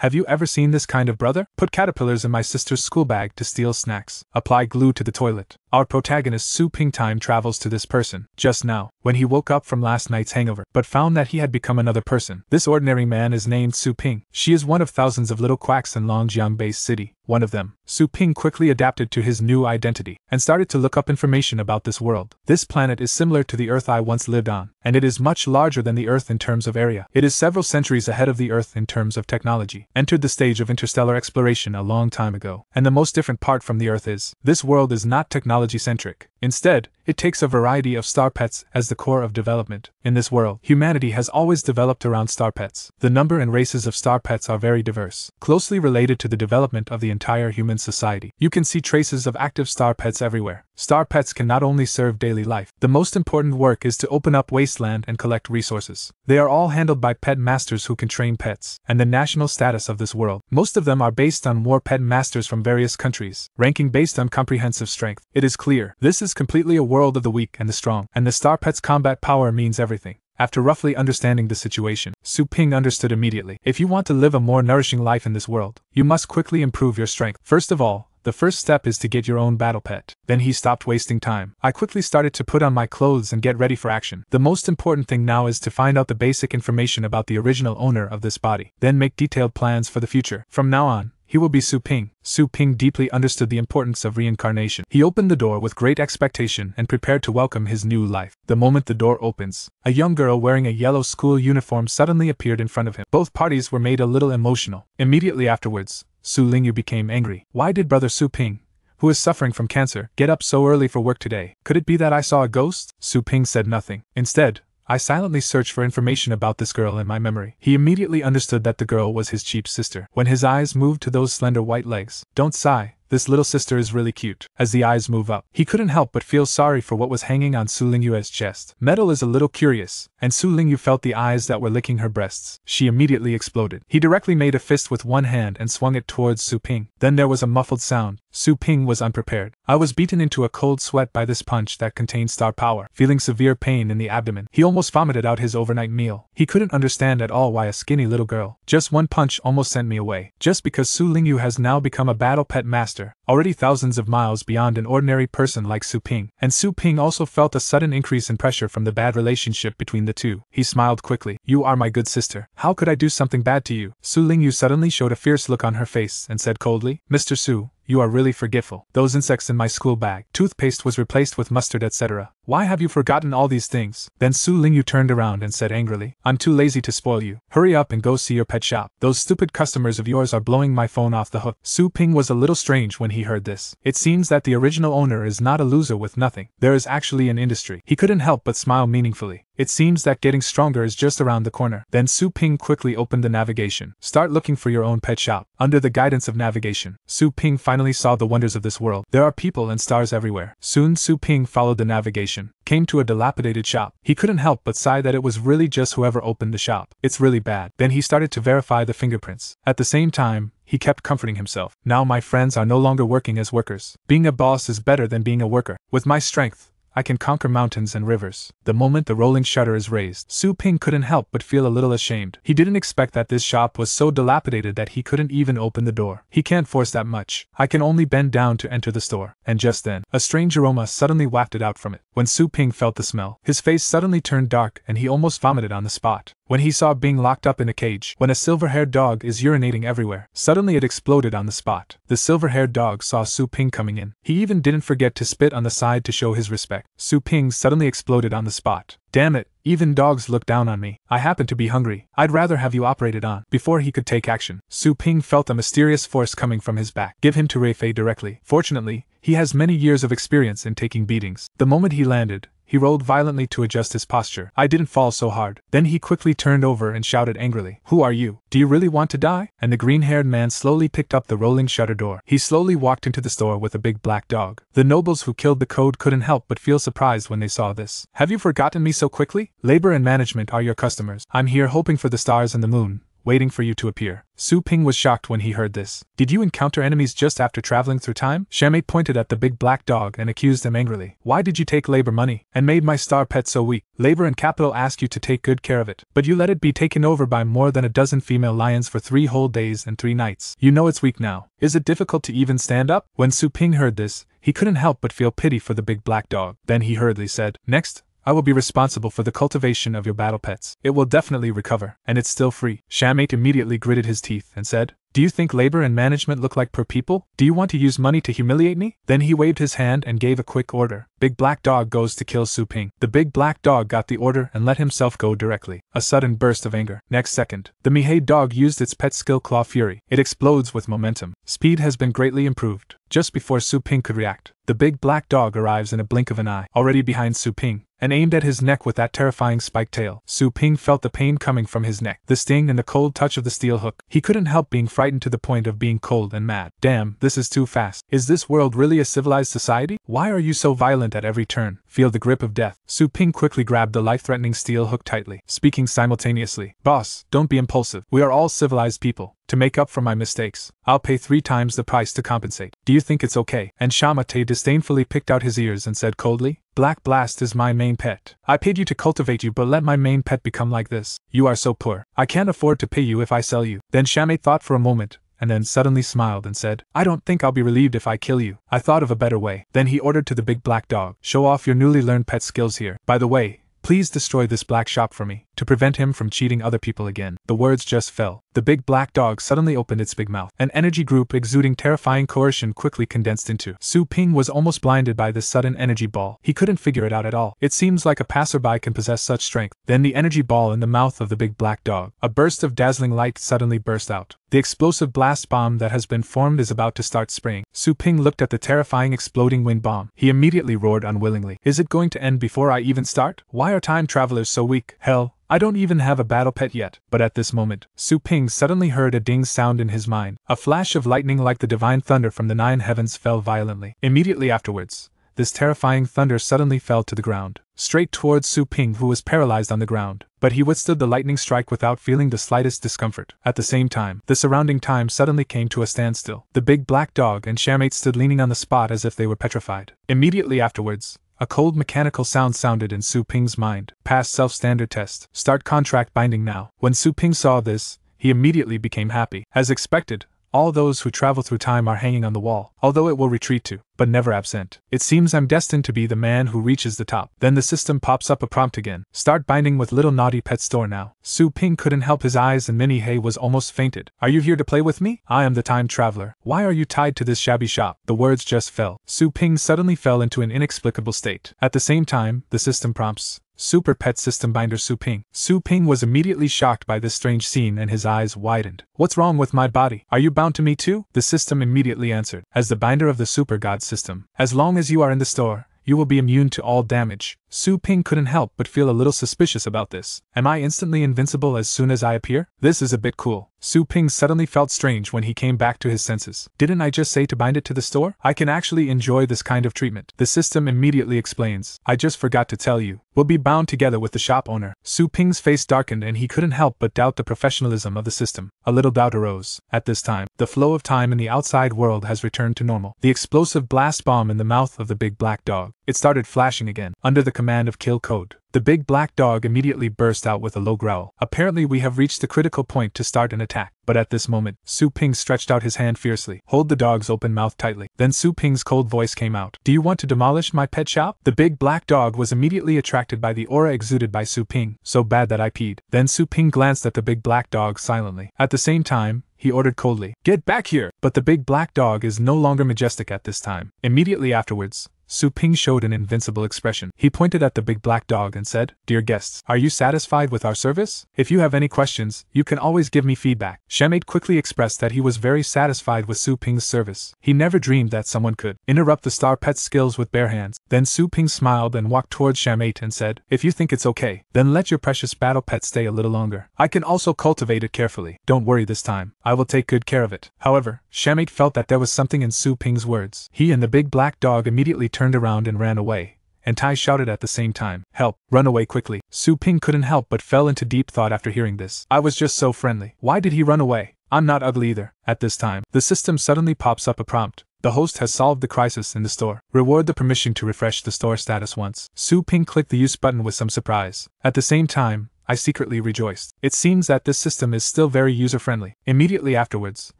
Have you ever seen this kind of brother? Put caterpillars in my sister's school bag to steal snacks. Apply glue to the toilet. Our protagonist Su Ping time travels to this person, just now, when he woke up from last night's hangover, but found that he had become another person. This ordinary man is named Su Ping. She is one of thousands of little quacks in Longjiang Bay City, one of them. Su Ping quickly adapted to his new identity and started to look up information about this world. This planet is similar to the Earth I once lived on, and it is much larger than the Earth in terms of area. It is several centuries ahead of the Earth in terms of technology. Entered the stage of interstellar exploration a long time ago. And the most different part from the Earth is this world is not technology centric. Instead, it takes a variety of star pets as the core of development. In this world, humanity has always developed around star pets. The number and races of star pets are very diverse, closely related to the development of the entire human society. You can see traces of active star pets everywhere. Star pets can not only serve daily life, the most important work is to open up wasteland and collect resources. They are all handled by pet masters who can train pets, and the national status of this world. Most of them are based on war pet masters from various countries, ranking based on comprehensive strength. It is clear, this is completely a world of the weak and the strong, and the Star Pet's combat power means everything. After roughly understanding the situation, Su Ping understood immediately. If you want to live a more nourishing life in this world, you must quickly improve your strength. First of all, the first step is to get your own battle pet. Then he stopped wasting time. I quickly started to put on my clothes and get ready for action. The most important thing now is to find out the basic information about the original owner of this body, then make detailed plans for the future. From now on, he will be Su Ping. Su Ping deeply understood the importance of reincarnation. He opened the door with great expectation and prepared to welcome his new life. The moment the door opens, a young girl wearing a yellow school uniform suddenly appeared in front of him. Both parties were made a little emotional. Immediately afterwards, Su Lingyu became angry. Why did brother Su Ping, who is suffering from cancer, get up so early for work today? Could it be that I saw a ghost? Su Ping said nothing. Instead, I silently searched for information about this girl in my memory. He immediately understood that the girl was his cheap sister. When his eyes moved to those slender white legs, don't sigh, this little sister is really cute. As the eyes move up, he couldn't help but feel sorry for what was hanging on Su Lingyu's chest. Metal is a little curious, and Su Lingyu felt the eyes that were licking her breasts. She immediately exploded. He directly made a fist with one hand and swung it towards Su Ping. Then there was a muffled sound. Su Ping was unprepared. I was beaten into a cold sweat by this punch that contained star power. Feeling severe pain in the abdomen, he almost vomited out his overnight meal. He couldn't understand at all why a skinny little girl, just one punch almost sent me away. Just because Su Lingyu has now become a battle pet master, already thousands of miles beyond an ordinary person like Su Ping. And Su Ping also felt a sudden increase in pressure from the bad relationship between the two. He smiled quickly. You are my good sister. How could I do something bad to you? Su Lingyu suddenly showed a fierce look on her face and said coldly, Mr. Su, you are really forgetful. Those insects in my school bag. Toothpaste was replaced with mustard, etc. Why have you forgotten all these things? Then Su Lingyu turned around and said angrily, I'm too lazy to spoil you. Hurry up and go see your pet shop. Those stupid customers of yours are blowing my phone off the hook. Su Ping was a little strange when he heard this. It seems that the original owner is not a loser with nothing. There is actually an industry. He couldn't help but smile meaningfully. It seems that getting stronger is just around the corner. Then Su Ping quickly opened the navigation. Start looking for your own pet shop. Under the guidance of navigation, Su Ping finally saw the wonders of this world. There are people and stars everywhere. Soon Su Ping followed the navigation, came to a dilapidated shop. He couldn't help but sigh that it was really just whoever opened the shop. It's really bad. Then he started to verify the fingerprints. At the same time, he kept comforting himself. Now my friends are no longer working as workers. Being a boss is better than being a worker. With my strength, I can conquer mountains and rivers. The moment the rolling shutter is raised, Su Ping couldn't help but feel a little ashamed. He didn't expect that this shop was so dilapidated that he couldn't even open the door. He can't force that much. I can only bend down to enter the store. And just then, a strange aroma suddenly wafted out from it. When Su Ping felt the smell, his face suddenly turned dark and he almost vomited on the spot. When he saw Bing locked up in a cage, when a silver haired dog is urinating everywhere, suddenly it exploded on the spot. The silver haired dog saw Su Ping coming in. He even didn't forget to spit on the side to show his respect. Su Ping suddenly exploded on the spot. Damn it, even dogs look down on me. I happen to be hungry. I'd rather have you operated on. Before he could take action, Su Ping felt a mysterious force coming from his back. Give him to Rei Fei directly. Fortunately, he has many years of experience in taking beatings. The moment he landed, he rolled violently to adjust his posture. I didn't fall so hard. Then he quickly turned over and shouted angrily, Who are you? Do you really want to die? And the green haired man slowly picked up the rolling shutter door. He slowly walked into the store with a big black dog. The nobles who killed the code couldn't help but feel surprised when they saw this. Have you forgotten me so quickly? Labor and management are your customers. I'm here hoping for the stars and the moon, waiting for you to appear. Su Ping was shocked when he heard this. Did you encounter enemies just after traveling through time? Shamate pointed at the big black dog and accused him angrily. Why did you take labor money and made my star pet so weak? Labor and capital ask you to take good care of it, but you let it be taken over by more than a dozen female lions for three whole days and three nights. You know it's weak now. Is it difficult to even stand up? When Su Ping heard this, he couldn't help but feel pity for the big black dog. Then he hurriedly said, Next, I will be responsible for the cultivation of your battle pets. It will definitely recover, and it's still free. Shamate immediately gritted his teeth and said, Do you think labor and management look like poor people? Do you want to use money to humiliate me? Then he waved his hand and gave a quick order. Big Black Dog goes to kill Su Ping. The big black dog got the order and let himself go directly. A sudden burst of anger. Next second, the Mihei dog used its pet skill Claw Fury. It explodes with momentum. Speed has been greatly improved. Just before Su Ping could react, the big black dog arrives in a blink of an eye, already behind Su Ping, and aimed at his neck with that terrifying spiked tail. Su Ping felt the pain coming from his neck, the sting and the cold touch of the steel hook. He couldn't help being frightened to the point of being cold and mad. Damn, this is too fast. Is this world really a civilized society? Why are you so violent at every turn? Feel the grip of death. Su Ping quickly grabbed the life threatening steel hook tightly, speaking simultaneously. Boss, don't be impulsive. We are all civilized people. To make up for my mistakes, I'll pay three times the price to compensate. Do you think it's okay? And Shamate disdainfully picked out his ears and said coldly, Black Blast is my main pet. I paid you to cultivate you, but let my main pet become like this. You are so poor. I can't afford to pay you if I sell you. Then Shamate thought for a moment, and then suddenly smiled and said, I don't think I'll be relieved if I kill you. I thought of a better way. Then he ordered to the big black dog, Show off your newly learned pet skills here. By the way, Please destroy this black shop for me, to prevent him from cheating other people again. The words just fell. The big black dog suddenly opened its big mouth. An energy group exuding terrifying coercion quickly condensed into. Su Ping was almost blinded by this sudden energy ball. He couldn't figure it out at all. It seems like a passerby can possess such strength. Then the energy ball in the mouth of the big black dog. A burst of dazzling light suddenly burst out. The explosive blast bomb that has been formed is about to start spraying. Su Ping looked at the terrifying exploding wind bomb. He immediately roared unwillingly. Is it going to end before I even start? Why are time travelers so weak? Hell, I don't even have a battle pet yet. But at this moment, Su Ping suddenly heard a ding sound in his mind. A flash of lightning like the divine thunder from the nine heavens fell violently. Immediately afterwards, this terrifying thunder suddenly fell to the ground, straight towards Su Ping, who was paralyzed on the ground. But he withstood the lightning strike without feeling the slightest discomfort. At the same time, the surrounding time suddenly came to a standstill. The big black dog and Shamate stood leaning on the spot as if they were petrified. Immediately afterwards, a cold mechanical sound sounded in Su Ping's mind. Pass self standard test. Start contract binding now. When Su Ping saw this, he immediately became happy. As expected, all those who travel through time are hanging on the wall, although it will retreat to, but never absent. It seems I'm destined to be the man who reaches the top. Then the system pops up a prompt again. Start binding with Little Naughty Pet Store now. Su Ping couldn't help his eyes and Minnie Hay was almost fainted. Are you here to play with me? I am the time traveler. Why are you tied to this shabby shop? The words just fell. Su Ping suddenly fell into an inexplicable state. At the same time, the system prompts. Super Pet System Binder Su Ping. Su Ping was immediately shocked by this strange scene and his eyes widened. What's wrong with my body? Are you bound to me too? The system immediately answered. As the binder of the Super God system, as long as you are in the store, you will be immune to all damage. Su Ping couldn't help but feel a little suspicious about this. Am I instantly invincible as soon as I appear? This is a bit cool. Su Ping suddenly felt strange when he came back to his senses. Didn't I just say to bind it to the store? I can actually enjoy this kind of treatment. The system immediately explains. I just forgot to tell you. We'll be bound together with the shop owner. Su Ping's face darkened and he couldn't help but doubt the professionalism of the system. A little doubt arose. At this time, the flow of time in the outside world has returned to normal. The explosive blast bomb in the mouth of the big black dog. It started flashing again. Under the command of Kill Code. The big black dog immediately burst out with a low growl. Apparently, we have reached the critical point to start an attack. But at this moment, Su Ping stretched out his hand fiercely. Hold the dog's open mouth tightly. Then Su Ping's cold voice came out. Do you want to demolish my pet shop? The big black dog was immediately attracted by the aura exuded by Su Ping, so bad that I peed. Then Su Ping glanced at the big black dog silently. At the same time, he ordered coldly, Get back here! But the big black dog is no longer majestic at this time. Immediately afterwards, Su Ping showed an invincible expression. He pointed at the big black dog and said, Dear guests, are you satisfied with our service? If you have any questions, you can always give me feedback. Shamate quickly expressed that he was very satisfied with Su Ping's service. He never dreamed that someone could interrupt the star pet's skills with bare hands. Then Su Ping smiled and walked towards Shamate and said, If you think it's okay, then let your precious battle pet stay a little longer. I can also cultivate it carefully. Don't worry this time. I will take good care of it. However, Shamate felt that there was something in Su Ping's words. He and the big black dog immediately turned around and ran away, and Tai shouted at the same time, Help, run away quickly. Su Ping couldn't help but fell into deep thought after hearing this. I was just so friendly. Why did he run away? I'm not ugly either. At this time, the system suddenly pops up a prompt. The host has solved the crisis in the store. Reward the permission to refresh the store status once. Su Ping clicked the use button with some surprise. At the same time, I secretly rejoiced. It seems that this system is still very user friendly. Immediately afterwards,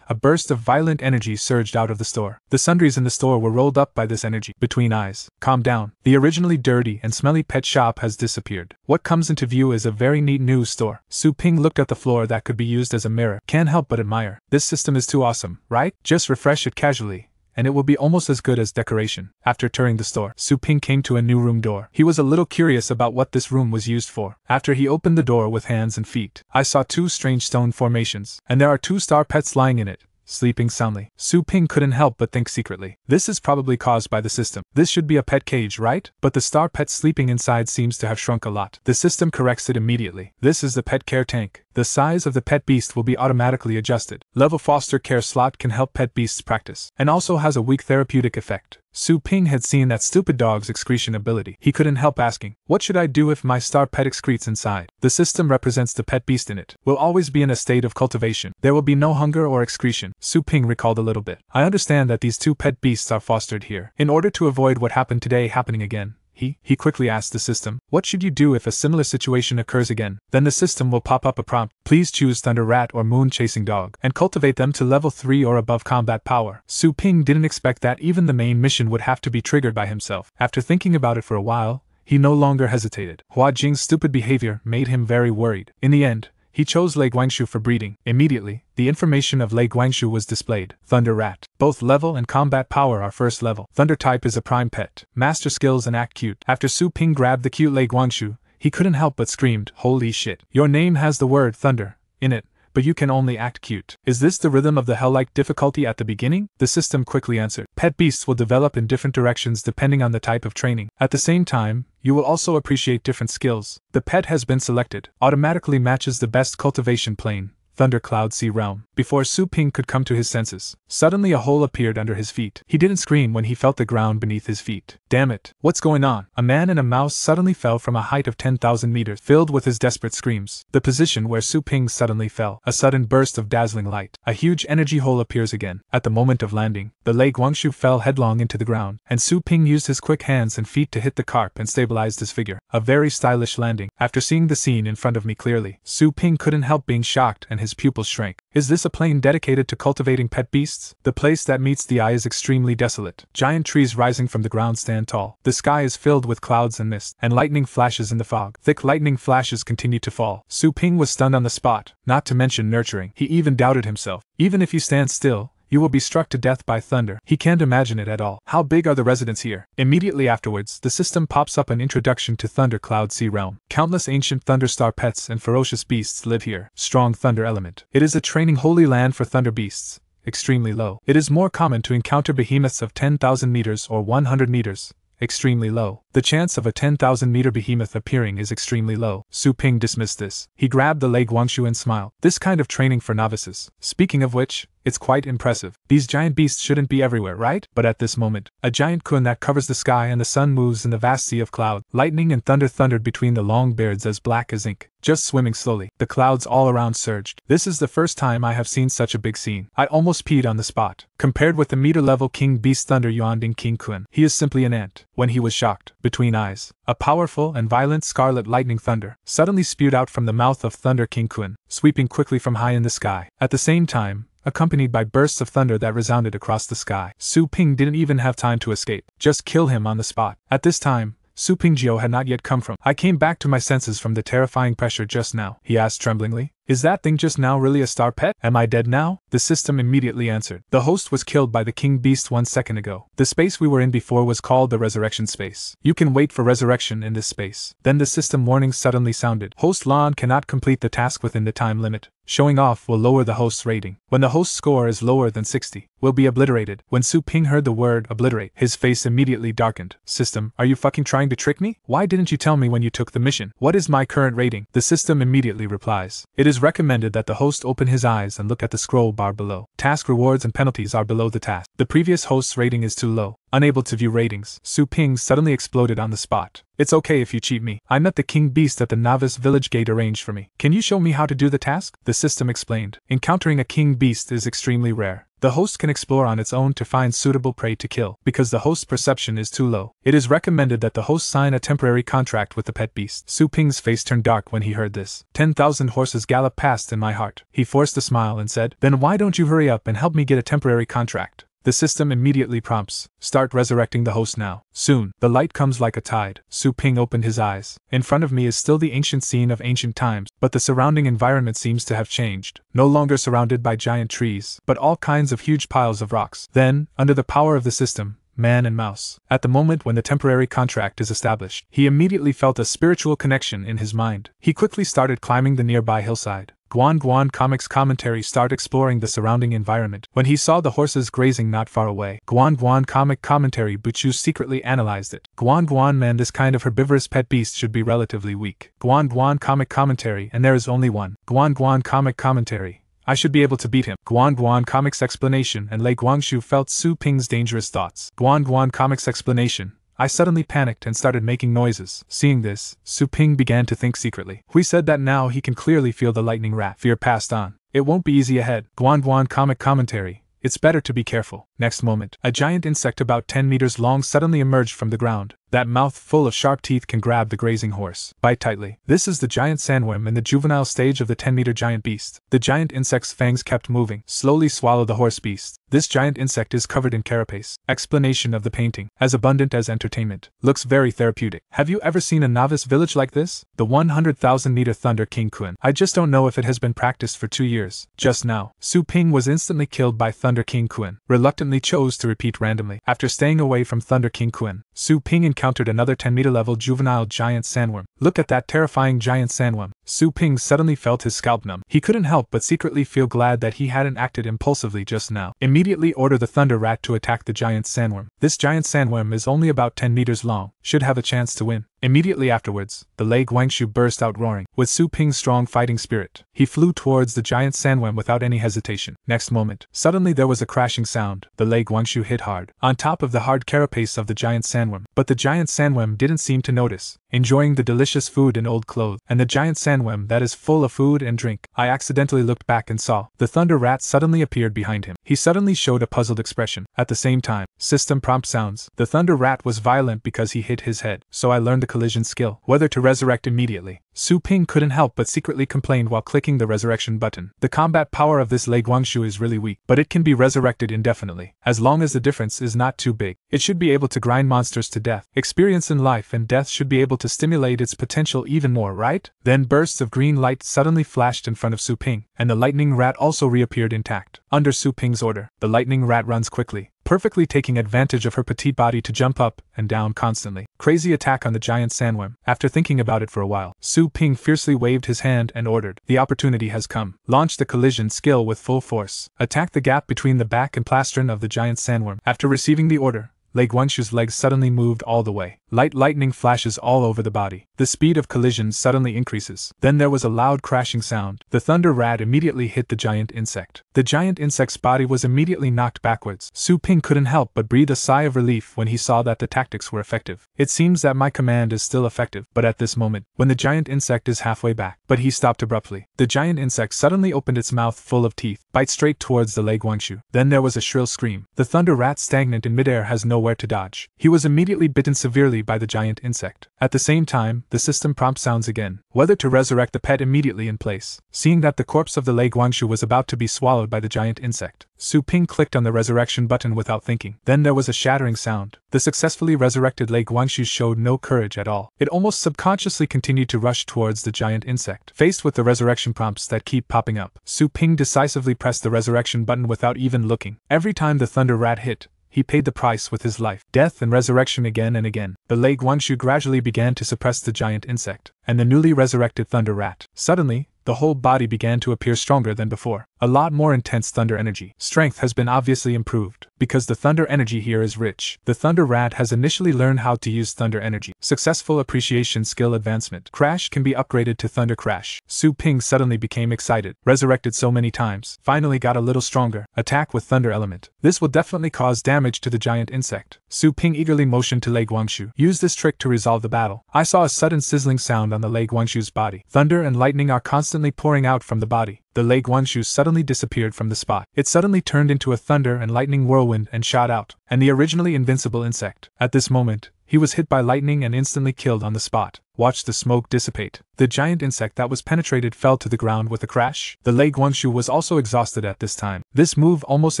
a burst of violent energy surged out of the store. The sundries in the store were rolled up by this energy. Between eyes, calm down. The originally dirty and smelly pet shop has disappeared. What comes into view is a very neat new store. Su Ping looked at the floor that could be used as a mirror. Can't help but admire. This system is too awesome, right? Just refresh it casually, and it will be almost as good as decoration. After touring the store, Su Ping came to a new room door. He was a little curious about what this room was used for. After he opened the door with hands and feet, I saw two strange stone formations, and there are two star pets lying in it sleeping soundly. Su Ping couldn't help but think secretly. This is probably caused by the system. This should be a pet cage, right? But the star pet sleeping inside seems to have shrunk a lot. The system corrects it immediately. This is the pet care tank. The size of the pet beast will be automatically adjusted. Level foster care slot can help pet beasts practice, and also has a weak therapeutic effect. Su Ping had seen that stupid dog's excretion ability. He couldn't help asking, What should I do if my star pet excretes inside? The system represents the pet beast in it. Will always be in a state of cultivation. There will be no hunger or excretion. Su Ping recalled a little bit. I understand that these two pet beasts are fostered here. In order to avoid what happened today happening again, he, he quickly asked the system, What should you do if a similar situation occurs again? Then the system will pop up a prompt Please choose Thunder Rat or Moon Chasing Dog and cultivate them to level 3 or above combat power. Su Ping didn't expect that even the main mission would have to be triggered by himself. After thinking about it for a while, he no longer hesitated. Hua Jing's stupid behavior made him very worried. In the end, he chose Lei Guangshu for breeding. Immediately, the information of Lei Guangshu was displayed. Thunder Rat. Both level and combat power are first level. Thunder type is a prime pet. Master skills and act cute. After Su Ping grabbed the cute Lei Guangshu, he couldn't help but screamed, Holy shit. Your name has the word thunder in it but you can only act cute. Is this the rhythm of the hell like difficulty at the beginning? The system quickly answered. Pet beasts will develop in different directions depending on the type of training. At the same time, you will also appreciate different skills. The pet has been selected, automatically matches the best cultivation plane, Thundercloud Sea Realm. Before Su Ping could come to his senses, suddenly a hole appeared under his feet. He didn't scream when he felt the ground beneath his feet. Damn it, what's going on? A man and a mouse suddenly fell from a height of 10,000 meters, filled with his desperate screams. The position where Su Ping suddenly fell, a sudden burst of dazzling light. A huge energy hole appears again. At the moment of landing, the Lei Guangshu fell headlong into the ground, and Su Ping used his quick hands and feet to hit the carp and stabilized his figure. A very stylish landing. After seeing the scene in front of me clearly, Su Ping couldn't help being shocked and his pupils shrank. Is this a plane dedicated to cultivating pet beasts? The place that meets the eye is extremely desolate. Giant trees rising from the ground stand tall. The sky is filled with clouds and mist, and lightning flashes in the fog. Thick lightning flashes continue to fall. Su Ping was stunned on the spot, not to mention nurturing. He even doubted himself. Even if you stand still, you will be struck to death by thunder. He can't imagine it at all. How big are the residents here? Immediately afterwards, the system pops up an introduction to Thunder Cloud Sea Realm. Countless ancient thunderstar pets and ferocious beasts live here. Strong thunder element. It is a training holy land for thunder beasts. Extremely low. It is more common to encounter behemoths of 10,000 meters or 100 meters, extremely low. The chance of a 10,000 meter behemoth appearing is extremely low. Su Ping dismissed this. He grabbed the Lei Guangshu and smiled. This kind of training for novices. Speaking of which, it's quite impressive. These giant beasts shouldn't be everywhere, right? But at this moment, a giant kun that covers the sky and the sun moves in the vast sea of cloud. Lightning and thunder thundered between the long beards as black as ink, just swimming slowly. The clouds all around surged. This is the first time I have seen such a big scene. I almost peed on the spot. Compared with the meter level King Beast Thunder Yuanding King Kun, he is simply an ant. When he was shocked, between eyes, a powerful and violent scarlet lightning thunder suddenly spewed out from the mouth of Thunder King Kun, sweeping quickly from high in the sky. At the same time, accompanied by bursts of thunder that resounded across the sky. Su Ping didn't even have time to escape, just kill him on the spot. At this time, Su Pingjio had not yet come from. I came back to my senses from the terrifying pressure just now, he asked tremblingly. Is that thing just now really a star pet? Am I dead now? The system immediately answered. The host was killed by the king beast one second ago. The space we were in before was called the resurrection space. You can wait for resurrection in this space. Then the system warning suddenly sounded. Host Lan cannot complete the task within the time limit. Showing off will lower the host's rating. When the host's score is lower than 60, will be obliterated. When Su Ping heard the word obliterate, his face immediately darkened. System, are you fucking trying to trick me? Why didn't you tell me when you took the mission? What is my current rating? The system immediately replies. It is recommended that the host open his eyes and look at the scroll bar below. Task rewards and penalties are below the task. The previous host's rating is too low. Unable to view ratings, Su Ping suddenly exploded on the spot. It's okay if you cheat me. I met the king beast at the novice village gate arranged for me. Can you show me how to do the task? The system explained. Encountering a king beast is extremely rare. The host can explore on its own to find suitable prey to kill. Because the host's perception is too low, it is recommended that the host sign a temporary contract with the pet beast. Su Ping's face turned dark when he heard this. Ten thousand horses galloped past in my heart. He forced a smile and said, Then why don't you hurry up and help me get a temporary contract? The system immediately prompts Start resurrecting the host now. Soon, the light comes like a tide. Su Ping opened his eyes. In front of me is still the ancient scene of ancient times, but the surrounding environment seems to have changed. No longer surrounded by giant trees, but all kinds of huge piles of rocks. Then, under the power of the system, man and mouse. At the moment when the temporary contract is established, he immediately felt a spiritual connection in his mind. He quickly started climbing the nearby hillside. Guan Guan Comics commentary start exploring the surrounding environment. When he saw the horses grazing not far away, Guan Guan comic commentary Buchu secretly analyzed it. Guan Guan man this kind of herbivorous pet beast should be relatively weak. Guan Guan comic commentary and there is only one. Guan Guan comic commentary. I should be able to beat him. Guan Guan Comics explanation and Lei Guangshu felt Su Ping's dangerous thoughts. Guan Guan Comics explanation I suddenly panicked and started making noises. Seeing this, Su Ping began to think secretly. Hui said that now he can clearly feel the lightning rat. Fear passed on. It won't be easy ahead. Guan Guan comic commentary. It's better to be careful. Next moment, a giant insect about 10 meters long suddenly emerged from the ground. That mouth full of sharp teeth can grab the grazing horse. Bite tightly. This is the giant sandworm in the juvenile stage of the 10 meter giant beast. The giant insect's fangs kept moving. Slowly swallow the horse beast. This giant insect is covered in carapace. Explanation of the painting. As abundant as entertainment. Looks very therapeutic. Have you ever seen a novice village like this? The 100,000 meter Thunder King Kun. I just don't know if it has been practiced for two years. Just now, Su Ping was instantly killed by Thunder King Kun. Reluctantly chose to repeat randomly. After staying away from Thunder King Kun, Su Ping encountered another 10 meter level juvenile giant sandworm. Look at that terrifying giant sandworm. Su Ping suddenly felt his scalp numb. He couldn't help but secretly feel glad that he hadn't acted impulsively just now. Immediately order the Thunder Rat to attack the giant sandworm. This giant sandworm is only about 10 meters long, should have a chance to win. Immediately afterwards, the Lei Guangshu burst out roaring. With Su Ping's strong fighting spirit, he flew towards the giant sandworm without any hesitation. Next moment, suddenly there was a crashing sound. The Lei Guangshu hit hard, on top of the hard carapace of the giant sandworm. But the giant sandworm didn't seem to notice, enjoying the delicious food and old clothes, and the giant sandworm that is full of food and drink. I accidentally looked back and saw the thunder rat suddenly appeared behind him. He suddenly showed a puzzled expression. At the same time, system prompt sounds. The thunder rat was violent because he hit his head, so I learned the collision skill, whether to resurrect immediately. Su Ping couldn't help but secretly complain while clicking the resurrection button. The combat power of this Lei Guangshu is really weak, but it can be resurrected indefinitely, as long as the difference is not too big. It should be able to grind monsters to death. Experience in life and death should be able to stimulate its potential even more, right? Then bursts of green light suddenly flashed in front of Su Ping, and the lightning rat also reappeared intact. Under Su Ping's order, the lightning rat runs quickly, perfectly taking advantage of her petite body to jump up and down constantly. Crazy attack on the giant sandworm. After thinking about it for a while, Su Ping fiercely waved his hand and ordered, The opportunity has come. Launch the collision skill with full force. Attack the gap between the back and plastron of the giant sandworm. After receiving the order, Lei Guangshu's legs suddenly moved all the way. Light lightning flashes all over the body. The speed of collision suddenly increases. Then there was a loud crashing sound. The thunder rat immediately hit the giant insect. The giant insect's body was immediately knocked backwards. Su Ping couldn't help but breathe a sigh of relief when he saw that the tactics were effective. It seems that my command is still effective, but at this moment, when the giant insect is halfway back, but he stopped abruptly. The giant insect suddenly opened its mouth full of teeth, bite straight towards the Lei Guangshu. Then there was a shrill scream. The thunder rat stagnant in midair has nowhere to dodge. He was immediately bitten severely by the giant insect. At the same time, the system prompt sounds again, whether to resurrect the pet immediately in place. Seeing that the corpse of the Lei Guangshu was about to be swallowed by the giant insect, Su Ping clicked on the resurrection button without thinking. Then there was a shattering sound. The successfully resurrected Lei Guangshu showed no courage at all. It almost subconsciously continued to rush towards the giant insect. Faced with the resurrection prompts that keep popping up, Su Ping decisively pressed the resurrection button without even looking. Every time the thunder rat hit, he paid the price with his life. Death and resurrection again and again. The Lei Guangshu gradually began to suppress the giant insect, and the newly resurrected thunder rat. Suddenly, the whole body began to appear stronger than before. A lot more intense thunder energy. Strength has been obviously improved, because the thunder energy here is rich. The Thunder Rat has initially learned how to use thunder energy. Successful appreciation skill advancement. Crash can be upgraded to Thunder Crash. Su Ping suddenly became excited, resurrected so many times, finally got a little stronger. Attack with Thunder Element. This will definitely cause damage to the giant insect. Su Ping eagerly motioned to Lei Guangxu. Use this trick to resolve the battle. I saw a sudden sizzling sound on the Lei Guangxu's body. Thunder and lightning are constantly pouring out from the body the Lei Guangxu suddenly disappeared from the spot. It suddenly turned into a thunder and lightning whirlwind and shot out, and the originally invincible insect. At this moment, he was hit by lightning and instantly killed on the spot. Watch the smoke dissipate. The giant insect that was penetrated fell to the ground with a crash. The Lei Guangxu was also exhausted at this time. This move almost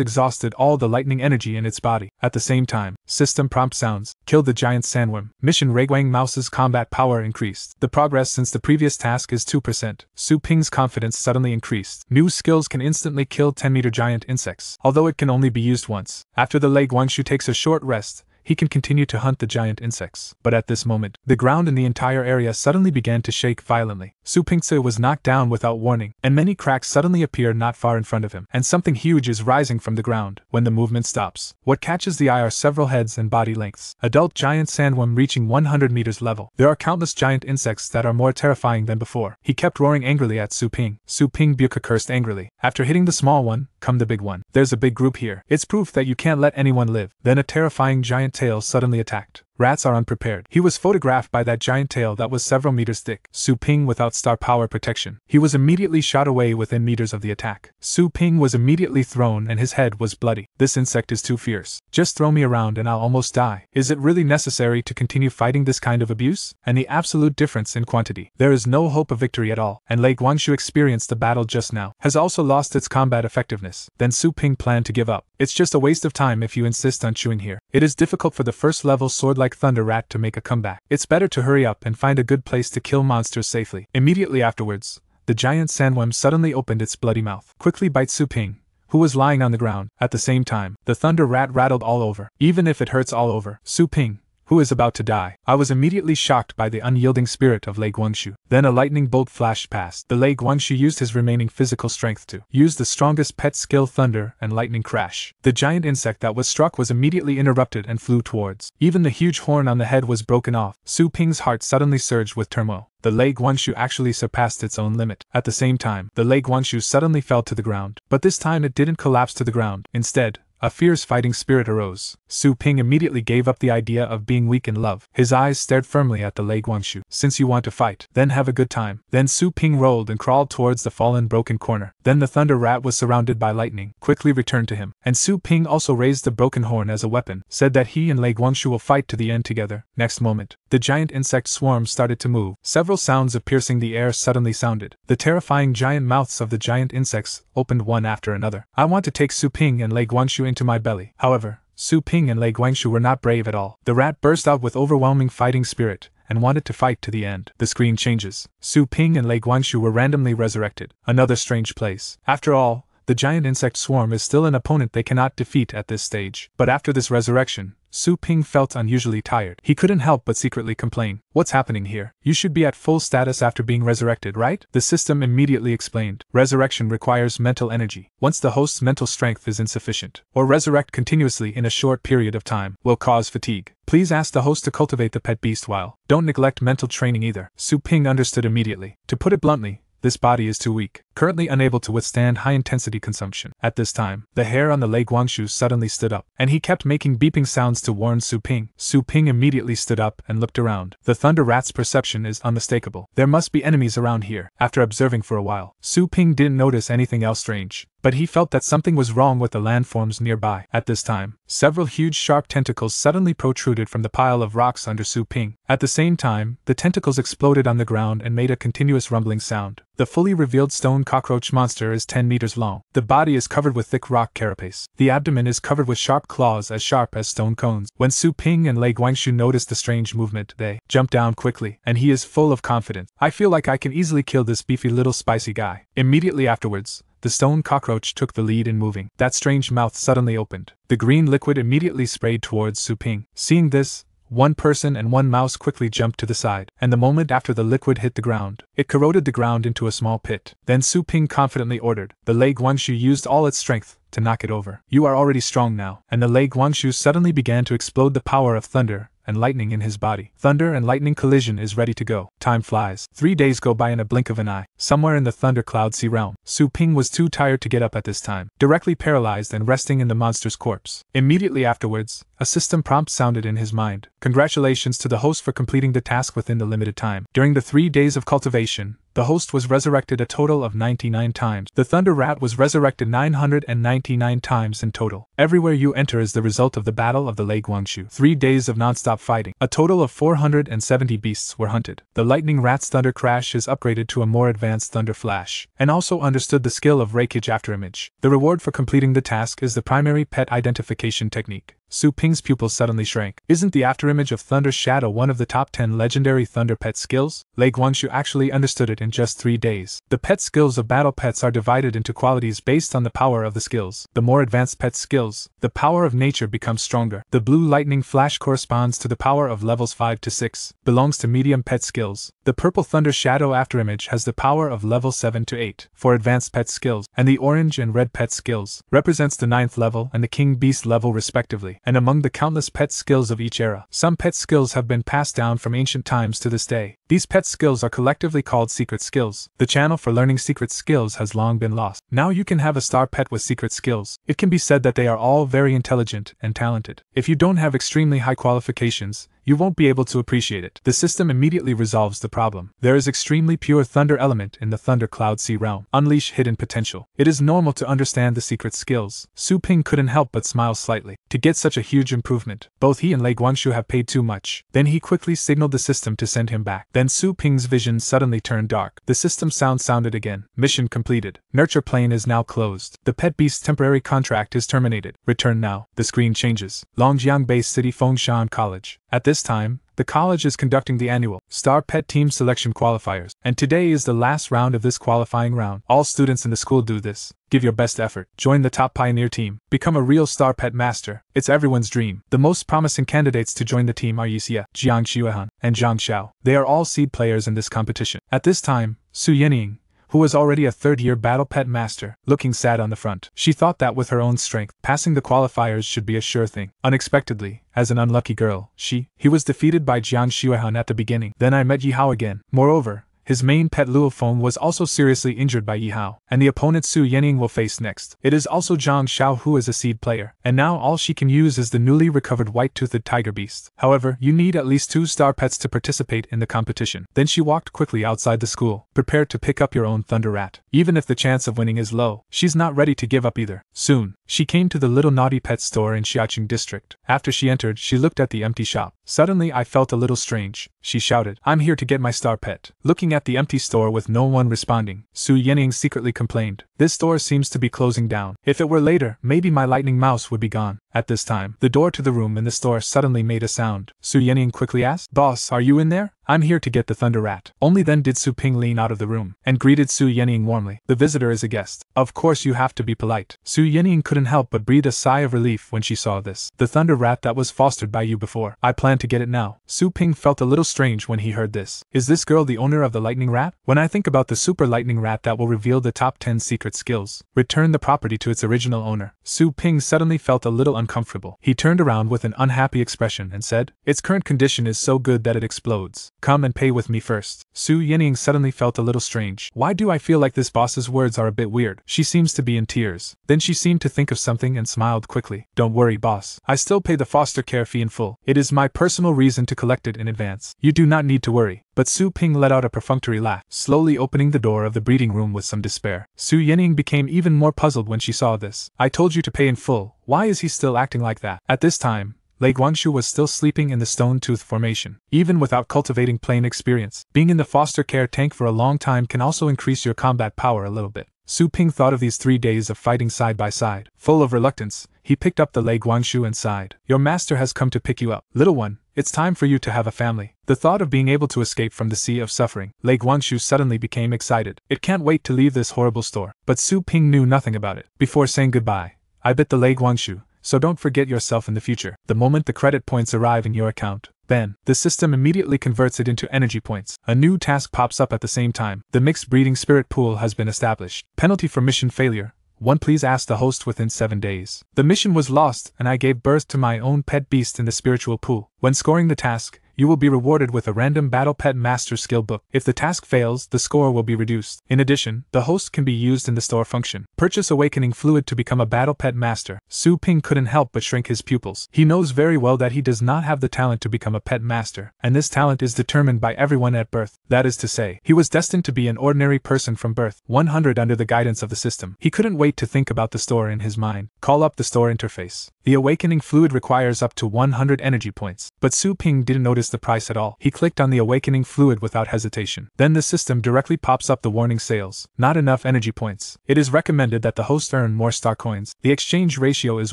exhausted all the lightning energy in its body. At the same time, system prompt sounds killed the giant sandworm. Mission Reguang Mouse's combat power increased. The progress since the previous task is 2%. Su Ping's confidence suddenly increased. New skills can instantly kill 10 meter giant insects, although it can only be used once. After the Lei Guangxu takes a short rest, he can continue to hunt the giant insects. But at this moment, the ground in the entire area suddenly began to shake violently. Su Pingce was knocked down without warning, and many cracks suddenly appear not far in front of him, and something huge is rising from the ground. When the movement stops, what catches the eye are several heads and body lengths. Adult giant sandworm reaching 100 meters level. There are countless giant insects that are more terrifying than before. He kept roaring angrily at Su Ping. Su Ping Buka cursed angrily. After hitting the small one, come the big one. There's a big group here. It's proof that you can't let anyone live. Then a terrifying giant tail suddenly attacked. Rats are unprepared. He was photographed by that giant tail that was several meters thick. Su Ping without star power protection. He was immediately shot away within meters of the attack. Su Ping was immediately thrown and his head was bloody. This insect is too fierce. Just throw me around and I'll almost die. Is it really necessary to continue fighting this kind of abuse? And the absolute difference in quantity. There is no hope of victory at all, and Lei Guangxu experienced the battle just now, has also lost its combat effectiveness. Then Su Ping planned to give up. It's just a waste of time if you insist on chewing here. It is difficult for the first level sword like Thunder Rat to make a comeback. It's better to hurry up and find a good place to kill monsters safely. Immediately afterwards, the giant sandworm suddenly opened its bloody mouth. Quickly bite Su Ping, who was lying on the ground. At the same time, the thunder rat rattled all over. Even if it hurts all over, Su Ping, who is about to die. I was immediately shocked by the unyielding spirit of Lei Guangxu. Then a lightning bolt flashed past. The Lei Guangxu used his remaining physical strength to use the strongest pet skill thunder and lightning crash. The giant insect that was struck was immediately interrupted and flew towards. Even the huge horn on the head was broken off. Su Ping's heart suddenly surged with turmoil the Lei Guangxu actually surpassed its own limit. At the same time, the Lei Guangxu suddenly fell to the ground. But this time it didn't collapse to the ground. Instead, a fierce fighting spirit arose. Su Ping immediately gave up the idea of being weak in love. His eyes stared firmly at the Lei Guangxu. Since you want to fight, then have a good time. Then Su Ping rolled and crawled towards the fallen broken corner. Then the Thunder Rat was surrounded by lightning, quickly returned to him. And Su Ping also raised the broken horn as a weapon, said that he and Lei Guangxu will fight to the end together. Next moment, the giant insect swarm started to move. Several sounds of piercing the air suddenly sounded. The terrifying giant mouths of the giant insects opened one after another. I want to take Su Ping and Lei Guangxu into my belly. However, Su Ping and Lei Guangxu were not brave at all. The rat burst out with overwhelming fighting spirit and wanted to fight to the end. The screen changes. Su Ping and Lei Guangxu were randomly resurrected. Another strange place. After all, the giant insect swarm is still an opponent they cannot defeat at this stage. But after this resurrection, Su Ping felt unusually tired. He couldn't help but secretly complain. What's happening here? You should be at full status after being resurrected, right? The system immediately explained. Resurrection requires mental energy. Once the host's mental strength is insufficient, or resurrect continuously in a short period of time, will cause fatigue. Please ask the host to cultivate the pet beast while. Don't neglect mental training either. Su Ping understood immediately. To put it bluntly, this body is too weak, currently unable to withstand high intensity consumption. At this time, the hair on the Lei Guangxu suddenly stood up, and he kept making beeping sounds to warn Su Ping. Su Ping immediately stood up and looked around. The Thunder Rat's perception is unmistakable. There must be enemies around here. After observing for a while, Su Ping didn't notice anything else strange but he felt that something was wrong with the landforms nearby. At this time, several huge sharp tentacles suddenly protruded from the pile of rocks under Su Ping. At the same time, the tentacles exploded on the ground and made a continuous rumbling sound. The fully revealed stone cockroach monster is 10 meters long. The body is covered with thick rock carapace. The abdomen is covered with sharp claws as sharp as stone cones. When Su Ping and Lei Guangxu noticed the strange movement, they jump down quickly, and he is full of confidence. I feel like I can easily kill this beefy little spicy guy. Immediately afterwards, the stone cockroach took the lead in moving. That strange mouth suddenly opened. The green liquid immediately sprayed towards Su Ping. Seeing this, one person and one mouse quickly jumped to the side, and the moment after the liquid hit the ground, it corroded the ground into a small pit. Then Su Ping confidently ordered. The Lei Guangxu used all its strength to knock it over. You are already strong now. And the Lei Guangxu suddenly began to explode the power of thunder and lightning in his body. Thunder and lightning collision is ready to go. Time flies. Three days go by in a blink of an eye. Somewhere in the thundercloud sea realm, Su Ping was too tired to get up at this time, directly paralyzed and resting in the monster's corpse. Immediately afterwards, a system prompt sounded in his mind. Congratulations to the host for completing the task within the limited time. During the three days of cultivation, the host was resurrected a total of 99 times. The Thunder Rat was resurrected 999 times in total. Everywhere you enter is the result of the Battle of the Lei Guangxu. Three days of non-stop fighting. A total of 470 beasts were hunted. The Lightning Rat's Thunder Crash is upgraded to a more advanced Thunder Flash, and also understood the skill of Rakeage Afterimage. The reward for completing the task is the primary pet identification technique. Su Ping's pupils suddenly shrank. Isn't the afterimage of Thunder's Shadow one of the top 10 legendary Thunder pet skills? Lei Guangxu actually understood it in just three days. The pet skills of battle pets are divided into qualities based on the power of the skills. The more advanced pet skills, the power of nature becomes stronger. The blue lightning flash corresponds to the power of levels 5 to 6, belongs to medium pet skills. The purple Thunder Shadow afterimage has the power of level 7 to 8 for advanced pet skills, and the orange and red pet skills represents the ninth level and the king beast level respectively and among the countless pet skills of each era. Some pet skills have been passed down from ancient times to this day. These pet skills are collectively called secret skills. The channel for learning secret skills has long been lost. Now you can have a star pet with secret skills. It can be said that they are all very intelligent and talented. If you don't have extremely high qualifications, you won't be able to appreciate it. The system immediately resolves the problem. There is extremely pure thunder element in the thunder cloud sea realm. Unleash hidden potential. It is normal to understand the secret skills. Su Ping couldn't help but smile slightly. To get such a huge improvement, both he and Lei Guangxu have paid too much. Then he quickly signaled the system to send him back. Then Su Ping's vision suddenly turned dark. The system sound sounded again. Mission completed. Nurture plane is now closed. The pet beast's temporary contract is terminated. Return now. The screen changes. Longjiang Bay City Fengshan College. At this time, the college is conducting the annual Star Pet Team Selection Qualifiers, and today is the last round of this qualifying round. All students in the school do this. Give your best effort. Join the top pioneer team. Become a real Star Pet Master. It's everyone's dream. The most promising candidates to join the team are Yixia, Jiang Xuehan, and Zhang Xiao. They are all seed players in this competition. At this time, Su Yenying, who was already a third year battle pet master, looking sad on the front. She thought that with her own strength, passing the qualifiers should be a sure thing. Unexpectedly, as an unlucky girl, she, he was defeated by Jiang Xuehan at the beginning. Then I met Yi Hao again. Moreover, his main pet Luofeng was also seriously injured by Yi Hao, and the opponent Su Yening will face next. It is also Zhang Xiao who is a seed player, and now all she can use is the newly recovered white-toothed tiger beast. However, you need at least two star pets to participate in the competition. Then she walked quickly outside the school, prepared to pick up your own Thunder Rat. Even if the chance of winning is low, she's not ready to give up either. Soon, she came to the little naughty pet store in Xiaqing district. After she entered, she looked at the empty shop. Suddenly, I felt a little strange. She shouted, I'm here to get my star pet. Looking at the empty store with no one responding, Su Yening secretly complained, This store seems to be closing down. If it were later, maybe my lightning mouse would be gone. At this time, the door to the room in the store suddenly made a sound. Su Yening quickly asked, Boss, are you in there? I'm here to get the Thunder Rat. Only then did Su Ping lean out of the room and greeted Su Yening warmly. The visitor is a guest. Of course, you have to be polite. Su Yening couldn't help but breathe a sigh of relief when she saw this. The Thunder Rat that was fostered by you before. I plan to get it now. Su Ping felt a little strange when he heard this. Is this girl the owner of the Lightning Rat? When I think about the Super Lightning Rat that will reveal the top 10 secret skills, return the property to its original owner, Su Ping suddenly felt a little uncomfortable. He turned around with an unhappy expression and said, Its current condition is so good that it explodes. Come and pay with me first. Su Yening suddenly felt a little strange. Why do I feel like this boss's words are a bit weird? She seems to be in tears. Then she seemed to think of something and smiled quickly. Don't worry, boss. I still pay the foster care fee in full. It is my personal reason to collect it in advance. You do not need to worry. But Su Ping let out a perfunctory laugh, slowly opening the door of the breeding room with some despair. Su Yening became even more puzzled when she saw this. I told you to pay in full. Why is he still acting like that? At this time, Lei Guangxu was still sleeping in the stone tooth formation. Even without cultivating plane experience, being in the foster care tank for a long time can also increase your combat power a little bit. Su Ping thought of these three days of fighting side by side. Full of reluctance, he picked up the Lei Guangxu and sighed. Your master has come to pick you up. Little one, it's time for you to have a family. The thought of being able to escape from the sea of suffering, Lei Guangxu suddenly became excited. It can't wait to leave this horrible store. But Su Ping knew nothing about it. Before saying goodbye, I bit the Lei Guangxu, so don't forget yourself in the future. The moment the credit points arrive in your account, Then, the system immediately converts it into energy points. A new task pops up at the same time. The mixed breeding spirit pool has been established. Penalty for mission failure. 1. Please ask the host within 7 days. The mission was lost, and I gave birth to my own pet beast in the spiritual pool. When scoring the task, you will be rewarded with a random Battle Pet Master skill book. If the task fails, the score will be reduced. In addition, the host can be used in the store function. Purchase Awakening Fluid to become a Battle Pet Master. Su Ping couldn't help but shrink his pupils. He knows very well that he does not have the talent to become a pet master, and this talent is determined by everyone at birth. That is to say, he was destined to be an ordinary person from birth. 100 under the guidance of the system. He couldn't wait to think about the store in his mind. Call up the store interface. The awakening fluid requires up to 100 energy points, but Su Ping didn't notice the price at all. He clicked on the awakening fluid without hesitation. Then the system directly pops up the warning sales. Not enough energy points. It is recommended that the host earn more star coins. The exchange ratio is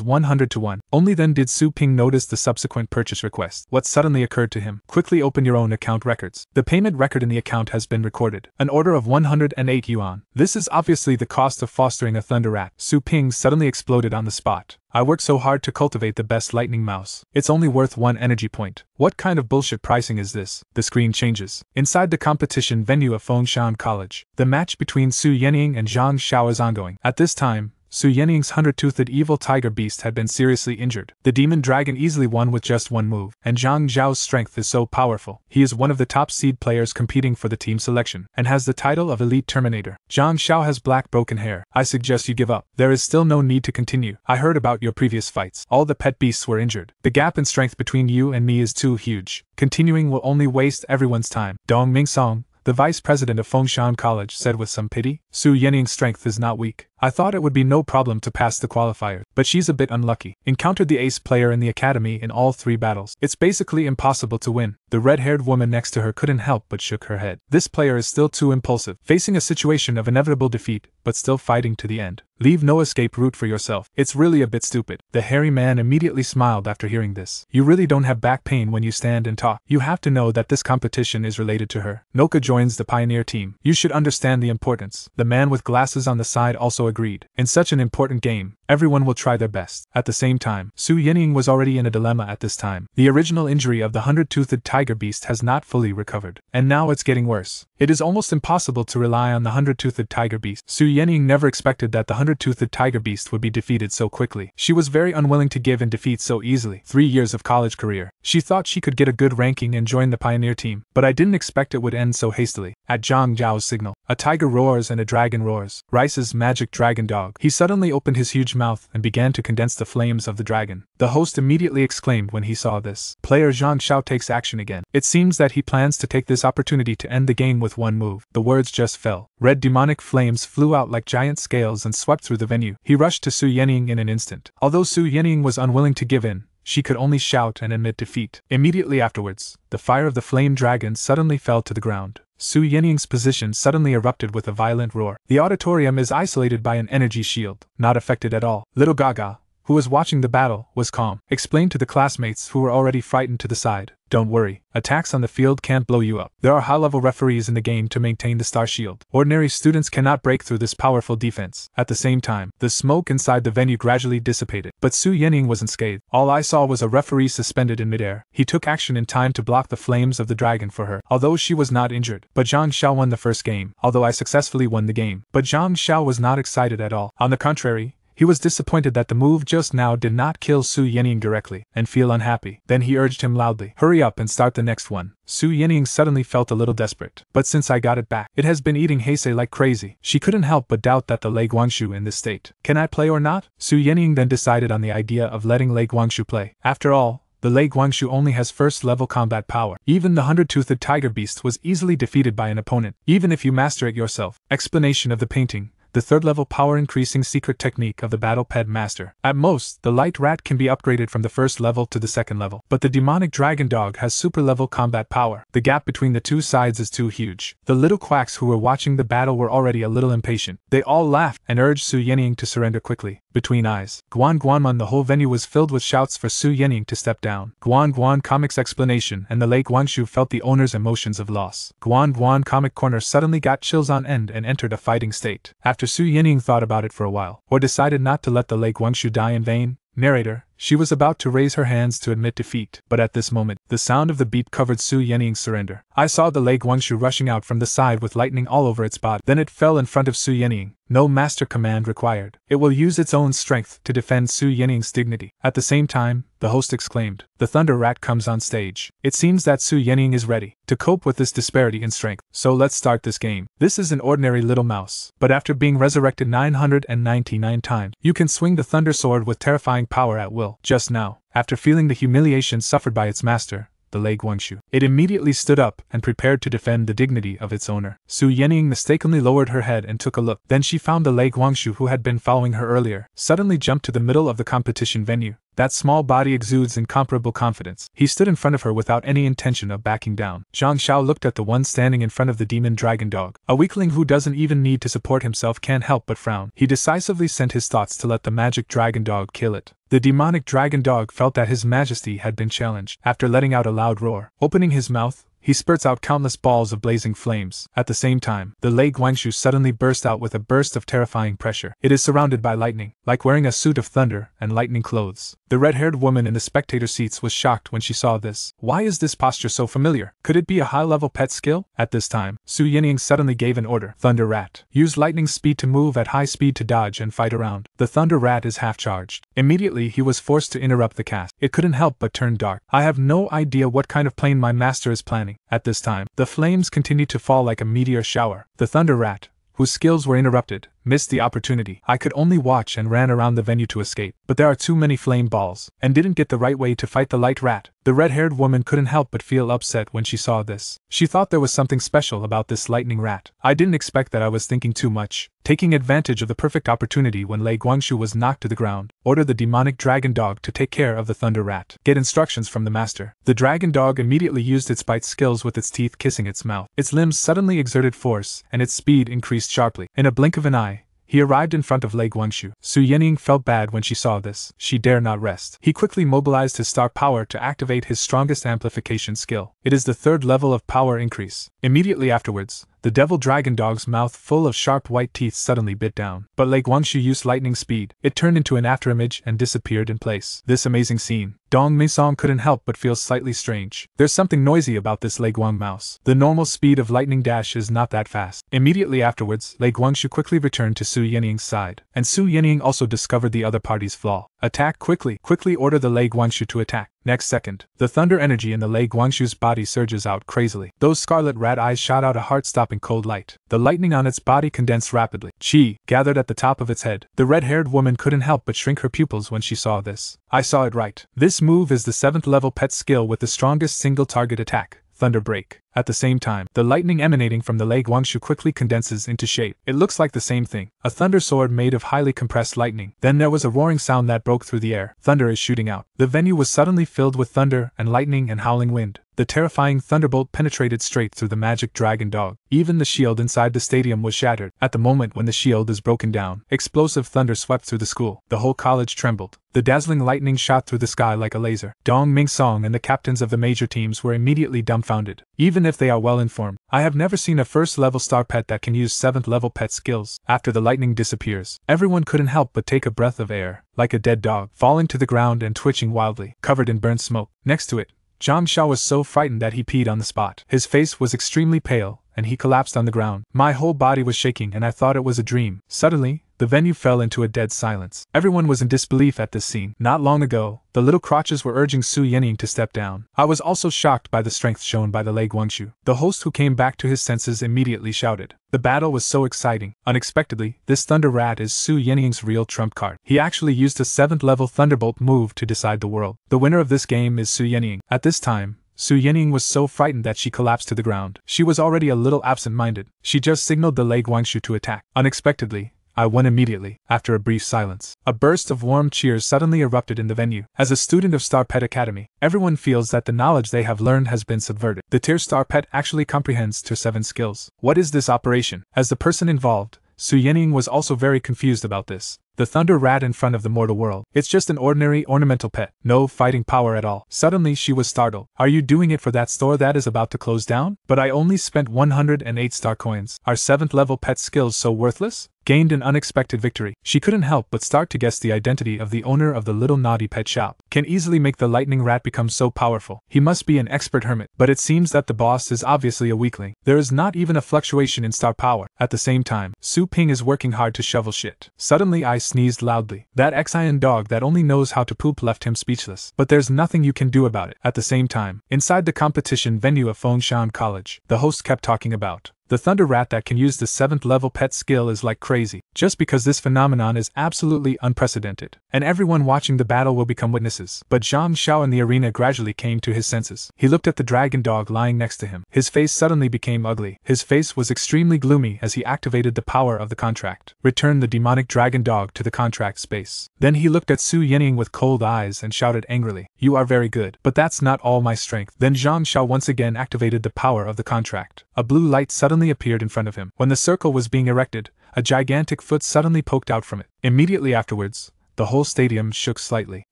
100 to 1. Only then did Su Ping notice the subsequent purchase request. What suddenly occurred to him? Quickly open your own account records. The payment record in the account has been recorded. An order of 108 yuan. This is obviously the cost of fostering a thunder rat. Su Ping suddenly exploded on the spot. I work so hard to cultivate the best lightning mouse. It's only worth one energy point. What kind of bullshit pricing is this? The screen changes. Inside the competition venue of Fengshan College, the match between Su Yenying and Zhang Xiao is ongoing. At this time, Su Yening's hundred-toothed evil tiger beast had been seriously injured. The demon dragon easily won with just one move, and Zhang Zhao's strength is so powerful. He is one of the top seed players competing for the team selection, and has the title of Elite Terminator. Zhang Xiao has black broken hair. I suggest you give up. There is still no need to continue. I heard about your previous fights. All the pet beasts were injured. The gap in strength between you and me is too huge. Continuing will only waste everyone's time. Dong Ming Song, the vice president of Fengshan College said with some pity. Su Yening's strength is not weak. I thought it would be no problem to pass the qualifier, but she's a bit unlucky. Encountered the ace player in the academy in all three battles. It's basically impossible to win. The red haired woman next to her couldn't help but shook her head. This player is still too impulsive, facing a situation of inevitable defeat, but still fighting to the end. Leave no escape route for yourself. It's really a bit stupid. The hairy man immediately smiled after hearing this. You really don't have back pain when you stand and talk. You have to know that this competition is related to her. Noka joins the pioneer team. You should understand the importance. The man with glasses on the side also agreed. In such an important game, everyone will try their best. At the same time, Su Yining was already in a dilemma at this time. The original injury of the hundred-toothed tiger beast has not fully recovered, and now it's getting worse. It is almost impossible to rely on the hundred-toothed tiger beast. Su Yining never expected that the hundred-toothed tiger beast would be defeated so quickly. She was very unwilling to give in defeat so easily. Three years of college career. She thought she could get a good ranking and join the pioneer team, but I didn't expect it would end so hastily. At Zhang Zhao's signal, a tiger roars and a dragon roars. Rice's magic dragon dog. He suddenly opened his huge mouth and began to condense the flames of the dragon. The host immediately exclaimed when he saw this. Player Zhang Xiao takes action again. It seems that he plans to take this opportunity to end the game with one move. The words just fell. Red demonic flames flew out like giant scales and swept through the venue. He rushed to Su Yening in an instant. Although Su Yening was unwilling to give in, she could only shout and admit defeat. Immediately afterwards, the fire of the flame dragon suddenly fell to the ground. Su Yening's position suddenly erupted with a violent roar. The auditorium is isolated by an energy shield, not affected at all. Little Gaga, who was watching the battle, was calm, explained to the classmates who were already frightened to the side. Don't worry, attacks on the field can't blow you up. There are high level referees in the game to maintain the star shield. Ordinary students cannot break through this powerful defense. At the same time, the smoke inside the venue gradually dissipated, but Su Yening was unscathed. All I saw was a referee suspended in midair. He took action in time to block the flames of the dragon for her, although she was not injured. But Zhang Xiao won the first game, although I successfully won the game. But Zhang Xiao was not excited at all. On the contrary, he was disappointed that the move just now did not kill Su Yening directly, and feel unhappy. Then he urged him loudly, Hurry up and start the next one. Su Yening suddenly felt a little desperate. But since I got it back, it has been eating Heisei like crazy. She couldn't help but doubt that the Lei Guangshu in this state. Can I play or not? Su Yening then decided on the idea of letting Lei Guangshu play. After all, the Lei Guangshu only has first level combat power. Even the hundred toothed tiger beast was easily defeated by an opponent, even if you master it yourself. Explanation of the painting the third level power increasing secret technique of the Battle Pet Master. At most, the Light Rat can be upgraded from the first level to the second level, but the demonic Dragon Dog has super level combat power. The gap between the two sides is too huge. The little quacks who were watching the battle were already a little impatient. They all laughed and urged Su Yening to surrender quickly. Between eyes, Guan Guanman the whole venue was filled with shouts for Su Yening to step down. Guan Guan Comic's explanation and the Lei Guangshu felt the owner's emotions of loss. Guan Guan Comic Corner suddenly got chills on end and entered a fighting state. After Su Yining thought about it for a while, or decided not to let the Lei Guangshu die in vain, narrator, She was about to raise her hands to admit defeat, but at this moment, the sound of the beat covered Su Yenying's surrender. I saw the Lei Guangxu rushing out from the side with lightning all over its body. Then it fell in front of Su Yenying, no master command required. It will use its own strength to defend Su Yenying's dignity. At the same time, the host exclaimed, The Thunder Rat comes on stage. It seems that Su Yenying is ready to cope with this disparity in strength. So let's start this game. This is an ordinary little mouse, but after being resurrected 999 times, you can swing the Thunder Sword with terrifying power at will. Just now, after feeling the humiliation suffered by its master, the Lei Guangxu. It immediately stood up and prepared to defend the dignity of its owner. Su Yenying mistakenly lowered her head and took a look. Then she found the Lei Guangxu who had been following her earlier, suddenly jumped to the middle of the competition venue. That small body exudes incomparable confidence. He stood in front of her without any intention of backing down. Zhang Xiao looked at the one standing in front of the demon dragon dog. A weakling who doesn't even need to support himself can't help but frown. He decisively sent his thoughts to let the magic dragon dog kill it. The demonic dragon dog felt that his majesty had been challenged. After letting out a loud roar, opening his mouth, he spurts out countless balls of blazing flames. At the same time, the Lei Guangxu suddenly burst out with a burst of terrifying pressure. It is surrounded by lightning, like wearing a suit of thunder and lightning clothes. The red haired woman in the spectator seats was shocked when she saw this. Why is this posture so familiar? Could it be a high level pet skill? At this time, Su Yinying suddenly gave an order Thunder Rat. Use lightning speed to move at high speed to dodge and fight around. The Thunder Rat is half charged. Immediately, he was forced to interrupt the cast. It couldn't help but turn dark. I have no idea what kind of plane my master is planning. At this time, the flames continued to fall like a meteor shower. The Thunder Rat, whose skills were interrupted, missed the opportunity. I could only watch and ran around the venue to escape. But there are too many flame balls, and didn't get the right way to fight the light rat. The red haired woman couldn't help but feel upset when she saw this. She thought there was something special about this lightning rat. I didn't expect that I was thinking too much. Taking advantage of the perfect opportunity when Lei Guangxu was knocked to the ground, ordered the demonic dragon dog to take care of the thunder rat. Get instructions from the master. The dragon dog immediately used its bite skills with its teeth kissing its mouth. Its limbs suddenly exerted force, and its speed increased sharply. In a blink of an eye, he arrived in front of Lei Guangxu. Su Yenying felt bad when she saw this. She dare not rest. He quickly mobilized his star power to activate his strongest amplification skill. It is the third level of power increase. Immediately afterwards, the devil dragon dog's mouth full of sharp white teeth suddenly bit down. But Lei Guangxu used lightning speed. It turned into an afterimage and disappeared in place. This amazing scene, Dong Meisong couldn't help but feel slightly strange. There's something noisy about this Lei Guang mouse. The normal speed of lightning dash is not that fast. Immediately afterwards, Lei Guangxu quickly returned to Su Yenying's side, and Su Yenying also discovered the other party's flaw. Attack quickly, quickly order the Lei Guangxu to attack. Next second, the thunder energy in the Lei Guangxu's body surges out crazily. Those scarlet rat eyes shot out a heart stopping cold light. The lightning on its body condensed rapidly. Chi gathered at the top of its head. The red haired woman couldn't help but shrink her pupils when she saw this. I saw it right. This move is the seventh level pet skill with the strongest single target attack. Thunder Break. At the same time, the lightning emanating from the Lei Guangxu quickly condenses into shape. It looks like the same thing a thunder sword made of highly compressed lightning. Then there was a roaring sound that broke through the air. Thunder is shooting out. The venue was suddenly filled with thunder and lightning and howling wind. The terrifying thunderbolt penetrated straight through the magic dragon dog. Even the shield inside the stadium was shattered. At the moment when the shield is broken down, explosive thunder swept through the school. The whole college trembled. The dazzling lightning shot through the sky like a laser. Dong Ming Song and the captains of the major teams were immediately dumbfounded. Even if they are well informed, I have never seen a first level star pet that can use 7th level pet skills. After the lightning disappears, everyone couldn't help but take a breath of air, like a dead dog, falling to the ground and twitching wildly, covered in burnt smoke. Next to it, Xiao was so frightened that he peed on the spot. His face was extremely pale, and he collapsed on the ground. My whole body was shaking, and I thought it was a dream. Suddenly, the venue fell into a dead silence. Everyone was in disbelief at this scene. Not long ago, the little crotches were urging Su Yenying to step down. I was also shocked by the strength shown by the Lei Guangxu. The host who came back to his senses immediately shouted. The battle was so exciting. Unexpectedly, this Thunder Rat is Su Yenying's real trump card. He actually used a 7th level Thunderbolt move to decide the world. The winner of this game is Su Yenying. At this time, Su Yenying was so frightened that she collapsed to the ground. She was already a little absent minded. She just signaled the Lei Guangxu to attack. Unexpectedly, I went immediately, after a brief silence. A burst of warm cheers suddenly erupted in the venue. As a student of Star Pet Academy, everyone feels that the knowledge they have learned has been subverted. The Tier Star Pet actually comprehends Tier 7 skills. What is this operation? As the person involved, Su Yenying was also very confused about this. The thunder rat in front of the mortal world. It's just an ordinary ornamental pet. No fighting power at all. Suddenly she was startled. Are you doing it for that store that is about to close down? But I only spent 108 star coins. Are 7th level pet skills so worthless? gained an unexpected victory. She couldn't help but start to guess the identity of the owner of the little naughty pet shop. Can easily make the lightning rat become so powerful. He must be an expert hermit, but it seems that the boss is obviously a weakling. There is not even a fluctuation in star power. At the same time, Su Ping is working hard to shovel shit. Suddenly, I sneezed loudly. That Xian dog that only knows how to poop left him speechless. But there's nothing you can do about it. At the same time, inside the competition venue of Fengshan College, the host kept talking about the Thunder Rat that can use the 7th level pet skill is like crazy, just because this phenomenon is absolutely unprecedented, and everyone watching the battle will become witnesses. But Zhang Xiao in the arena gradually came to his senses. He looked at the dragon dog lying next to him. His face suddenly became ugly. His face was extremely gloomy as he activated the power of the contract. Return the demonic dragon dog to the contract space. Then he looked at Su Yening with cold eyes and shouted angrily, You are very good, but that's not all my strength. Then Zhang Xiao once again activated the power of the contract. A blue light suddenly appeared in front of him. When the circle was being erected, a gigantic foot suddenly poked out from it. Immediately afterwards, the whole stadium shook slightly.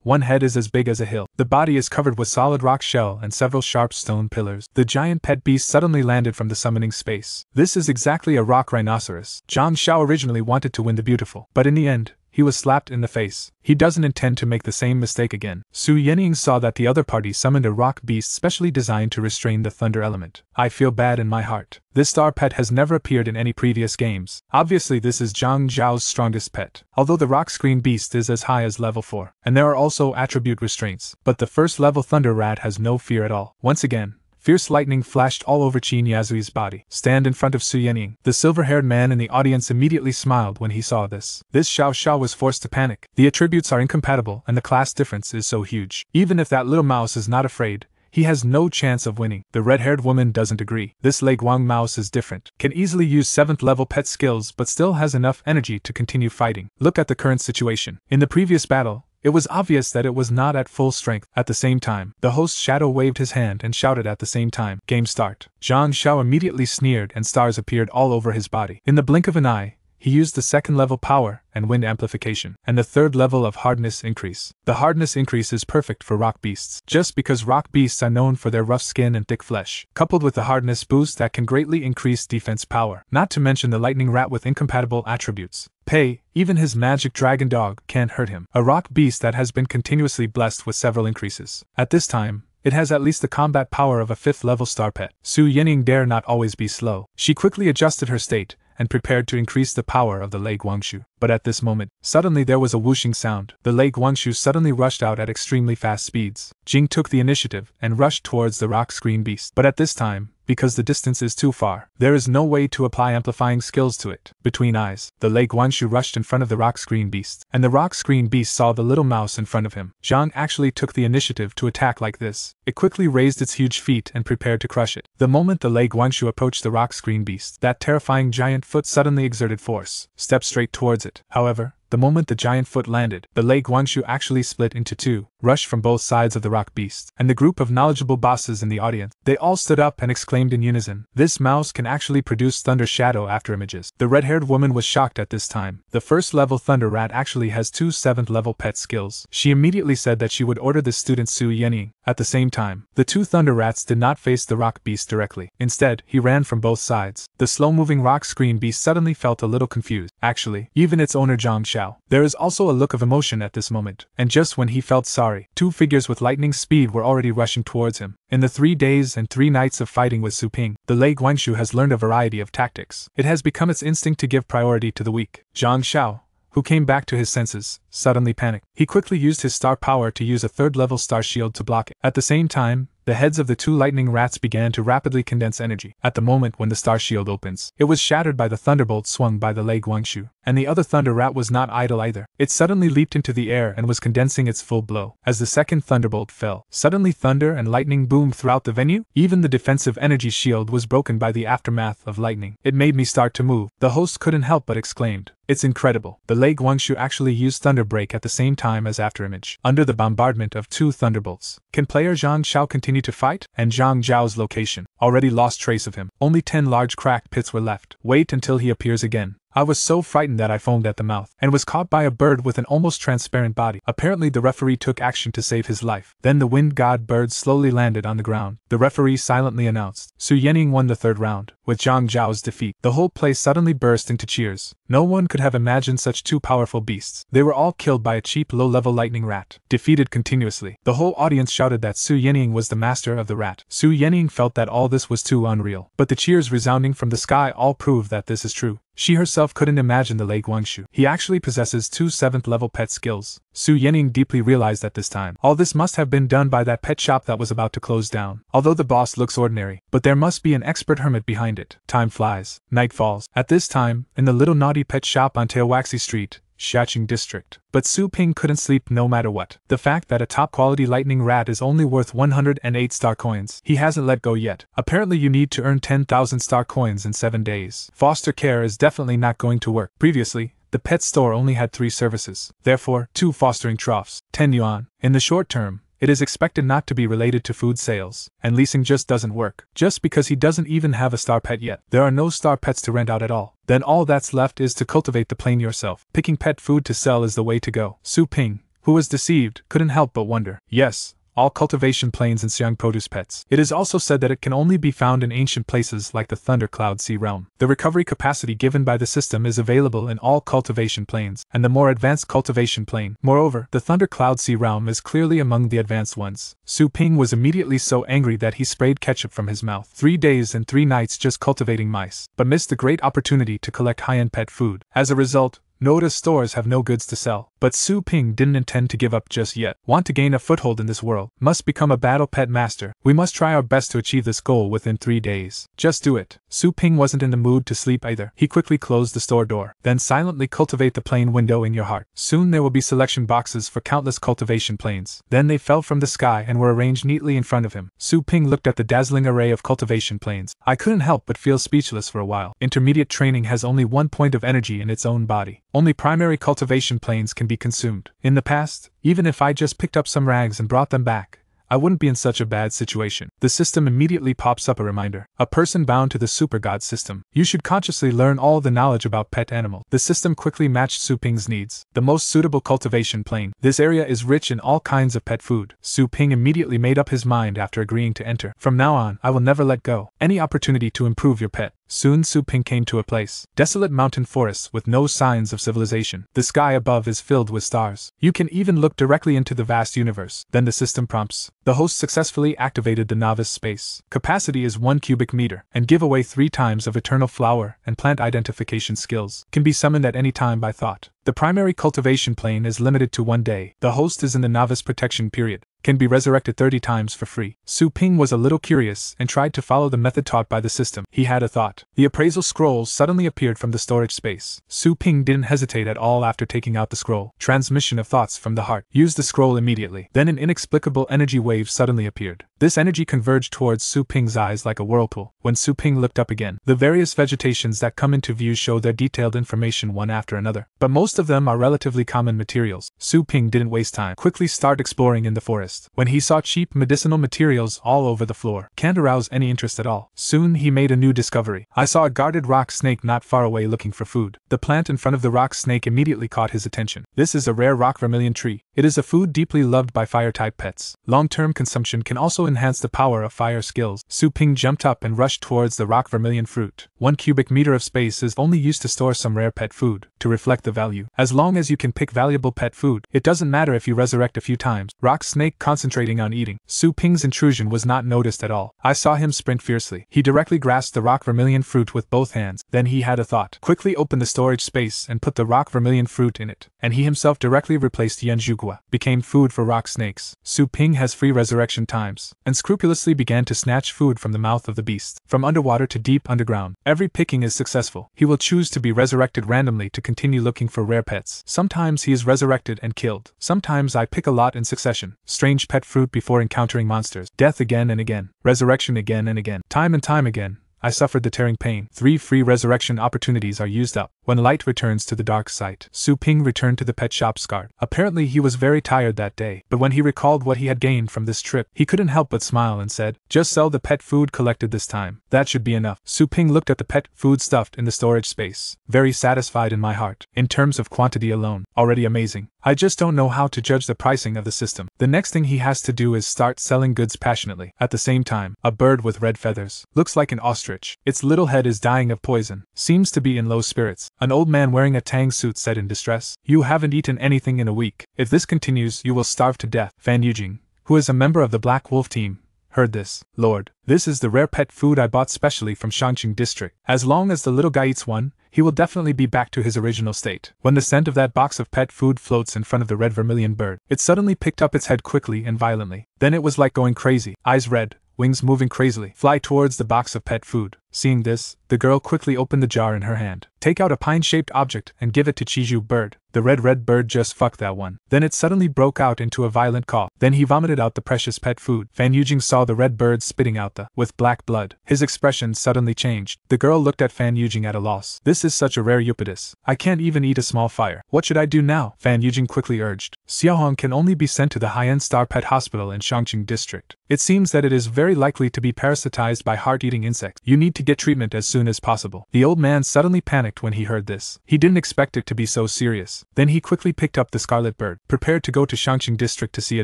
One head is as big as a hill. The body is covered with solid rock shell and several sharp stone pillars. The giant pet beast suddenly landed from the summoning space. This is exactly a rock rhinoceros. Zhang Xiao originally wanted to win the beautiful, but in the end, he was slapped in the face. He doesn't intend to make the same mistake again. Su Yening saw that the other party summoned a rock beast specially designed to restrain the thunder element. I feel bad in my heart. This star pet has never appeared in any previous games. Obviously, this is Zhang Zhao's strongest pet, although the rock screen beast is as high as level 4, and there are also attribute restraints. But the first level thunder rat has no fear at all. Once again, Fierce lightning flashed all over Qin Yazui's body. Stand in front of Su Yening. The silver haired man in the audience immediately smiled when he saw this. This Xiao Xiao was forced to panic. The attributes are incompatible and the class difference is so huge. Even if that little mouse is not afraid, he has no chance of winning. The red haired woman doesn't agree. This Lei Guang mouse is different. Can easily use 7th level pet skills but still has enough energy to continue fighting. Look at the current situation. In the previous battle, it was obvious that it was not at full strength. At the same time, the host Shadow waved his hand and shouted at the same time, Game start. Zhang Xiao immediately sneered and stars appeared all over his body. In the blink of an eye, he used the second level power and wind amplification, and the third level of hardness increase. The hardness increase is perfect for rock beasts, just because rock beasts are known for their rough skin and thick flesh, coupled with the hardness boost that can greatly increase defense power, not to mention the lightning rat with incompatible attributes. Pei, even his magic dragon dog, can't hurt him. A rock beast that has been continuously blessed with several increases. At this time, it has at least the combat power of a fifth level star pet. Su Yening dare not always be slow. She quickly adjusted her state and prepared to increase the power of the Lei Guangshu. But at this moment, suddenly there was a whooshing sound. The Lei Guangshu suddenly rushed out at extremely fast speeds. Jing took the initiative and rushed towards the rock screen beast. But at this time, because the distance is too far. There is no way to apply amplifying skills to it. Between eyes, the Lei Guanshu rushed in front of the rock screen beast, and the rock screen beast saw the little mouse in front of him. Zhang actually took the initiative to attack like this. It quickly raised its huge feet and prepared to crush it. The moment the Lei Guanshu approached the rock screen beast, that terrifying giant foot suddenly exerted force, stepped straight towards it. However, the moment the giant foot landed, the Lei Guanshu actually split into two, rushed from both sides of the rock beast, and the group of knowledgeable bosses in the audience. They all stood up and exclaimed in unison, This mouse can actually produce thunder shadow after images. The red haired woman was shocked at this time. The first level thunder rat actually has two seventh level pet skills. She immediately said that she would order the student Su Yening. At the same time, the two thunder rats did not face the rock beast directly. Instead, he ran from both sides. The slow moving rock screen beast suddenly felt a little confused. Actually, even its owner Zhang There is also a look of emotion at this moment, and just when he felt sorry, two figures with lightning speed were already rushing towards him. In the three days and three nights of fighting with Su Ping, the Lei Guangshu has learned a variety of tactics. It has become its instinct to give priority to the weak. Zhang Xiao, who came back to his senses, suddenly panicked. He quickly used his star power to use a third level star shield to block it. At the same time, the heads of the two lightning rats began to rapidly condense energy. At the moment when the star shield opens, it was shattered by the thunderbolt swung by the Lei Guangshu, and the other thunder rat was not idle either. It suddenly leaped into the air and was condensing its full blow. As the second thunderbolt fell, suddenly thunder and lightning boomed throughout the venue. Even the defensive energy shield was broken by the aftermath of lightning. It made me start to move. The host couldn't help but exclaimed, It's incredible. The Lei Guangshu actually used Thunder Break at the same time as Afterimage. Under the bombardment of two thunderbolts, can player Zhang Xiao continue continue to fight? And Zhang Zhao's location. Already lost trace of him. Only ten large cracked pits were left. Wait until he appears again. I was so frightened that I foamed at the mouth and was caught by a bird with an almost transparent body. Apparently, the referee took action to save his life. Then the wind god bird slowly landed on the ground. The referee silently announced Su Yening won the third round. With Zhang Zhao's defeat, the whole place suddenly burst into cheers. No one could have imagined such two powerful beasts. They were all killed by a cheap low level lightning rat, defeated continuously. The whole audience shouted that Su Yening was the master of the rat. Su Yening felt that all this was too unreal, but the cheers resounding from the sky all proved that this is true. She herself couldn't imagine the Lei Guangxu. He actually possesses two seventh level pet skills. Su Yening deeply realized at this time. All this must have been done by that pet shop that was about to close down. Although the boss looks ordinary, but there must be an expert hermit behind it. Time flies. Night falls. At this time, in the little naughty pet shop on Teowaxi Street, Xiaqing district. But Su Ping couldn't sleep no matter what. The fact that a top quality lightning rat is only worth 108 star coins, he hasn't let go yet. Apparently, you need to earn 10,000 star coins in 7 days. Foster care is definitely not going to work. Previously, the pet store only had three services, therefore, two fostering troughs, 10 yuan. In the short term, it is expected not to be related to food sales, and leasing just doesn't work. Just because he doesn't even have a star pet yet, there are no star pets to rent out at all. Then all that's left is to cultivate the plane yourself. Picking pet food to sell is the way to go. Su Ping, who was deceived, couldn't help but wonder. Yes, all cultivation planes in Xiang produce pets. It is also said that it can only be found in ancient places like the Thundercloud Sea realm. The recovery capacity given by the system is available in all cultivation planes, and the more advanced cultivation plane. Moreover, the Thundercloud Sea realm is clearly among the advanced ones. Su Ping was immediately so angry that he sprayed ketchup from his mouth. Three days and three nights just cultivating mice, but missed the great opportunity to collect high end pet food. As a result, Noda's stores have no goods to sell, but Su Ping didn't intend to give up just yet. Want to gain a foothold in this world, must become a battle pet master. We must try our best to achieve this goal within three days. Just do it. Su Ping wasn't in the mood to sleep either. He quickly closed the store door, then silently cultivate the plane window in your heart. Soon there will be selection boxes for countless cultivation planes. Then they fell from the sky and were arranged neatly in front of him. Su Ping looked at the dazzling array of cultivation planes. I couldn't help but feel speechless for a while. Intermediate training has only one point of energy in its own body. Only primary cultivation planes can be consumed. In the past, even if I just picked up some rags and brought them back, I wouldn't be in such a bad situation. The system immediately pops up a reminder. A person bound to the super god system. You should consciously learn all the knowledge about pet animal. The system quickly matched Su Ping's needs. The most suitable cultivation plane. This area is rich in all kinds of pet food. Su Ping immediately made up his mind after agreeing to enter. From now on, I will never let go. Any opportunity to improve your pet. Soon Su Ping came to a place. Desolate mountain forests with no signs of civilization. The sky above is filled with stars. You can even look directly into the vast universe. Then the system prompts. The host successfully activated the novice space. Capacity is 1 cubic meter, and give away 3 times of eternal flower and plant identification skills. Can be summoned at any time by thought. The primary cultivation plane is limited to one day. The host is in the novice protection period can be resurrected 30 times for free. Su Ping was a little curious and tried to follow the method taught by the system. He had a thought. The appraisal scrolls suddenly appeared from the storage space. Su Ping didn't hesitate at all after taking out the scroll. Transmission of thoughts from the heart. Use the scroll immediately. Then an inexplicable energy wave suddenly appeared. This energy converged towards Su Ping's eyes like a whirlpool. When Su Ping looked up again, the various vegetations that come into view show their detailed information one after another. But most of them are relatively common materials. Su Ping didn't waste time. Quickly start exploring in the forest when he saw cheap medicinal materials all over the floor. Can't arouse any interest at all. Soon he made a new discovery. I saw a guarded rock snake not far away looking for food. The plant in front of the rock snake immediately caught his attention. This is a rare rock vermilion tree. It is a food deeply loved by fire type pets. Long term consumption can also enhance the power of fire skills. Su Ping jumped up and rushed towards the rock vermilion fruit. One cubic meter of space is only used to store some rare pet food, to reflect the value. As long as you can pick valuable pet food, it doesn't matter if you resurrect a few times. Rock snake concentrating on eating. Su Ping's intrusion was not noticed at all. I saw him sprint fiercely. He directly grasped the rock vermilion fruit with both hands. Then he had a thought. Quickly opened the storage space and put the rock vermilion fruit in it. And he himself directly replaced Yan Zhugua. Became food for rock snakes. Su Ping has free resurrection times. And scrupulously began to snatch food from the mouth of the beast. From underwater to deep underground. Every picking is successful. He will choose to be resurrected randomly to continue looking for rare pets. Sometimes he is resurrected and killed. Sometimes I pick a lot in succession. Strange pet fruit before encountering monsters. Death again and again. Resurrection again and again. Time and time again. I suffered the tearing pain. Three free resurrection opportunities are used up. When light returns to the dark site. Su Ping returned to the pet shop scarred. Apparently, he was very tired that day, but when he recalled what he had gained from this trip, he couldn't help but smile and said, Just sell the pet food collected this time. That should be enough. Su Ping looked at the pet food stuffed in the storage space, very satisfied in my heart. In terms of quantity alone, already amazing. I just don't know how to judge the pricing of the system. The next thing he has to do is start selling goods passionately. At the same time, a bird with red feathers looks like an ostrich. Its little head is dying of poison, seems to be in low spirits. An old man wearing a tang suit said in distress, You haven't eaten anything in a week. If this continues, you will starve to death. Fan Yujing, who is a member of the Black Wolf team, heard this. Lord, this is the rare pet food I bought specially from Shangqing district. As long as the little guy eats one, he will definitely be back to his original state. When the scent of that box of pet food floats in front of the red vermilion bird, it suddenly picked up its head quickly and violently. Then it was like going crazy, eyes red, wings moving crazily, fly towards the box of pet food. Seeing this, the girl quickly opened the jar in her hand. Take out a pine shaped object and give it to Chiju bird. The red red bird just fucked that one. Then it suddenly broke out into a violent cough. Then he vomited out the precious pet food. Fan Yujing saw the red bird spitting out the with black blood. His expression suddenly changed. The girl looked at Fan Yujing at a loss. This is such a rare Eupidas. I can't even eat a small fire. What should I do now? Fan Yujing quickly urged. Xiaohong can only be sent to the high-end Star Pet Hospital in Shangqing district. It seems that it is very likely to be parasitized by heart-eating insects. You need to get treatment as soon as possible. The old man suddenly panicked when he heard this. He didn't expect it to be so serious. Then he quickly picked up the scarlet bird, prepared to go to Shangqing district to see a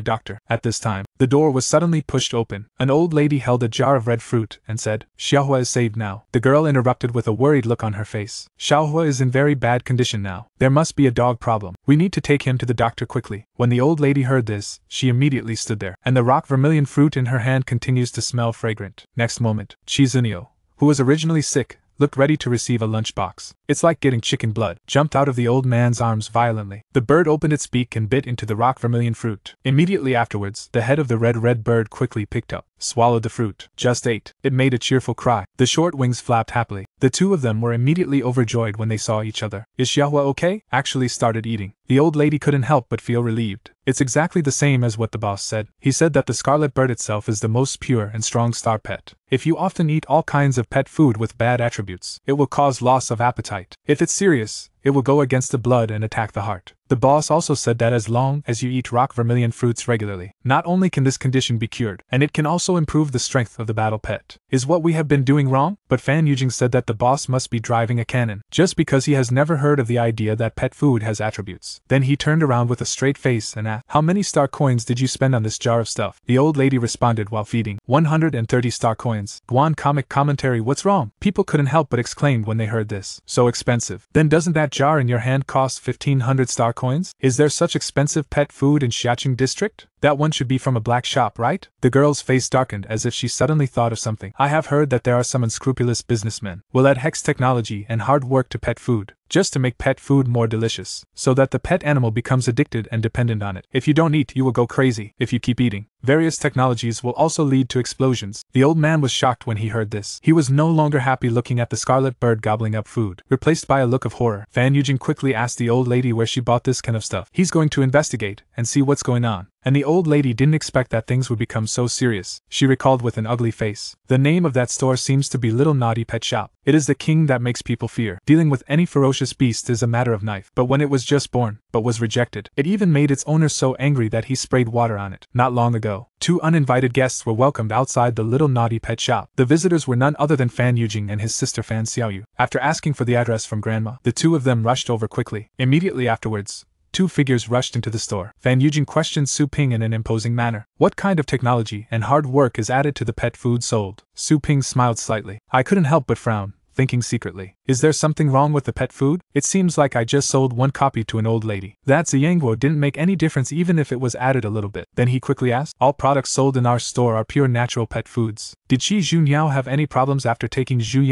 doctor. At this time, the door was suddenly pushed open. An old lady held a jar of red fruit and said, Xiaohua is saved now. The girl interrupted with a worried look on her face. Xiaohua is in very bad condition now. There must be a dog problem. We need to take him to the doctor quickly. When the old lady heard this, she immediately stood there, and the rock vermilion fruit in her hand continues to smell fragrant. Next moment, Chizunio, who was originally sick, looked ready to receive a lunchbox. It's like getting chicken blood, jumped out of the old man's arms violently. The bird opened its beak and bit into the rock vermilion fruit. Immediately afterwards, the head of the red red bird quickly picked up, swallowed the fruit, just ate. It made a cheerful cry. The short wings flapped happily. The two of them were immediately overjoyed when they saw each other. Is Xiaohua okay? Actually started eating. The old lady couldn't help but feel relieved. It's exactly the same as what the boss said. He said that the scarlet bird itself is the most pure and strong star pet. If you often eat all kinds of pet food with bad attributes, it will cause loss of appetite. If it's serious, it will go against the blood and attack the heart. The boss also said that as long as you eat rock vermilion fruits regularly, not only can this condition be cured, and it can also improve the strength of the battle pet. Is what we have been doing wrong? But Fan Yujing said that the boss must be driving a cannon, just because he has never heard of the idea that pet food has attributes. Then he turned around with a straight face and asked, How many star coins did you spend on this jar of stuff? The old lady responded while feeding, 130 star coins. Guan comic commentary What's wrong? People couldn't help but exclaim when they heard this. So expensive. Then doesn't that jar in your hand costs 1500 star coins? Is there such expensive pet food in Xiaqing district? That one should be from a black shop, right? The girl's face darkened as if she suddenly thought of something. I have heard that there are some unscrupulous businessmen will add hex technology and hard work to pet food, just to make pet food more delicious, so that the pet animal becomes addicted and dependent on it. If you don't eat, you will go crazy if you keep eating. Various technologies will also lead to explosions. The old man was shocked when he heard this. He was no longer happy looking at the scarlet bird gobbling up food, replaced by a look of horror. Fan Yujing quickly asked the old lady where she bought this kind of stuff. He's going to investigate and see what's going on. And the old lady didn't expect that things would become so serious. She recalled with an ugly face. The name of that store seems to be Little Naughty Pet Shop. It is the king that makes people fear. Dealing with any ferocious beast is a matter of knife. But when it was just born, but was rejected, it even made its owner so angry that he sprayed water on it. Not long ago, two uninvited guests were welcomed outside the Little Naughty Pet Shop. The visitors were none other than Fan Yujing and his sister Fan Xiaoyu. After asking for the address from Grandma, the two of them rushed over quickly. Immediately afterwards, two figures rushed into the store. Fan Yujing questioned Su Ping in an imposing manner. What kind of technology and hard work is added to the pet food sold? Su Ping smiled slightly. I couldn't help but frown, thinking secretly. Is there something wrong with the pet food? It seems like I just sold one copy to an old lady. That Ziyangguo didn't make any difference even if it was added a little bit. Then he quickly asked, All products sold in our store are pure natural pet foods. Did Qi Junyao have any problems after taking Zhu?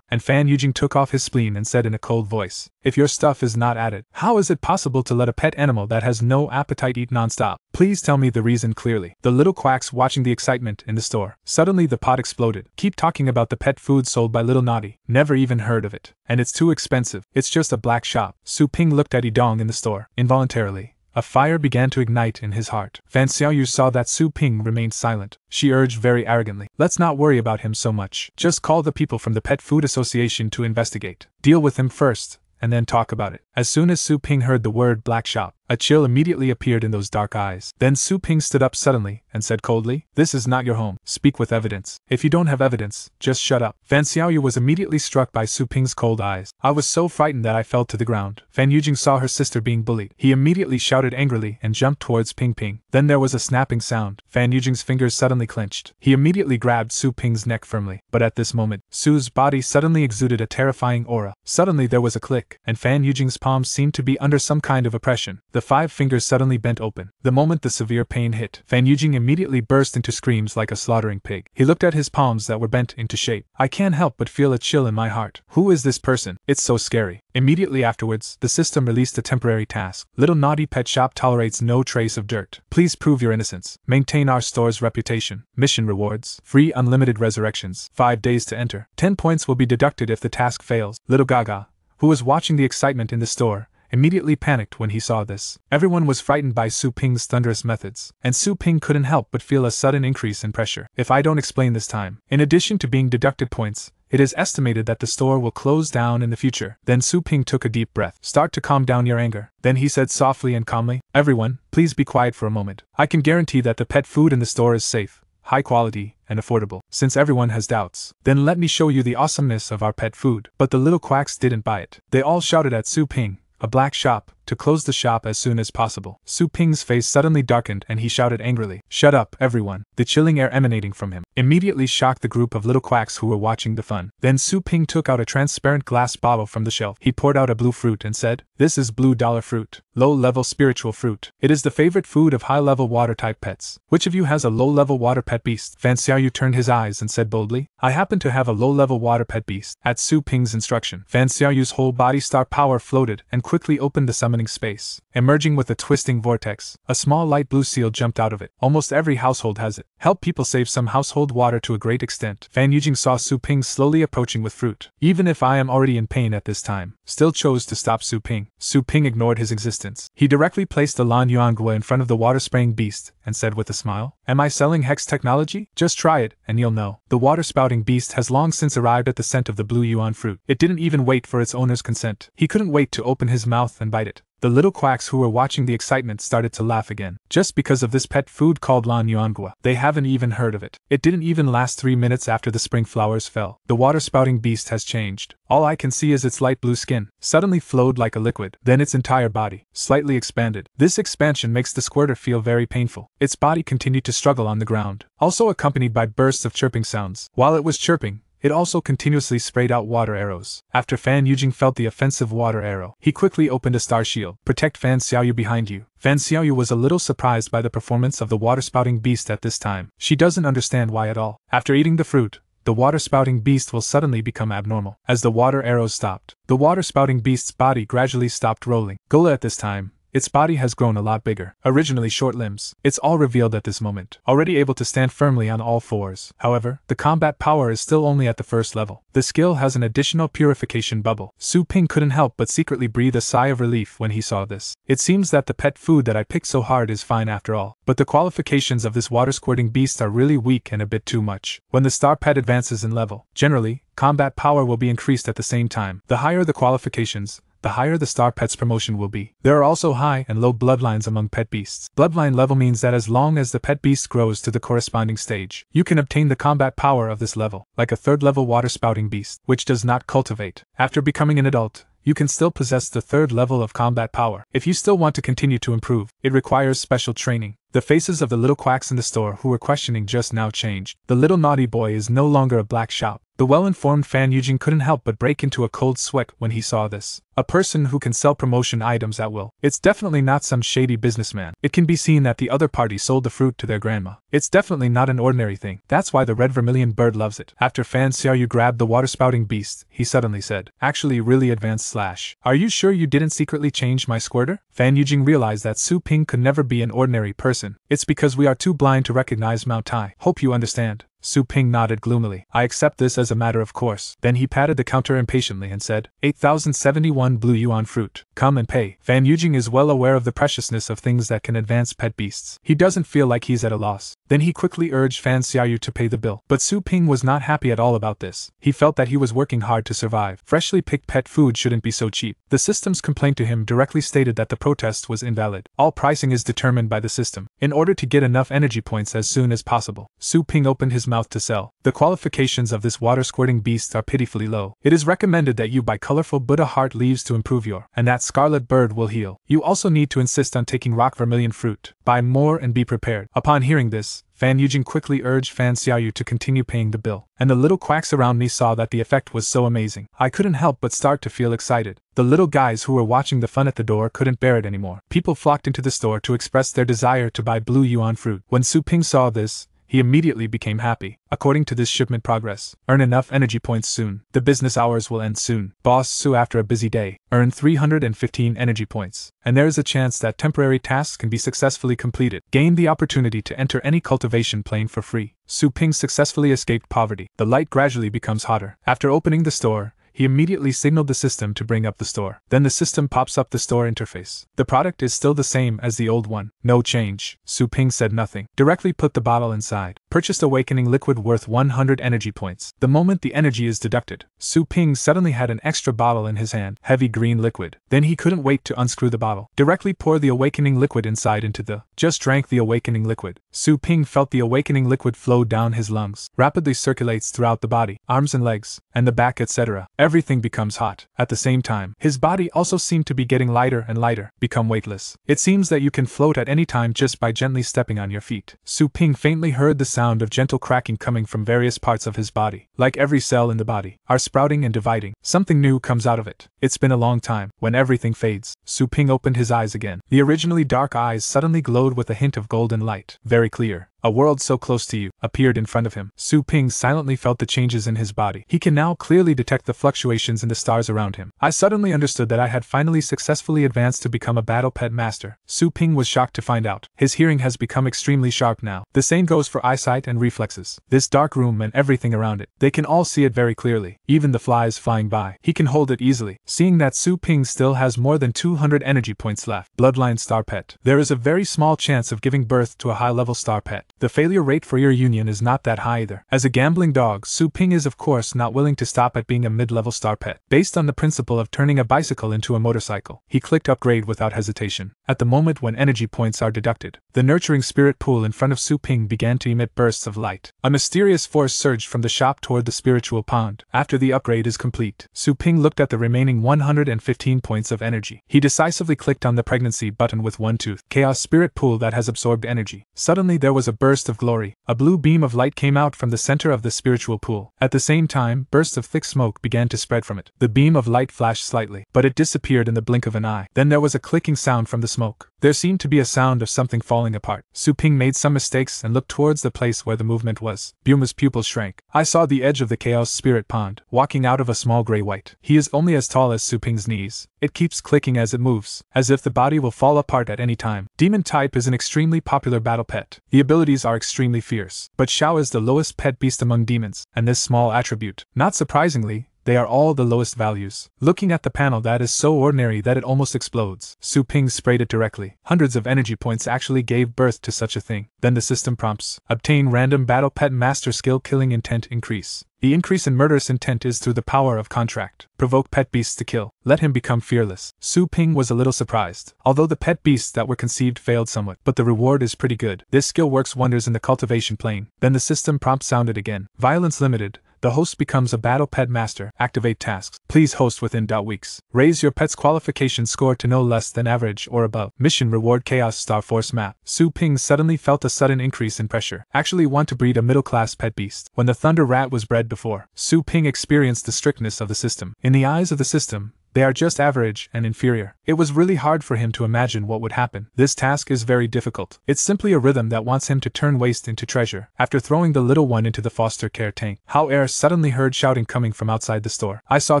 And Fan Yujing took off his spleen and said in a cold voice, If your stuff is not added, how is it possible to let a pet animal that has no appetite eat nonstop? Please tell me the reason clearly. The little quacks watching the excitement in the store. Suddenly the pot exploded. Keep talking about the pet food sold by Little Naughty. Never even heard of it. And it's too expensive. It's just a black shop. Su Ping looked at Yidong in the store. Involuntarily, a fire began to ignite in his heart. Fan Xiaoyu saw that Su Ping remained silent. She urged very arrogantly, Let's not worry about him so much. Just call the people from the Pet Food Association to investigate. Deal with him first, and then talk about it. As soon as Su Ping heard the word black shop, a chill immediately appeared in those dark eyes. Then Su Ping stood up suddenly and said coldly, This is not your home. Speak with evidence. If you don't have evidence, just shut up. Fan Xiaoyu was immediately struck by Su Ping's cold eyes. I was so frightened that I fell to the ground. Fan Yujing saw her sister being bullied. He immediately shouted angrily and jumped towards Ping Ping. Then there was a snapping sound. Fan Yujing's fingers suddenly clenched. He immediately grabbed Su Ping's neck firmly. But at this moment, Su's body suddenly exuded a terrifying aura. Suddenly there was a click, and Fan Yujing's palms seemed to be under some kind of oppression. The five fingers suddenly bent open. The moment the severe pain hit, Fan Yujing immediately burst into screams like a slaughtering pig. He looked at his palms that were bent into shape. I can't help but feel a chill in my heart. Who is this person? It's so scary. Immediately afterwards, the system released a temporary task. Little Naughty Pet Shop tolerates no trace of dirt. Please prove your innocence. Maintain our store's reputation. Mission rewards. Free unlimited resurrections. 5 days to enter. 10 points will be deducted if the task fails. Little Gaga, who was watching the excitement in the store, immediately panicked when he saw this. Everyone was frightened by Su Ping's thunderous methods, and Su Ping couldn't help but feel a sudden increase in pressure. If I don't explain this time, in addition to being deducted points, it is estimated that the store will close down in the future. Then Su Ping took a deep breath. Start to calm down your anger. Then he said softly and calmly, Everyone, please be quiet for a moment. I can guarantee that the pet food in the store is safe, high quality, and affordable. Since everyone has doubts, then let me show you the awesomeness of our pet food. But the little quacks didn't buy it. They all shouted at Su Ping, a black shop, to close the shop as soon as possible. Su Ping's face suddenly darkened and he shouted angrily, Shut up, everyone! The chilling air emanating from him immediately shocked the group of little quacks who were watching the fun. Then Su Ping took out a transparent glass bottle from the shelf. He poured out a blue fruit and said, This is blue dollar fruit, low level spiritual fruit. It is the favorite food of high level water type pets. Which of you has a low level water pet beast? Fan Xiaoyu turned his eyes and said boldly, I happen to have a low level water pet beast. At Su Ping's instruction, Fan Xiaoyu's whole body star power floated and quickly opened the space. Emerging with a twisting vortex, a small light blue seal jumped out of it. Almost every household has it. Help people save some household water to a great extent. Fan Yujing saw Su Ping slowly approaching with fruit. Even if I am already in pain at this time, still chose to stop Su Ping. Su Ping ignored his existence. He directly placed the Lan Yuangua in front of the water spraying beast and said with a smile, Am I selling hex technology? Just try it, and you'll know. The water spouting beast has long since arrived at the scent of the blue yuan fruit. It didn't even wait for its owner's consent. He couldn't wait to open his mouth and bite it. The little quacks who were watching the excitement started to laugh again. Just because of this pet food called Lan Yuangua. They haven't even heard of it. It didn't even last three minutes after the spring flowers fell. The water spouting beast has changed. All I can see is its light blue skin, suddenly flowed like a liquid, then its entire body, slightly expanded. This expansion makes the squirter feel very painful. Its body continued to struggle on the ground, also accompanied by bursts of chirping sounds. While it was chirping, it also continuously sprayed out water arrows. After Fan Yujing felt the offensive water arrow, he quickly opened a star shield. Protect Fan Xiaoyu behind you. Fan Xiaoyu was a little surprised by the performance of the water spouting beast at this time. She doesn't understand why at all. After eating the fruit, the water spouting beast will suddenly become abnormal. As the water arrows stopped, the water spouting beast's body gradually stopped rolling. Gola at this time, its body has grown a lot bigger. Originally short limbs, it's all revealed at this moment. Already able to stand firmly on all fours. However, the combat power is still only at the first level. The skill has an additional purification bubble. Su Ping couldn't help but secretly breathe a sigh of relief when he saw this. It seems that the pet food that I picked so hard is fine after all. But the qualifications of this water squirting beast are really weak and a bit too much. When the star pet advances in level, generally, combat power will be increased at the same time. The higher the qualifications, the higher the star pet's promotion will be. There are also high and low bloodlines among pet beasts. Bloodline level means that as long as the pet beast grows to the corresponding stage, you can obtain the combat power of this level, like a third level water spouting beast, which does not cultivate. After becoming an adult, you can still possess the third level of combat power. If you still want to continue to improve, it requires special training. The faces of the little quacks in the store who were questioning just now changed. The little naughty boy is no longer a black shop. The well informed Fan Yujing couldn't help but break into a cold sweat when he saw this. A person who can sell promotion items at will. It's definitely not some shady businessman. It can be seen that the other party sold the fruit to their grandma. It's definitely not an ordinary thing. That's why the red vermilion bird loves it. After Fan Xiaoyu grabbed the water spouting beast, he suddenly said, Actually, really advanced slash. Are you sure you didn't secretly change my squirter? Fan Yujing realized that Su Ping could never be an ordinary person. It's because we are too blind to recognize Mao Tai. Hope you understand. Su Ping nodded gloomily. I accept this as a matter of course. Then he patted the counter impatiently and said, 8071 blue yuan fruit. Come and pay. Fan Yujing is well aware of the preciousness of things that can advance pet beasts. He doesn't feel like he's at a loss. Then he quickly urged Fan Xiaoyu to pay the bill. But Su Ping was not happy at all about this. He felt that he was working hard to survive. Freshly picked pet food shouldn't be so cheap. The system's complaint to him directly stated that the protest was invalid. All pricing is determined by the system. In order to get enough energy points as soon as possible, Su Ping opened his mouth to sell. The qualifications of this water squirting beast are pitifully low. It is recommended that you buy colorful Buddha heart leaves to improve your, and that scarlet bird will heal. You also need to insist on taking rock vermilion fruit. Buy more and be prepared. Upon hearing this, Fan Yujing quickly urged Fan Xiaoyu to continue paying the bill, and the little quacks around me saw that the effect was so amazing. I couldn't help but start to feel excited. The little guys who were watching the fun at the door couldn't bear it anymore. People flocked into the store to express their desire to buy blue yuan fruit. When Su Ping saw this, he immediately became happy. According to this shipment progress, earn enough energy points soon. The business hours will end soon. Boss Su, after a busy day, earned 315 energy points, and there is a chance that temporary tasks can be successfully completed. Gain the opportunity to enter any cultivation plane for free. Su Ping successfully escaped poverty. The light gradually becomes hotter. After opening the store, he immediately signaled the system to bring up the store. Then the system pops up the store interface. The product is still the same as the old one. No change. Su Ping said nothing. Directly put the bottle inside. Purchased awakening liquid worth 100 energy points. The moment the energy is deducted, Su Ping suddenly had an extra bottle in his hand, heavy green liquid. Then he couldn't wait to unscrew the bottle. Directly pour the awakening liquid inside into the. Just drank the awakening liquid. Su Ping felt the awakening liquid flow down his lungs, rapidly circulates throughout the body, arms and legs, and the back, etc everything becomes hot. At the same time, his body also seemed to be getting lighter and lighter, become weightless. It seems that you can float at any time just by gently stepping on your feet. Su Ping faintly heard the sound of gentle cracking coming from various parts of his body. Like every cell in the body, are sprouting and dividing. Something new comes out of it. It's been a long time. When everything fades, Su Ping opened his eyes again. The originally dark eyes suddenly glowed with a hint of golden light. Very clear. A world so close to you appeared in front of him. Su Ping silently felt the changes in his body. He can now clearly detect the fluctuations in the stars around him. I suddenly understood that I had finally successfully advanced to become a battle pet master. Su Ping was shocked to find out. His hearing has become extremely sharp now. The same goes for eyesight and reflexes. This dark room and everything around it. They can all see it very clearly, even the flies flying by. He can hold it easily. Seeing that Su Ping still has more than 200 energy points left. Bloodline Star Pet. There is a very small chance of giving birth to a high level star pet. The failure rate for your union is not that high either. As a gambling dog, Su Ping is of course not willing to stop at being a mid-level star pet. Based on the principle of turning a bicycle into a motorcycle, he clicked upgrade without hesitation. At the moment when energy points are deducted, the nurturing spirit pool in front of Su Ping began to emit bursts of light. A mysterious force surged from the shop toward the spiritual pond. After the upgrade is complete, Su Ping looked at the remaining 115 points of energy. He decisively clicked on the pregnancy button with one tooth. Chaos spirit pool that has absorbed energy. Suddenly there was a burst of glory. A blue beam of light came out from the center of the spiritual pool. At the same time, bursts of thick smoke began to spread from it. The beam of light flashed slightly, but it disappeared in the blink of an eye. Then there was a clicking sound from the smoke. There seemed to be a sound of something falling apart. Su Ping made some mistakes and looked towards the place where the movement was. Buma's pupils shrank. I saw the edge of the Chaos Spirit Pond, walking out of a small gray white. He is only as tall as Su Ping's knees. It keeps clicking as it moves, as if the body will fall apart at any time. Demon type is an extremely popular battle pet. The abilities are extremely fierce, but Shao is the lowest pet beast among demons, and this small attribute, not surprisingly, they are all the lowest values. Looking at the panel that is so ordinary that it almost explodes, Su Ping sprayed it directly. Hundreds of energy points actually gave birth to such a thing. Then the system prompts Obtain random battle pet master skill killing intent increase. The increase in murderous intent is through the power of contract. Provoke pet beasts to kill. Let him become fearless. Su Ping was a little surprised. Although the pet beasts that were conceived failed somewhat, but the reward is pretty good. This skill works wonders in the cultivation plane. Then the system prompt sounded again. Violence limited the host becomes a battle pet master. Activate tasks. Please host within dot weeks. Raise your pet's qualification score to no less than average or above. Mission reward Chaos Star Force map. Su Ping suddenly felt a sudden increase in pressure. Actually want to breed a middle class pet beast. When the Thunder Rat was bred before, Su Ping experienced the strictness of the system. In the eyes of the system, they are just average and inferior. It was really hard for him to imagine what would happen. This task is very difficult. It's simply a rhythm that wants him to turn waste into treasure. After throwing the little one into the foster care tank, Hao Er suddenly heard shouting coming from outside the store. I saw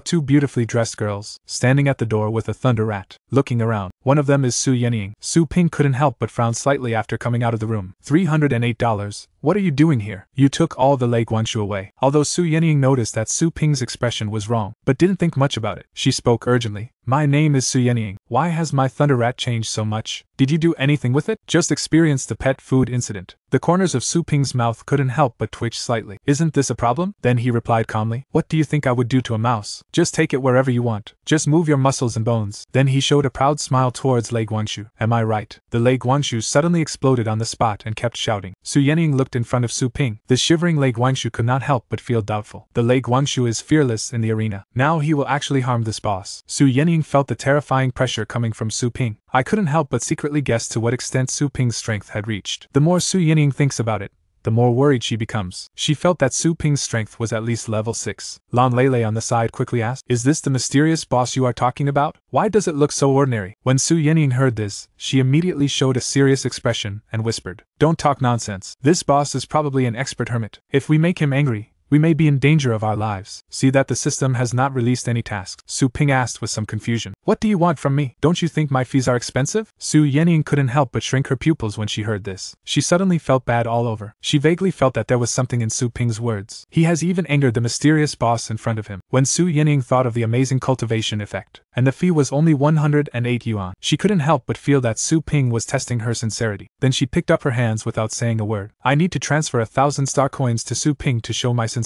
two beautifully dressed girls standing at the door with a thunder rat, looking around. One of them is Su Yenying. Su Ping couldn't help but frown slightly after coming out of the room. $308. What are you doing here? You took all the Lei Guanshu away. Although Su Yenying noticed that Su Ping's expression was wrong, but didn't think much about it, she spoke urgently. My name is Su Yenying. Why has my Thunder Rat changed so much? Did you do anything with it? Just experienced the pet food incident. The corners of Su Ping's mouth couldn't help but twitch slightly. Isn't this a problem? Then he replied calmly. What do you think I would do to a mouse? Just take it wherever you want. Just move your muscles and bones. Then he showed a proud smile towards Lei Guangshu. Am I right? The Lei Guangshu suddenly exploded on the spot and kept shouting. Su Yenying looked in front of Su Ping. The shivering Lei Guangshu could not help but feel doubtful. The Lei Guangshu is fearless in the arena. Now he will actually harm this boss. Su Felt the terrifying pressure coming from Su Ping. I couldn't help but secretly guess to what extent Su Ping's strength had reached. The more Su Yining thinks about it, the more worried she becomes. She felt that Su Ping's strength was at least level 6. Lan Lele on the side quickly asked, Is this the mysterious boss you are talking about? Why does it look so ordinary? When Su Yening heard this, she immediately showed a serious expression and whispered, Don't talk nonsense. This boss is probably an expert hermit. If we make him angry, we may be in danger of our lives. See that the system has not released any tasks. Su Ping asked with some confusion. What do you want from me? Don't you think my fees are expensive? Su Yening couldn't help but shrink her pupils when she heard this. She suddenly felt bad all over. She vaguely felt that there was something in Su Ping's words. He has even angered the mysterious boss in front of him. When Su Yening thought of the amazing cultivation effect, and the fee was only 108 yuan, she couldn't help but feel that Su Ping was testing her sincerity. Then she picked up her hands without saying a word. I need to transfer a thousand star coins to Su Ping to show my sincerity.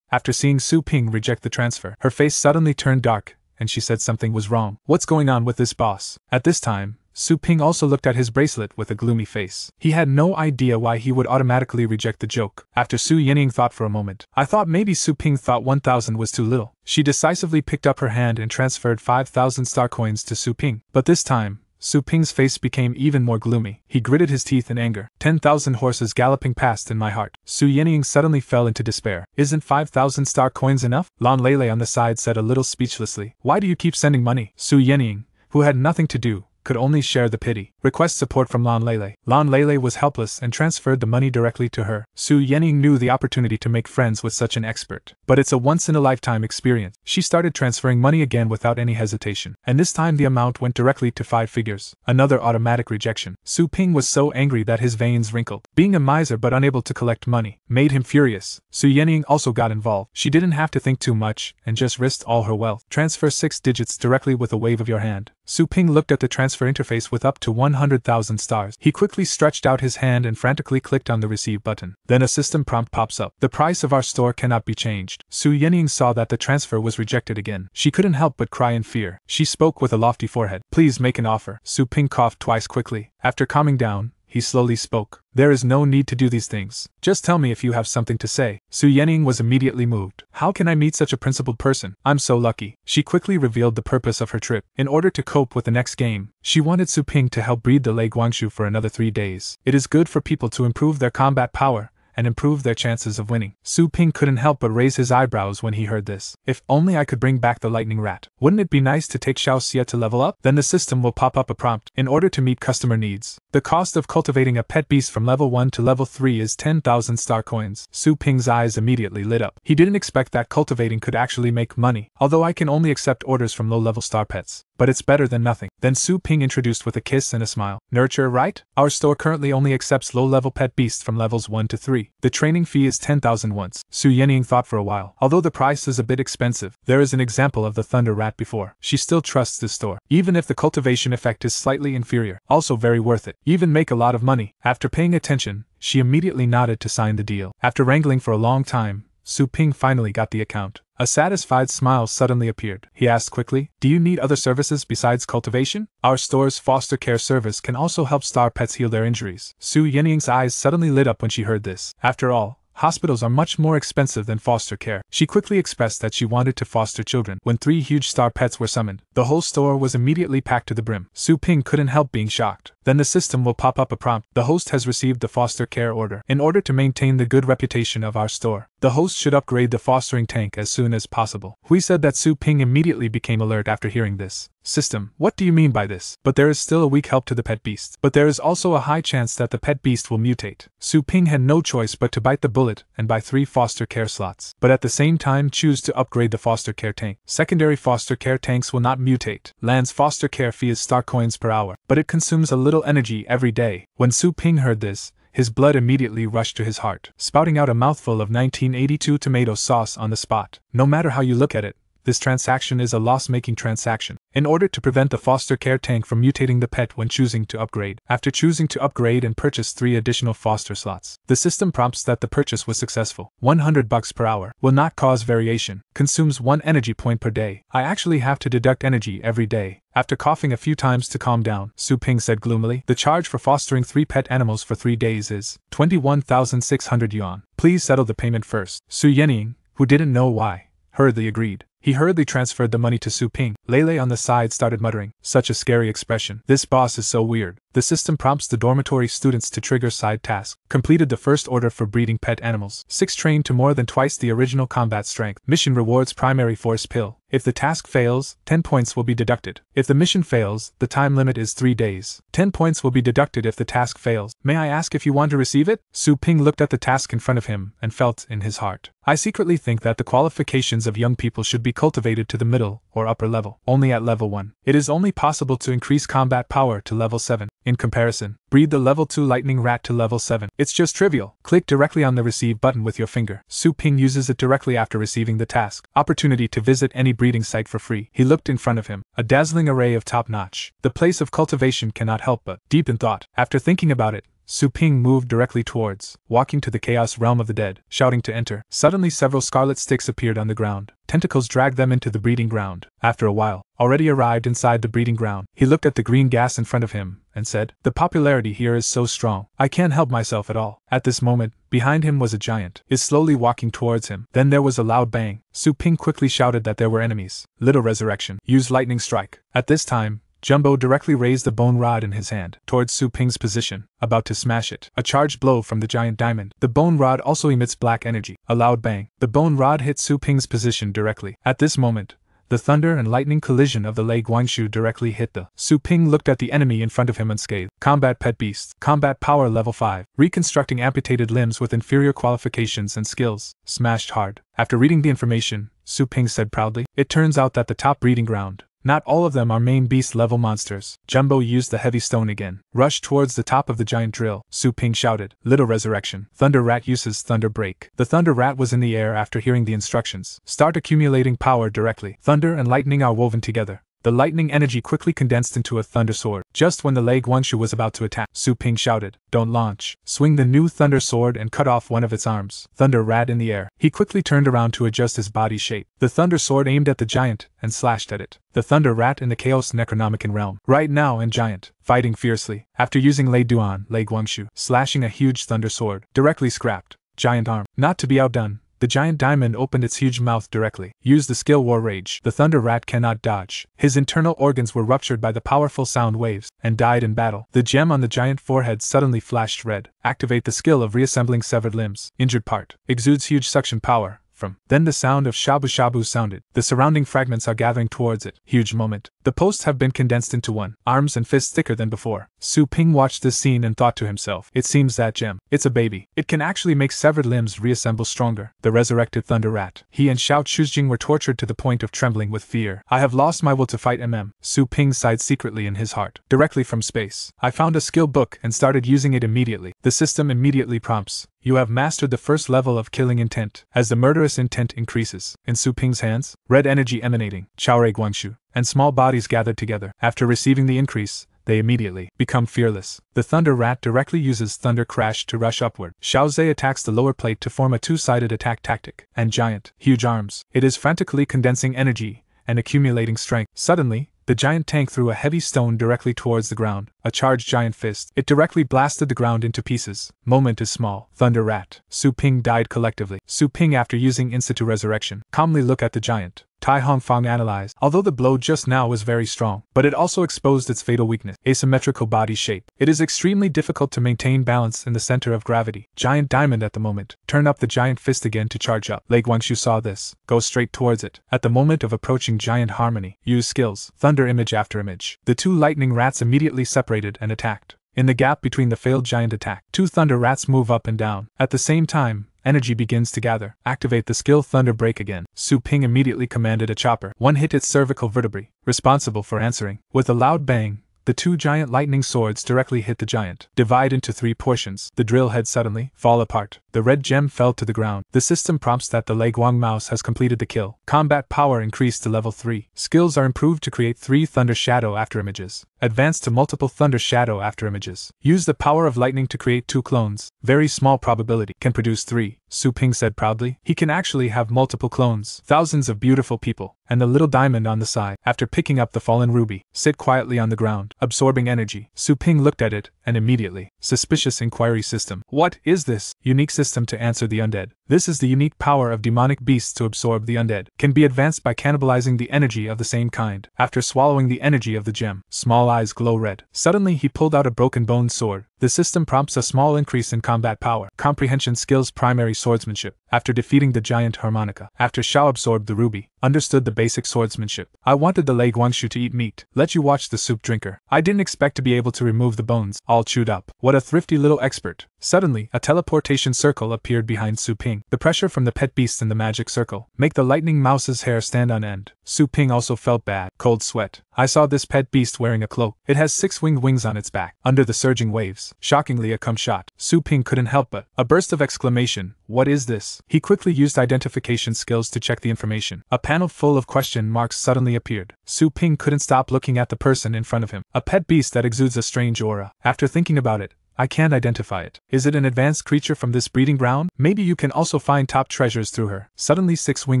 After seeing Su Ping reject the transfer, her face suddenly turned dark, and she said something was wrong. What's going on with this boss? At this time, Su Ping also looked at his bracelet with a gloomy face. He had no idea why he would automatically reject the joke. After Su Yining thought for a moment, I thought maybe Su Ping thought 1000 was too little. She decisively picked up her hand and transferred 5000 star coins to Su Ping. But this time, Su Ping's face became even more gloomy. He gritted his teeth in anger. Ten thousand horses galloping past in my heart. Su Yenying suddenly fell into despair. Isn't five thousand star coins enough? Lan Lele on the side said a little speechlessly. Why do you keep sending money? Su Yenying, who had nothing to do, could only share the pity. Request support from Lan Lele. Lan Lele was helpless and transferred the money directly to her. Su Yening knew the opportunity to make friends with such an expert. But it's a once in a lifetime experience. She started transferring money again without any hesitation, and this time the amount went directly to five figures. Another automatic rejection. Su Ping was so angry that his veins wrinkled. Being a miser but unable to collect money made him furious. Su Yening also got involved. She didn't have to think too much and just risked all her wealth. Transfer six digits directly with a wave of your hand. Su Ping looked at the transfer interface with up to 100,000 stars. He quickly stretched out his hand and frantically clicked on the receive button. Then a system prompt pops up. The price of our store cannot be changed. Su Yening saw that the transfer was rejected again. She couldn't help but cry in fear. She spoke with a lofty forehead. Please make an offer. Su Ping coughed twice quickly. After calming down, he slowly spoke. There is no need to do these things. Just tell me if you have something to say. Su Yening was immediately moved. How can I meet such a principled person? I'm so lucky. She quickly revealed the purpose of her trip. In order to cope with the next game, she wanted Su Ping to help breed the Lei Guangshu for another three days. It is good for people to improve their combat power, and improve their chances of winning. Su Ping couldn't help but raise his eyebrows when he heard this. If only I could bring back the lightning rat. Wouldn't it be nice to take Xiao Xie to level up? Then the system will pop up a prompt. In order to meet customer needs, the cost of cultivating a pet beast from level 1 to level 3 is 10,000 star coins. Su Ping's eyes immediately lit up. He didn't expect that cultivating could actually make money, although I can only accept orders from low level star pets but it's better than nothing. Then Su Ping introduced with a kiss and a smile. Nurture, right? Our store currently only accepts low level pet beasts from levels 1 to 3. The training fee is 10,000 once. Su Yenying thought for a while. Although the price is a bit expensive, there is an example of the Thunder Rat before. She still trusts this store, even if the cultivation effect is slightly inferior. Also, very worth it. Even make a lot of money. After paying attention, she immediately nodded to sign the deal. After wrangling for a long time, Su Ping finally got the account. A satisfied smile suddenly appeared. He asked quickly, Do you need other services besides cultivation? Our store's foster care service can also help star pets heal their injuries. Su Yenying's eyes suddenly lit up when she heard this. After all, Hospitals are much more expensive than foster care. She quickly expressed that she wanted to foster children. When three huge star pets were summoned, the whole store was immediately packed to the brim. Su Ping couldn't help being shocked. Then the system will pop up a prompt. The host has received the foster care order. In order to maintain the good reputation of our store, the host should upgrade the fostering tank as soon as possible. Hui said that Su Ping immediately became alert after hearing this. System, what do you mean by this? But there is still a weak help to the pet beast. But there is also a high chance that the pet beast will mutate. Su Ping had no choice but to bite the bullet and buy three foster care slots. But at the same time, choose to upgrade the foster care tank. Secondary foster care tanks will not mutate. Land's foster care fee is star coins per hour, but it consumes a little energy every day. When Su Ping heard this, his blood immediately rushed to his heart, spouting out a mouthful of 1982 tomato sauce on the spot. No matter how you look at it, This transaction is a loss making transaction. In order to prevent the foster care tank from mutating the pet when choosing to upgrade, after choosing to upgrade and purchase three additional foster slots, the system prompts that the purchase was successful. 100 bucks per hour will not cause variation, consumes one energy point per day. I actually have to deduct energy every day. After coughing a few times to calm down, Su Ping said gloomily, The charge for fostering three pet animals for three days is 21,600 yuan. Please settle the payment first. Su Yening, who didn't know why, hurriedly agreed. He hurriedly transferred the money to Su Ping. Lele on the side started muttering, Such a scary expression. This boss is so weird. The system prompts the dormitory students to trigger side tasks. Completed the first order for breeding pet animals. 6 trained to more than twice the original combat strength. Mission rewards primary force pill. If the task fails, 10 points will be deducted. If the mission fails, the time limit is 3 days. 10 points will be deducted if the task fails. May I ask if you want to receive it? Su Ping looked at the task in front of him and felt in his heart. I secretly think that the qualifications of young people should be cultivated to the middle or upper level, only at level 1. It is only possible to increase combat power to level 7. In comparison, breed the level 2 lightning rat to level 7. It's just trivial. Click directly on the receive button with your finger. Su Ping uses it directly after receiving the task. Opportunity to visit any breeding site for free. He looked in front of him, a dazzling array of top notch. The place of cultivation cannot help but, deep in thought, after thinking about it, Su Ping moved directly towards, walking to the chaos realm of the dead, shouting to enter. Suddenly, several scarlet sticks appeared on the ground. Tentacles dragged them into the breeding ground. After a while, already arrived inside the breeding ground, he looked at the green gas in front of him and said, The popularity here is so strong, I can't help myself at all. At this moment, behind him was a giant, is slowly walking towards him. Then there was a loud bang. Su Ping quickly shouted that there were enemies. Little resurrection. Use lightning strike. At this time, Jumbo directly raised the bone rod in his hand towards Su Ping's position, about to smash it. A charged blow from the giant diamond. The bone rod also emits black energy. A loud bang. The bone rod hit Su Ping's position directly. At this moment, the thunder and lightning collision of the Lei Guangshu directly hit the. Su Ping looked at the enemy in front of him unscathed. Combat Pet Beast. Combat Power Level 5. Reconstructing amputated limbs with inferior qualifications and skills. Smashed hard. After reading the information, Su Ping said proudly, It turns out that the top breeding ground, not all of them are main beast level monsters. Jumbo used the heavy stone again. Rushed towards the top of the giant drill. Su Ping shouted, Little resurrection. Thunder Rat uses Thunder Break. The Thunder Rat was in the air after hearing the instructions. Start accumulating power directly. Thunder and lightning are woven together. The lightning energy quickly condensed into a thunder sword. Just when the Lei Guangshu was about to attack, Su Ping shouted, Don't launch. Swing the new thunder sword and cut off one of its arms. Thunder rat in the air. He quickly turned around to adjust his body shape. The thunder sword aimed at the giant and slashed at it. The thunder rat in the chaos Necronomicon realm. Right now and giant, fighting fiercely. After using Lei Duan, Lei Guangshu, slashing a huge thunder sword, directly scrapped. Giant arm. Not to be outdone, the giant diamond opened its huge mouth directly. Use the skill War Rage. The Thunder Rat cannot dodge. His internal organs were ruptured by the powerful sound waves and died in battle. The gem on the giant forehead suddenly flashed red. Activate the skill of reassembling severed limbs. Injured part. Exudes huge suction power from. Then the sound of shabu shabu sounded. The surrounding fragments are gathering towards it. Huge moment. The posts have been condensed into one, arms and fists thicker than before. Su Ping watched this scene and thought to himself, It seems that gem, it's a baby. It can actually make severed limbs reassemble stronger. The resurrected Thunder Rat. He and Xiao Chuzjing were tortured to the point of trembling with fear. I have lost my will to fight MM. Su Ping sighed secretly in his heart. Directly from space. I found a skill book and started using it immediately. The system immediately prompts. You have mastered the first level of killing intent. As the murderous intent increases, in Su Ping's hands, red energy emanating, Chaorei Guangshu, and small bodies gathered together. After receiving the increase, they immediately become fearless. The Thunder Rat directly uses Thunder Crash to rush upward. Xiao Zhe attacks the lower plate to form a two sided attack tactic, and giant, huge arms. It is frantically condensing energy and accumulating strength. Suddenly, the giant tank threw a heavy stone directly towards the ground, a charged giant fist. It directly blasted the ground into pieces. Moment is small. Thunder Rat. Su Ping died collectively. Su Ping, after using Institu Resurrection, calmly look at the giant. Tai Hongfang analyzed, although the blow just now was very strong, but it also exposed its fatal weakness, asymmetrical body shape. It is extremely difficult to maintain balance in the center of gravity. Giant diamond at the moment. Turn up the giant fist again to charge up. Lei Guangshu saw this. Go straight towards it. At the moment of approaching giant harmony, use skills. Thunder image after image. The two lightning rats immediately and attacked. In the gap between the failed giant attack, two thunder rats move up and down. At the same time, energy begins to gather. Activate the skill Thunder Break again. Su Ping immediately commanded a chopper. One hit its cervical vertebrae, responsible for answering. With a loud bang, the two giant lightning swords directly hit the giant. Divide into three portions. The drill head suddenly fall apart. The red gem fell to the ground. The system prompts that the Lei Guang mouse has completed the kill. Combat power increased to level 3. Skills are improved to create 3 Thunder Shadow after images. Advance to multiple Thunder Shadow after images. Use the power of lightning to create 2 clones. Very small probability. Can produce 3. Su Ping said proudly. He can actually have multiple clones. Thousands of beautiful people. And the little diamond on the side. After picking up the fallen ruby, sit quietly on the ground, absorbing energy. Su Ping looked at it, and immediately. Suspicious inquiry system. What is this? Unique system to answer the undead. This is the unique power of demonic beasts to absorb the undead. Can be advanced by cannibalizing the energy of the same kind. After swallowing the energy of the gem, small eyes glow red. Suddenly he pulled out a broken bone sword. The system prompts a small increase in combat power. Comprehension skills primary swordsmanship. After defeating the giant harmonica. After Shao absorbed the ruby. Understood the basic swordsmanship. I wanted the Lei Guangshu to eat meat. Let you watch the soup drinker. I didn't expect to be able to remove the bones, all chewed up. What a thrifty little expert. Suddenly, a teleportation circle appeared behind Su Ping. The pressure from the pet beasts in the magic circle make the lightning mouse's hair stand on end. Su Ping also felt bad, cold sweat. I saw this pet beast wearing a cloak. It has six winged wings on its back. Under the surging waves, shockingly a cum shot. Su Ping couldn't help but a burst of exclamation. What is this? He quickly used identification skills to check the information. A panel full of question marks suddenly appeared. Su Ping couldn't stop looking at the person in front of him. A pet beast that exudes a strange aura. After thinking about it, I can't identify it. Is it an advanced creature from this breeding ground? Maybe you can also find top treasures through her. Suddenly, Six Wing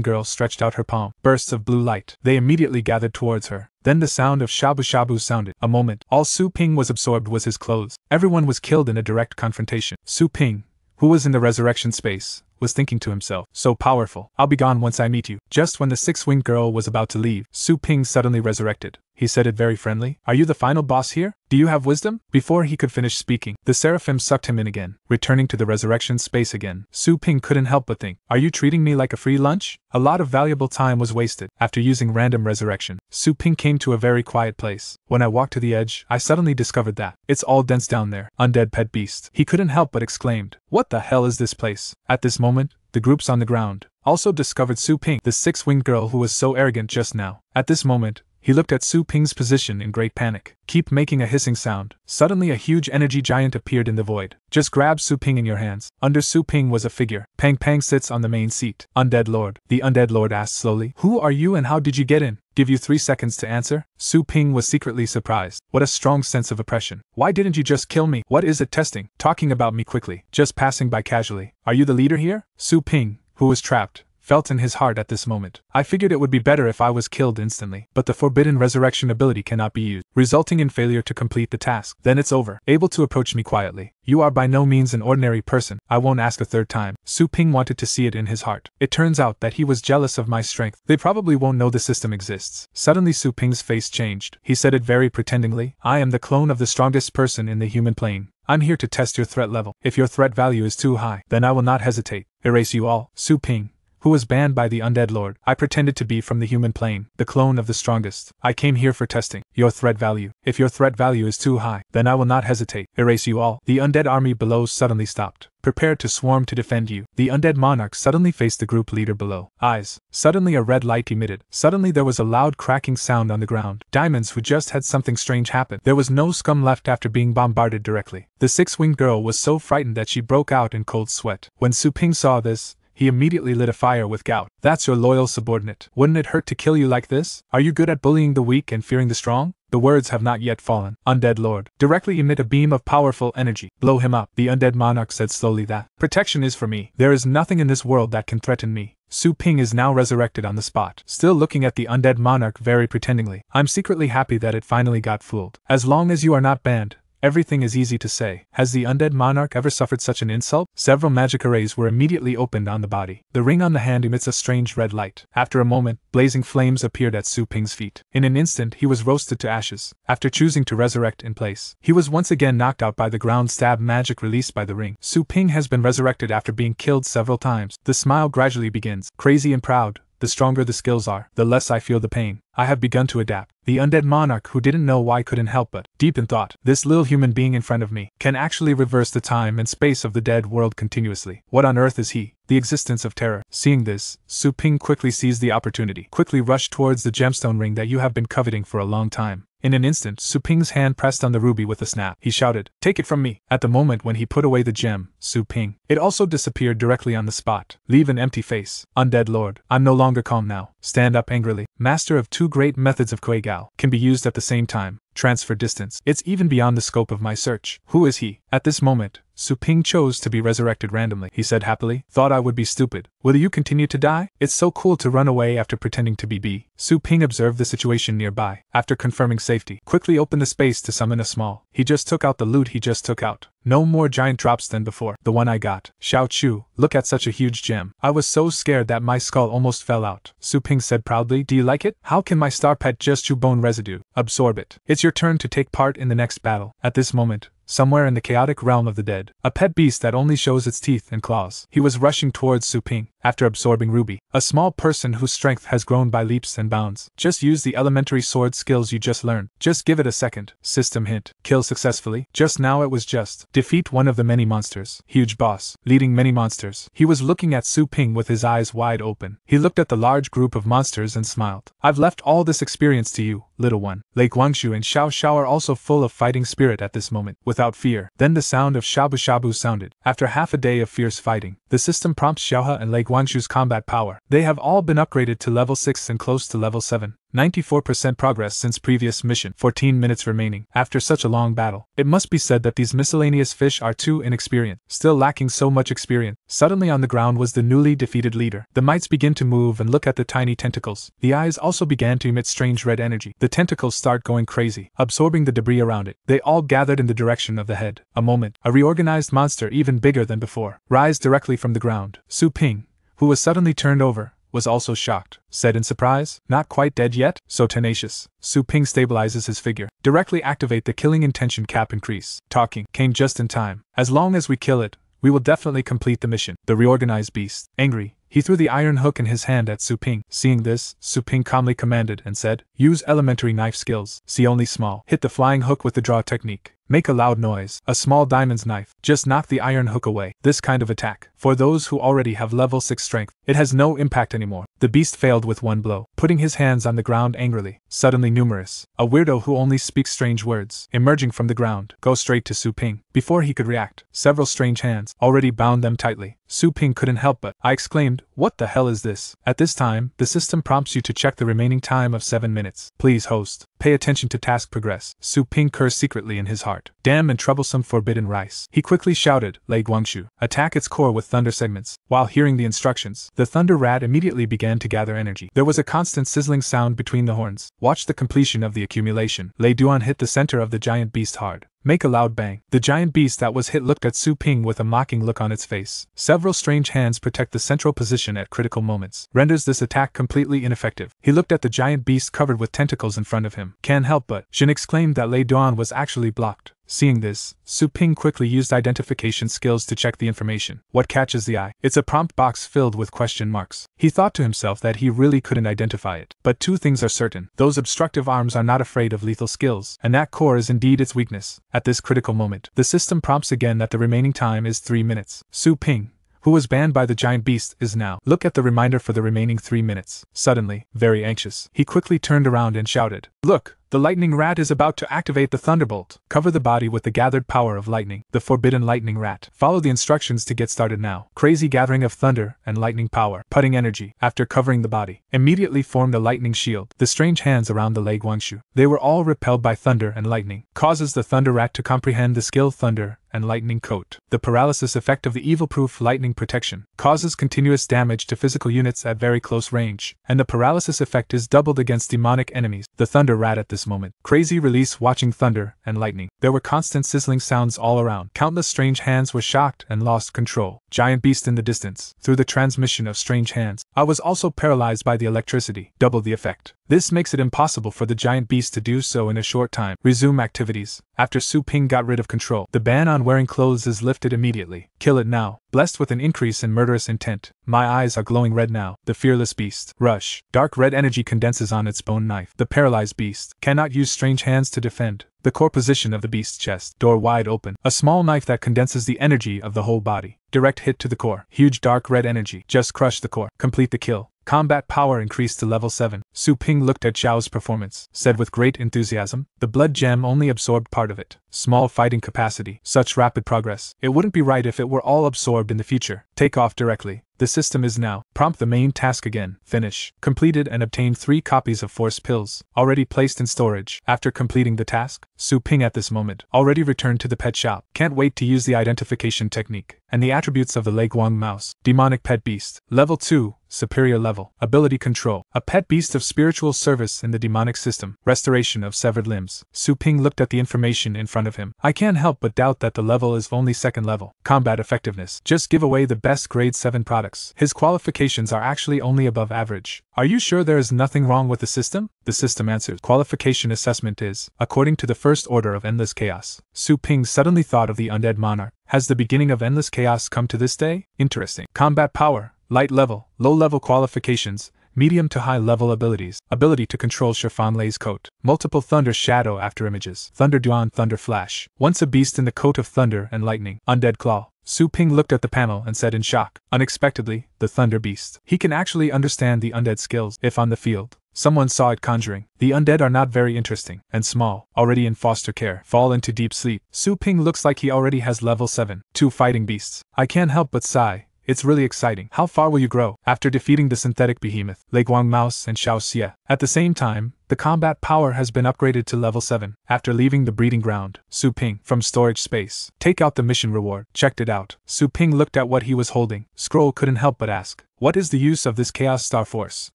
Girl stretched out her palm. Bursts of blue light. They immediately gathered towards her. Then the sound of shabu shabu sounded. A moment. All Su Ping was absorbed was his clothes. Everyone was killed in a direct confrontation. Su Ping, who was in the resurrection space, was thinking to himself, so powerful. I'll be gone once I meet you. Just when the six winged girl was about to leave, Su Ping suddenly resurrected. He said it very friendly. Are you the final boss here? Do you have wisdom? Before he could finish speaking, the seraphim sucked him in again, returning to the resurrection space again. Su Ping couldn't help but think, Are you treating me like a free lunch? A lot of valuable time was wasted. After using random resurrection, Su Ping came to a very quiet place. When I walked to the edge, I suddenly discovered that it's all dense down there. Undead pet beast. He couldn't help but exclaimed, What the hell is this place? At this moment, the groups on the ground also discovered Su Ping, the six winged girl who was so arrogant just now. At this moment, he looked at Su Ping's position in great panic. Keep making a hissing sound. Suddenly, a huge energy giant appeared in the void. Just grab Su Ping in your hands. Under Su Ping was a figure. Pang Pang sits on the main seat. Undead Lord. The Undead Lord asked slowly, Who are you and how did you get in? Give you three seconds to answer? Su Ping was secretly surprised. What a strong sense of oppression. Why didn't you just kill me? What is it testing? Talking about me quickly. Just passing by casually. Are you the leader here? Su Ping, who was trapped, felt in his heart at this moment. I figured it would be better if I was killed instantly, but the forbidden resurrection ability cannot be used, resulting in failure to complete the task. Then it's over. Able to approach me quietly. You are by no means an ordinary person. I won't ask a third time. Su Ping wanted to see it in his heart. It turns out that he was jealous of my strength. They probably won't know the system exists. Suddenly Su Ping's face changed. He said it very pretendingly. I am the clone of the strongest person in the human plane. I'm here to test your threat level. If your threat value is too high, then I will not hesitate. Erase you all. Su Ping, who was banned by the undead lord. I pretended to be from the human plane, the clone of the strongest. I came here for testing your threat value. If your threat value is too high, then I will not hesitate. Erase you all. The undead army below suddenly stopped, prepared to swarm to defend you. The undead monarch suddenly faced the group leader below. Eyes. Suddenly a red light emitted. Suddenly there was a loud cracking sound on the ground. Diamonds who just had something strange happen. There was no scum left after being bombarded directly. The six-winged girl was so frightened that she broke out in cold sweat. When Su Ping saw this, he immediately lit a fire with gout. That's your loyal subordinate. Wouldn't it hurt to kill you like this? Are you good at bullying the weak and fearing the strong? The words have not yet fallen. Undead Lord. Directly emit a beam of powerful energy. Blow him up. The undead monarch said slowly that protection is for me. There is nothing in this world that can threaten me. Su Ping is now resurrected on the spot, still looking at the undead monarch very pretendingly. I'm secretly happy that it finally got fooled. As long as you are not banned, Everything is easy to say. Has the undead monarch ever suffered such an insult? Several magic arrays were immediately opened on the body. The ring on the hand emits a strange red light. After a moment, blazing flames appeared at Su Ping's feet. In an instant, he was roasted to ashes. After choosing to resurrect in place, he was once again knocked out by the ground stab magic released by the ring. Su Ping has been resurrected after being killed several times. The smile gradually begins. Crazy and proud, the stronger the skills are, the less I feel the pain. I have begun to adapt. The undead monarch who didn't know why couldn't help but, deep in thought, this little human being in front of me can actually reverse the time and space of the dead world continuously. What on earth is he? The existence of terror. Seeing this, Su Ping quickly seized the opportunity, quickly rushed towards the gemstone ring that you have been coveting for a long time. In an instant, Su Ping's hand pressed on the ruby with a snap. He shouted, Take it from me! At the moment when he put away the gem, Su Ping, it also disappeared directly on the spot. Leave an empty face. Undead Lord, I'm no longer calm now. Stand up angrily. Master of two great methods of Kuei can be used at the same time. Transfer distance. It's even beyond the scope of my search. Who is he? At this moment, Su Ping chose to be resurrected randomly, he said happily. Thought I would be stupid. Will you continue to die? It's so cool to run away after pretending to be B. Su Ping observed the situation nearby. After confirming safety, quickly opened the space to summon a small. He just took out the loot he just took out. No more giant drops than before. The one I got. Xiao Chu, look at such a huge gem. I was so scared that my skull almost fell out. Su Ping said proudly, Do you like it? How can my star pet just chew bone residue? Absorb it. It's your turn to take part in the next battle. At this moment, somewhere in the chaotic realm of the dead, a pet beast that only shows its teeth and claws. He was rushing towards Su Ping, after absorbing Ruby, a small person whose strength has grown by leaps and bounds. Just use the elementary sword skills you just learned. Just give it a second. System hint. Kill successfully. Just now it was just. Defeat one of the many monsters. Huge boss, leading many monsters. He was looking at Su Ping with his eyes wide open. He looked at the large group of monsters and smiled. I've left all this experience to you, little one. Lei Guangshu and Xiao Xiao are also full of fighting spirit at this moment, without fear. Then the sound of shabu shabu sounded. After half a day of fierce fighting, the system prompts Xiaohe and Lei Guangshu's combat power. They have all been upgraded to level 6 and close to level 7. 94% progress since previous mission, 14 minutes remaining. After such a long battle, it must be said that these miscellaneous fish are too inexperienced, still lacking so much experience. Suddenly on the ground was the newly defeated leader. The mites begin to move and look at the tiny tentacles. The eyes also began to emit strange red energy. The tentacles start going crazy, absorbing the debris around it. They all gathered in the direction of the head. A moment, a reorganized monster even bigger than before, rise directly from the ground. Su Ping, who was suddenly turned over, was also shocked, said in surprise, Not quite dead yet? So tenacious. Su Ping stabilizes his figure. Directly activate the killing intention cap increase. Talking came just in time. As long as we kill it, we will definitely complete the mission. The reorganized beast, angry, he threw the iron hook in his hand at Su Ping. Seeing this, Su Ping calmly commanded and said, Use elementary knife skills. See only small. Hit the flying hook with the draw technique. Make a loud noise. A small diamond's knife. Just knock the iron hook away. This kind of attack, for those who already have level 6 strength, it has no impact anymore. The beast failed with one blow, putting his hands on the ground angrily. Suddenly numerous. A weirdo who only speaks strange words, emerging from the ground, go straight to Su Ping. Before he could react, several strange hands already bound them tightly. Su Ping couldn't help but, I exclaimed, What the hell is this? At this time, the system prompts you to check the remaining time of 7 minutes. Please, host, pay attention to task progress. Su Ping cursed secretly in his heart. Damn and troublesome forbidden rice. He quickly shouted, Lei Guangshu, attack its core with thunder segments. While hearing the instructions, the thunder rat immediately began to gather energy. There was a constant sizzling sound between the horns. Watch the completion of the accumulation. Lei Duan hit the center of the giant beast hard. Make a loud bang. The giant beast that was hit looked at Su Ping with a mocking look on its face. Several strange hands protect the central position at critical moments, renders this attack completely ineffective. He looked at the giant beast covered with tentacles in front of him. Can't help but, Jin exclaimed that Lei Duan was actually blocked. Seeing this, Su Ping quickly used identification skills to check the information. What catches the eye? It's a prompt box filled with question marks. He thought to himself that he really couldn't identify it. But two things are certain those obstructive arms are not afraid of lethal skills, and that core is indeed its weakness. At this critical moment, the system prompts again that the remaining time is 3 minutes. Su Ping, who was banned by the giant beast, is now. Look at the reminder for the remaining three minutes. Suddenly, very anxious, he quickly turned around and shouted, Look! The lightning rat is about to activate the thunderbolt. Cover the body with the gathered power of lightning. The forbidden lightning rat. Follow the instructions to get started now. Crazy gathering of thunder and lightning power. Putting energy. After covering the body, immediately formed a lightning shield. The strange hands around the Lei Guangshu. They were all repelled by thunder and lightning. Causes the thunder rat to comprehend the skill thunder and lightning coat. The paralysis effect of the evil proof lightning protection causes continuous damage to physical units at very close range, and the paralysis effect is doubled against demonic enemies. The thunder rat at this moment. Crazy release watching thunder and lightning. There were constant sizzling sounds all around. Countless strange hands were shocked and lost control. Giant beast in the distance. Through the transmission of strange hands, I was also paralyzed by the electricity. Double the effect. This makes it impossible for the giant beast to do so in a short time. Resume activities. After Su Ping got rid of control, the ban on wearing clothes is lifted immediately. Kill it now. Blessed with an increase in murderous intent. My eyes are glowing red now. The fearless beast. Rush. Dark red energy condenses on its bone knife. The paralyzed beast cannot use strange hands to defend. The core position of the beast's chest, door wide open. A small knife that condenses the energy of the whole body. Direct hit to the core. Huge dark red energy. Just crush the core. Complete the kill. Combat power increased to level 7. Su Ping looked at Xiao's performance, said with great enthusiasm, The blood gem only absorbed part of it. Small fighting capacity, such rapid progress. It wouldn't be right if it were all absorbed in the future. Take off directly. The system is now. Prompt the main task again. Finish. Completed and obtained three copies of force pills, already placed in storage. After completing the task, Su Ping at this moment already returned to the pet shop. Can't wait to use the identification technique and the attributes of the Leguang mouse. Demonic pet beast. Level 2. Superior level. Ability control. A pet beast of spiritual service in the demonic system. Restoration of severed limbs. Su Ping looked at the information in front of him. I can't help but doubt that the level is only second level. Combat effectiveness. Just give away the best grade 7 products. His qualifications are actually only above average. Are you sure there is nothing wrong with the system? The system answered. Qualification assessment is, according to the first order of endless chaos. Su Ping suddenly thought of the undead monarch. Has the beginning of endless chaos come to this day? Interesting. Combat power, light level, low level qualifications, medium to high level abilities, ability to control Chiffon Lei's coat, multiple thunder shadow after images, thunder duan thunder flash, once a beast in the coat of thunder and lightning, undead claw. Su Ping looked at the panel and said in shock, unexpectedly, the thunder beast. He can actually understand the undead skills if on the field. Someone saw it conjuring. The undead are not very interesting, and small, already in foster care, fall into deep sleep. Su Ping looks like he already has level 7. Two fighting beasts. I can't help but sigh. It's really exciting. How far will you grow? After defeating the synthetic behemoth, Lei Guang Mouse and Xiao Xie. At the same time, the combat power has been upgraded to level 7. After leaving the breeding ground, Su Ping, from storage space, take out the mission reward, checked it out. Su Ping looked at what he was holding. Scroll couldn't help but ask, what is the use of this Chaos Star Force?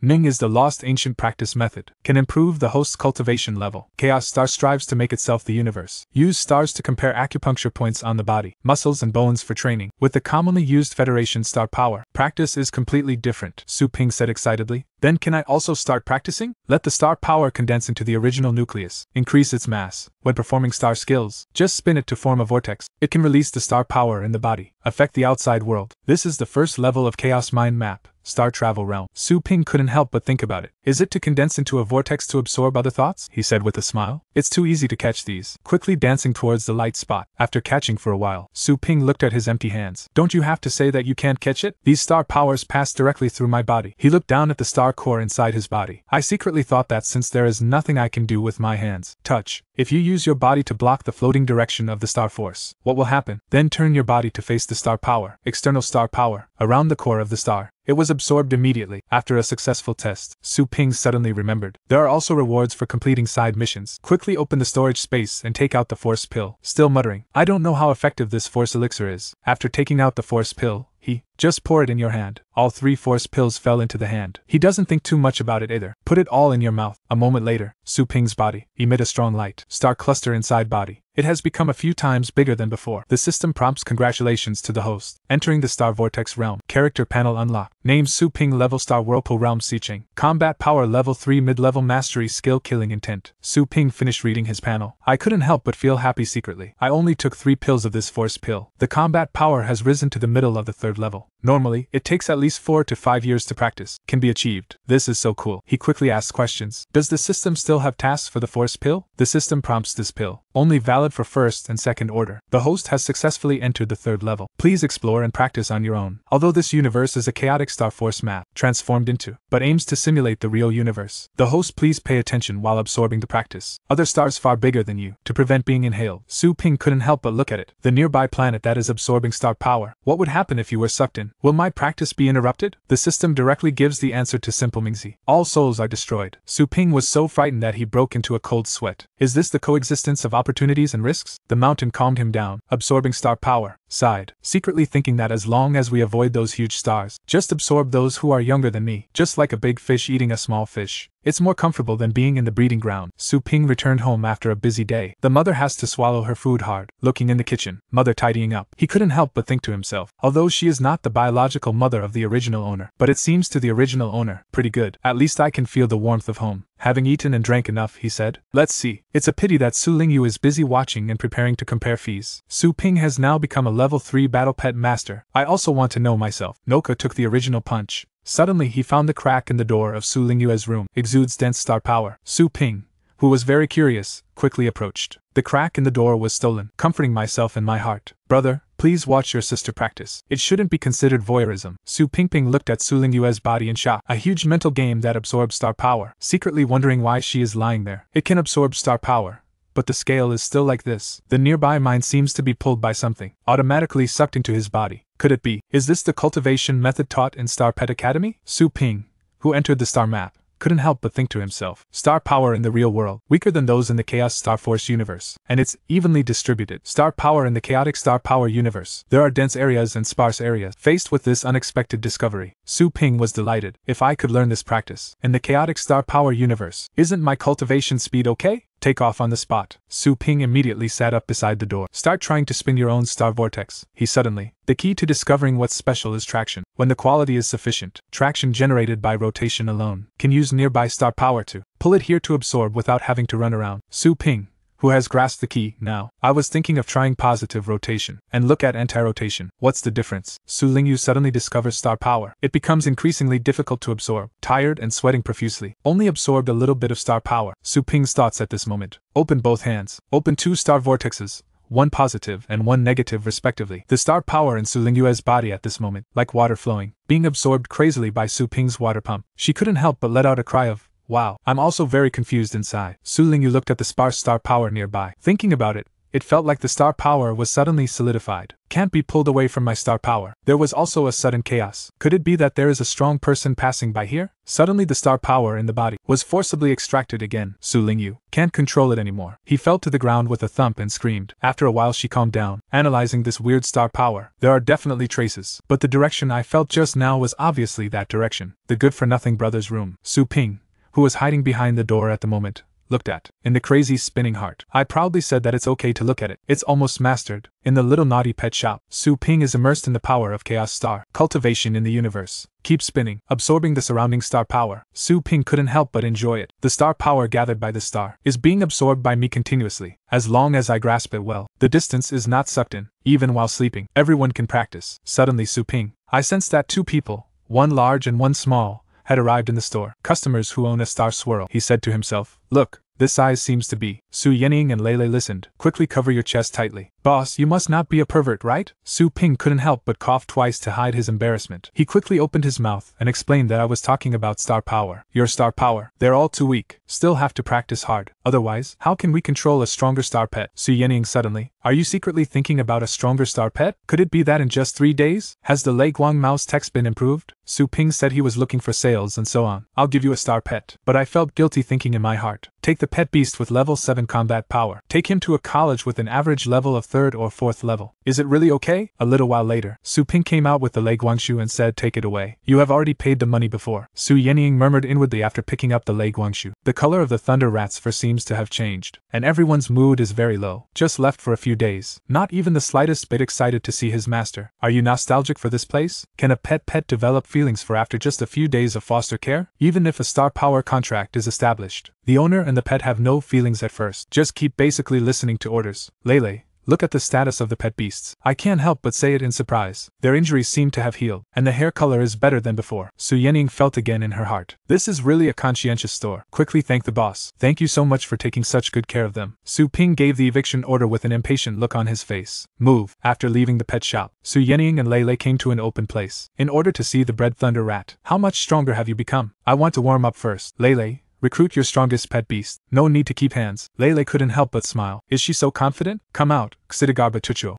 Ming is the lost ancient practice method, can improve the host's cultivation level. Chaos Star strives to make itself the universe. Use stars to compare acupuncture points on the body, muscles, and bones for training. With the commonly used Federation Star power, practice is completely different, Su Ping said excitedly. Then can I also start practicing? Let the star power condense into the original nucleus, increase its mass. When performing star skills, just spin it to form a vortex. It can release the star power in the body, affect the outside world. This is the first level of Chaos Mind Map. Star Travel Realm. Su Ping couldn't help but think about it. Is it to condense into a vortex to absorb other thoughts? He said with a smile. It's too easy to catch these. Quickly dancing towards the light spot. After catching for a while, Su Ping looked at his empty hands. Don't you have to say that you can't catch it? These star powers pass directly through my body. He looked down at the star core inside his body. I secretly thought that since there is nothing I can do with my hands, touch, if you use your body to block the floating direction of the star force, what will happen? Then turn your body to face the star power, external star power, around the core of the star. It was absorbed immediately. After a successful test, Su Ping suddenly remembered. There are also rewards for completing side missions. Quickly open the storage space and take out the force pill. Still muttering, I don't know how effective this force elixir is. After taking out the force pill, he just pour it in your hand. All three force pills fell into the hand. He doesn't think too much about it either. Put it all in your mouth. A moment later, Su Ping's body emit a strong light. Star cluster inside body. It has become a few times bigger than before. The system prompts congratulations to the host. Entering the Star Vortex realm. Character panel unlocked. Name Su Ping level Star Whirlpool realm Xiqing. Combat power level 3 mid level mastery skill killing intent. Su Ping finished reading his panel. I couldn't help but feel happy secretly. I only took three pills of this force pill. The combat power has risen to the middle of the third level. Normally, it takes at least 4 to 5 years to practice. Can be achieved. This is so cool. He quickly asks questions. Does the system still have tasks for the force pill? The system prompts this pill. Only valid for first and second order. The host has successfully entered the third level. Please explore and practice on your own. Although this universe is a chaotic Star Force map, transformed into, but aims to simulate the real universe. The host please pay attention while absorbing the practice. Other stars far bigger than you, to prevent being inhaled. Su Ping couldn't help but look at it. The nearby planet that is absorbing star power. What would happen if you were sucked Will my practice be interrupted? The system directly gives the answer to Simple Mingzi. All souls are destroyed. Su Ping was so frightened that he broke into a cold sweat. Is this the coexistence of opportunities and risks? The mountain calmed him down, absorbing star power, sighed, secretly thinking that as long as we avoid those huge stars, just absorb those who are younger than me, just like a big fish eating a small fish. It's more comfortable than being in the breeding ground. Su Ping returned home after a busy day. The mother has to swallow her food hard, looking in the kitchen, mother tidying up. He couldn't help but think to himself, although she is not the biological mother of the original owner, but it seems to the original owner pretty good. At least I can feel the warmth of home. Having eaten and drank enough, he said, Let's see. It's a pity that Su Lingyue is busy watching and preparing to compare fees. Su Ping has now become a level 3 battle pet master. I also want to know myself. Noka took the original punch. Suddenly, he found the crack in the door of Su Lingyue's room exudes dense star power. Su Ping, who was very curious, quickly approached. The crack in the door was stolen, comforting myself in my heart. Brother, please watch your sister practice. It shouldn't be considered voyeurism. Su Pingping looked at Su Lingyue's body in shock. A huge mental game that absorbs star power, secretly wondering why she is lying there. It can absorb star power, but the scale is still like this. The nearby mind seems to be pulled by something, automatically sucked into his body. Could it be? Is this the cultivation method taught in Star Pet Academy? Su Ping, who entered the star map, couldn't help but think to himself star power in the real world, weaker than those in the Chaos Star Force universe, and it's evenly distributed. Star power in the chaotic star power universe. There are dense areas and sparse areas. Faced with this unexpected discovery, Su Ping was delighted. If I could learn this practice in the chaotic star power universe, isn't my cultivation speed okay? Take off on the spot. Su Ping immediately sat up beside the door. Start trying to spin your own star vortex, he suddenly. The key to discovering what's special is traction. When the quality is sufficient, traction generated by rotation alone can use nearby star power to pull it here to absorb without having to run around. Su Ping, who has grasped the key now. I was thinking of trying positive rotation. And look at anti rotation. What's the difference? Su Lingyue suddenly discovers star power. It becomes increasingly difficult to absorb. Tired and sweating profusely. Only absorbed a little bit of star power. Su Ping's thoughts at this moment. Open both hands. Open two star vortexes one positive and one negative respectively. The star power in Su Lingyue's body at this moment, like water flowing, being absorbed crazily by Su Ping's water pump. She couldn't help but let out a cry of, Wow, I'm also very confused inside. Su Lingyue looked at the sparse star power nearby. Thinking about it, it felt like the star power was suddenly solidified. Can't be pulled away from my star power. There was also a sudden chaos. Could it be that there is a strong person passing by here? Suddenly the star power in the body was forcibly extracted again. Su Lingyue can't control it anymore. He fell to the ground with a thump and screamed. After a while she calmed down, analyzing this weird star power. There are definitely traces, but the direction I felt just now was obviously that direction. The good for nothing brother's room. Su Ping, who was hiding behind the door at the moment, looked at. In the crazy spinning heart, I proudly said that it's okay to look at it. It's almost mastered. In the little naughty pet shop, Su Ping is immersed in the power of Chaos Star, cultivation in the universe. Keep spinning, absorbing the surrounding star power. Su Ping couldn't help but enjoy it. The star power gathered by the star is being absorbed by me continuously, as long as I grasp it well. The distance is not sucked in, even while sleeping. Everyone can practice. Suddenly, Su Ping, I sense that two people, one large and one small, had arrived in the store. Customers who own a star swirl, he said to himself. Look, this size seems to be. Su Yening and Lei listened. Quickly cover your chest tightly. Boss, you must not be a pervert, right? Su Ping couldn't help but cough twice to hide his embarrassment. He quickly opened his mouth and explained that I was talking about star power. Your star power. They're all too weak. Still have to practice hard. Otherwise, how can we control a stronger star pet? Su Yening suddenly. Are you secretly thinking about a stronger star pet? Could it be that in just three days? Has the Lei Guang mouse text been improved? Su Ping said he was looking for sales and so on. I'll give you a star pet. But I felt guilty thinking in my heart. Take the pet beast with level 7 combat power. Take him to a college with an average level of 3rd or 4th level. Is it really okay? A little while later, Su Ping came out with the Lei Guangshu and said, Take it away. You have already paid the money before. Su Yenying murmured inwardly after picking up the Lei Guangshu. The color of the Thunder Rat's fur seems to have changed, and everyone's mood is very low. Just left for a few days. Not even the slightest bit excited to see his master. Are you nostalgic for this place? Can a pet pet develop feelings for after just a few days of foster care? Even if a star power contract is established, the owner and the pet have no feelings at first. Just keep basically listening to orders. Lele, Look at the status of the pet beasts. I can't help but say it in surprise. Their injuries seem to have healed, and the hair color is better than before. Su Yening felt again in her heart. This is really a conscientious store. Quickly thank the boss. Thank you so much for taking such good care of them. Su Ping gave the eviction order with an impatient look on his face. Move. After leaving the pet shop, Su Yening and Lei came to an open place. In order to see the bread thunder rat. How much stronger have you become? I want to warm up first. Lei, Recruit your strongest pet beast. No need to keep hands. Lele couldn't help but smile. Is she so confident? Come out.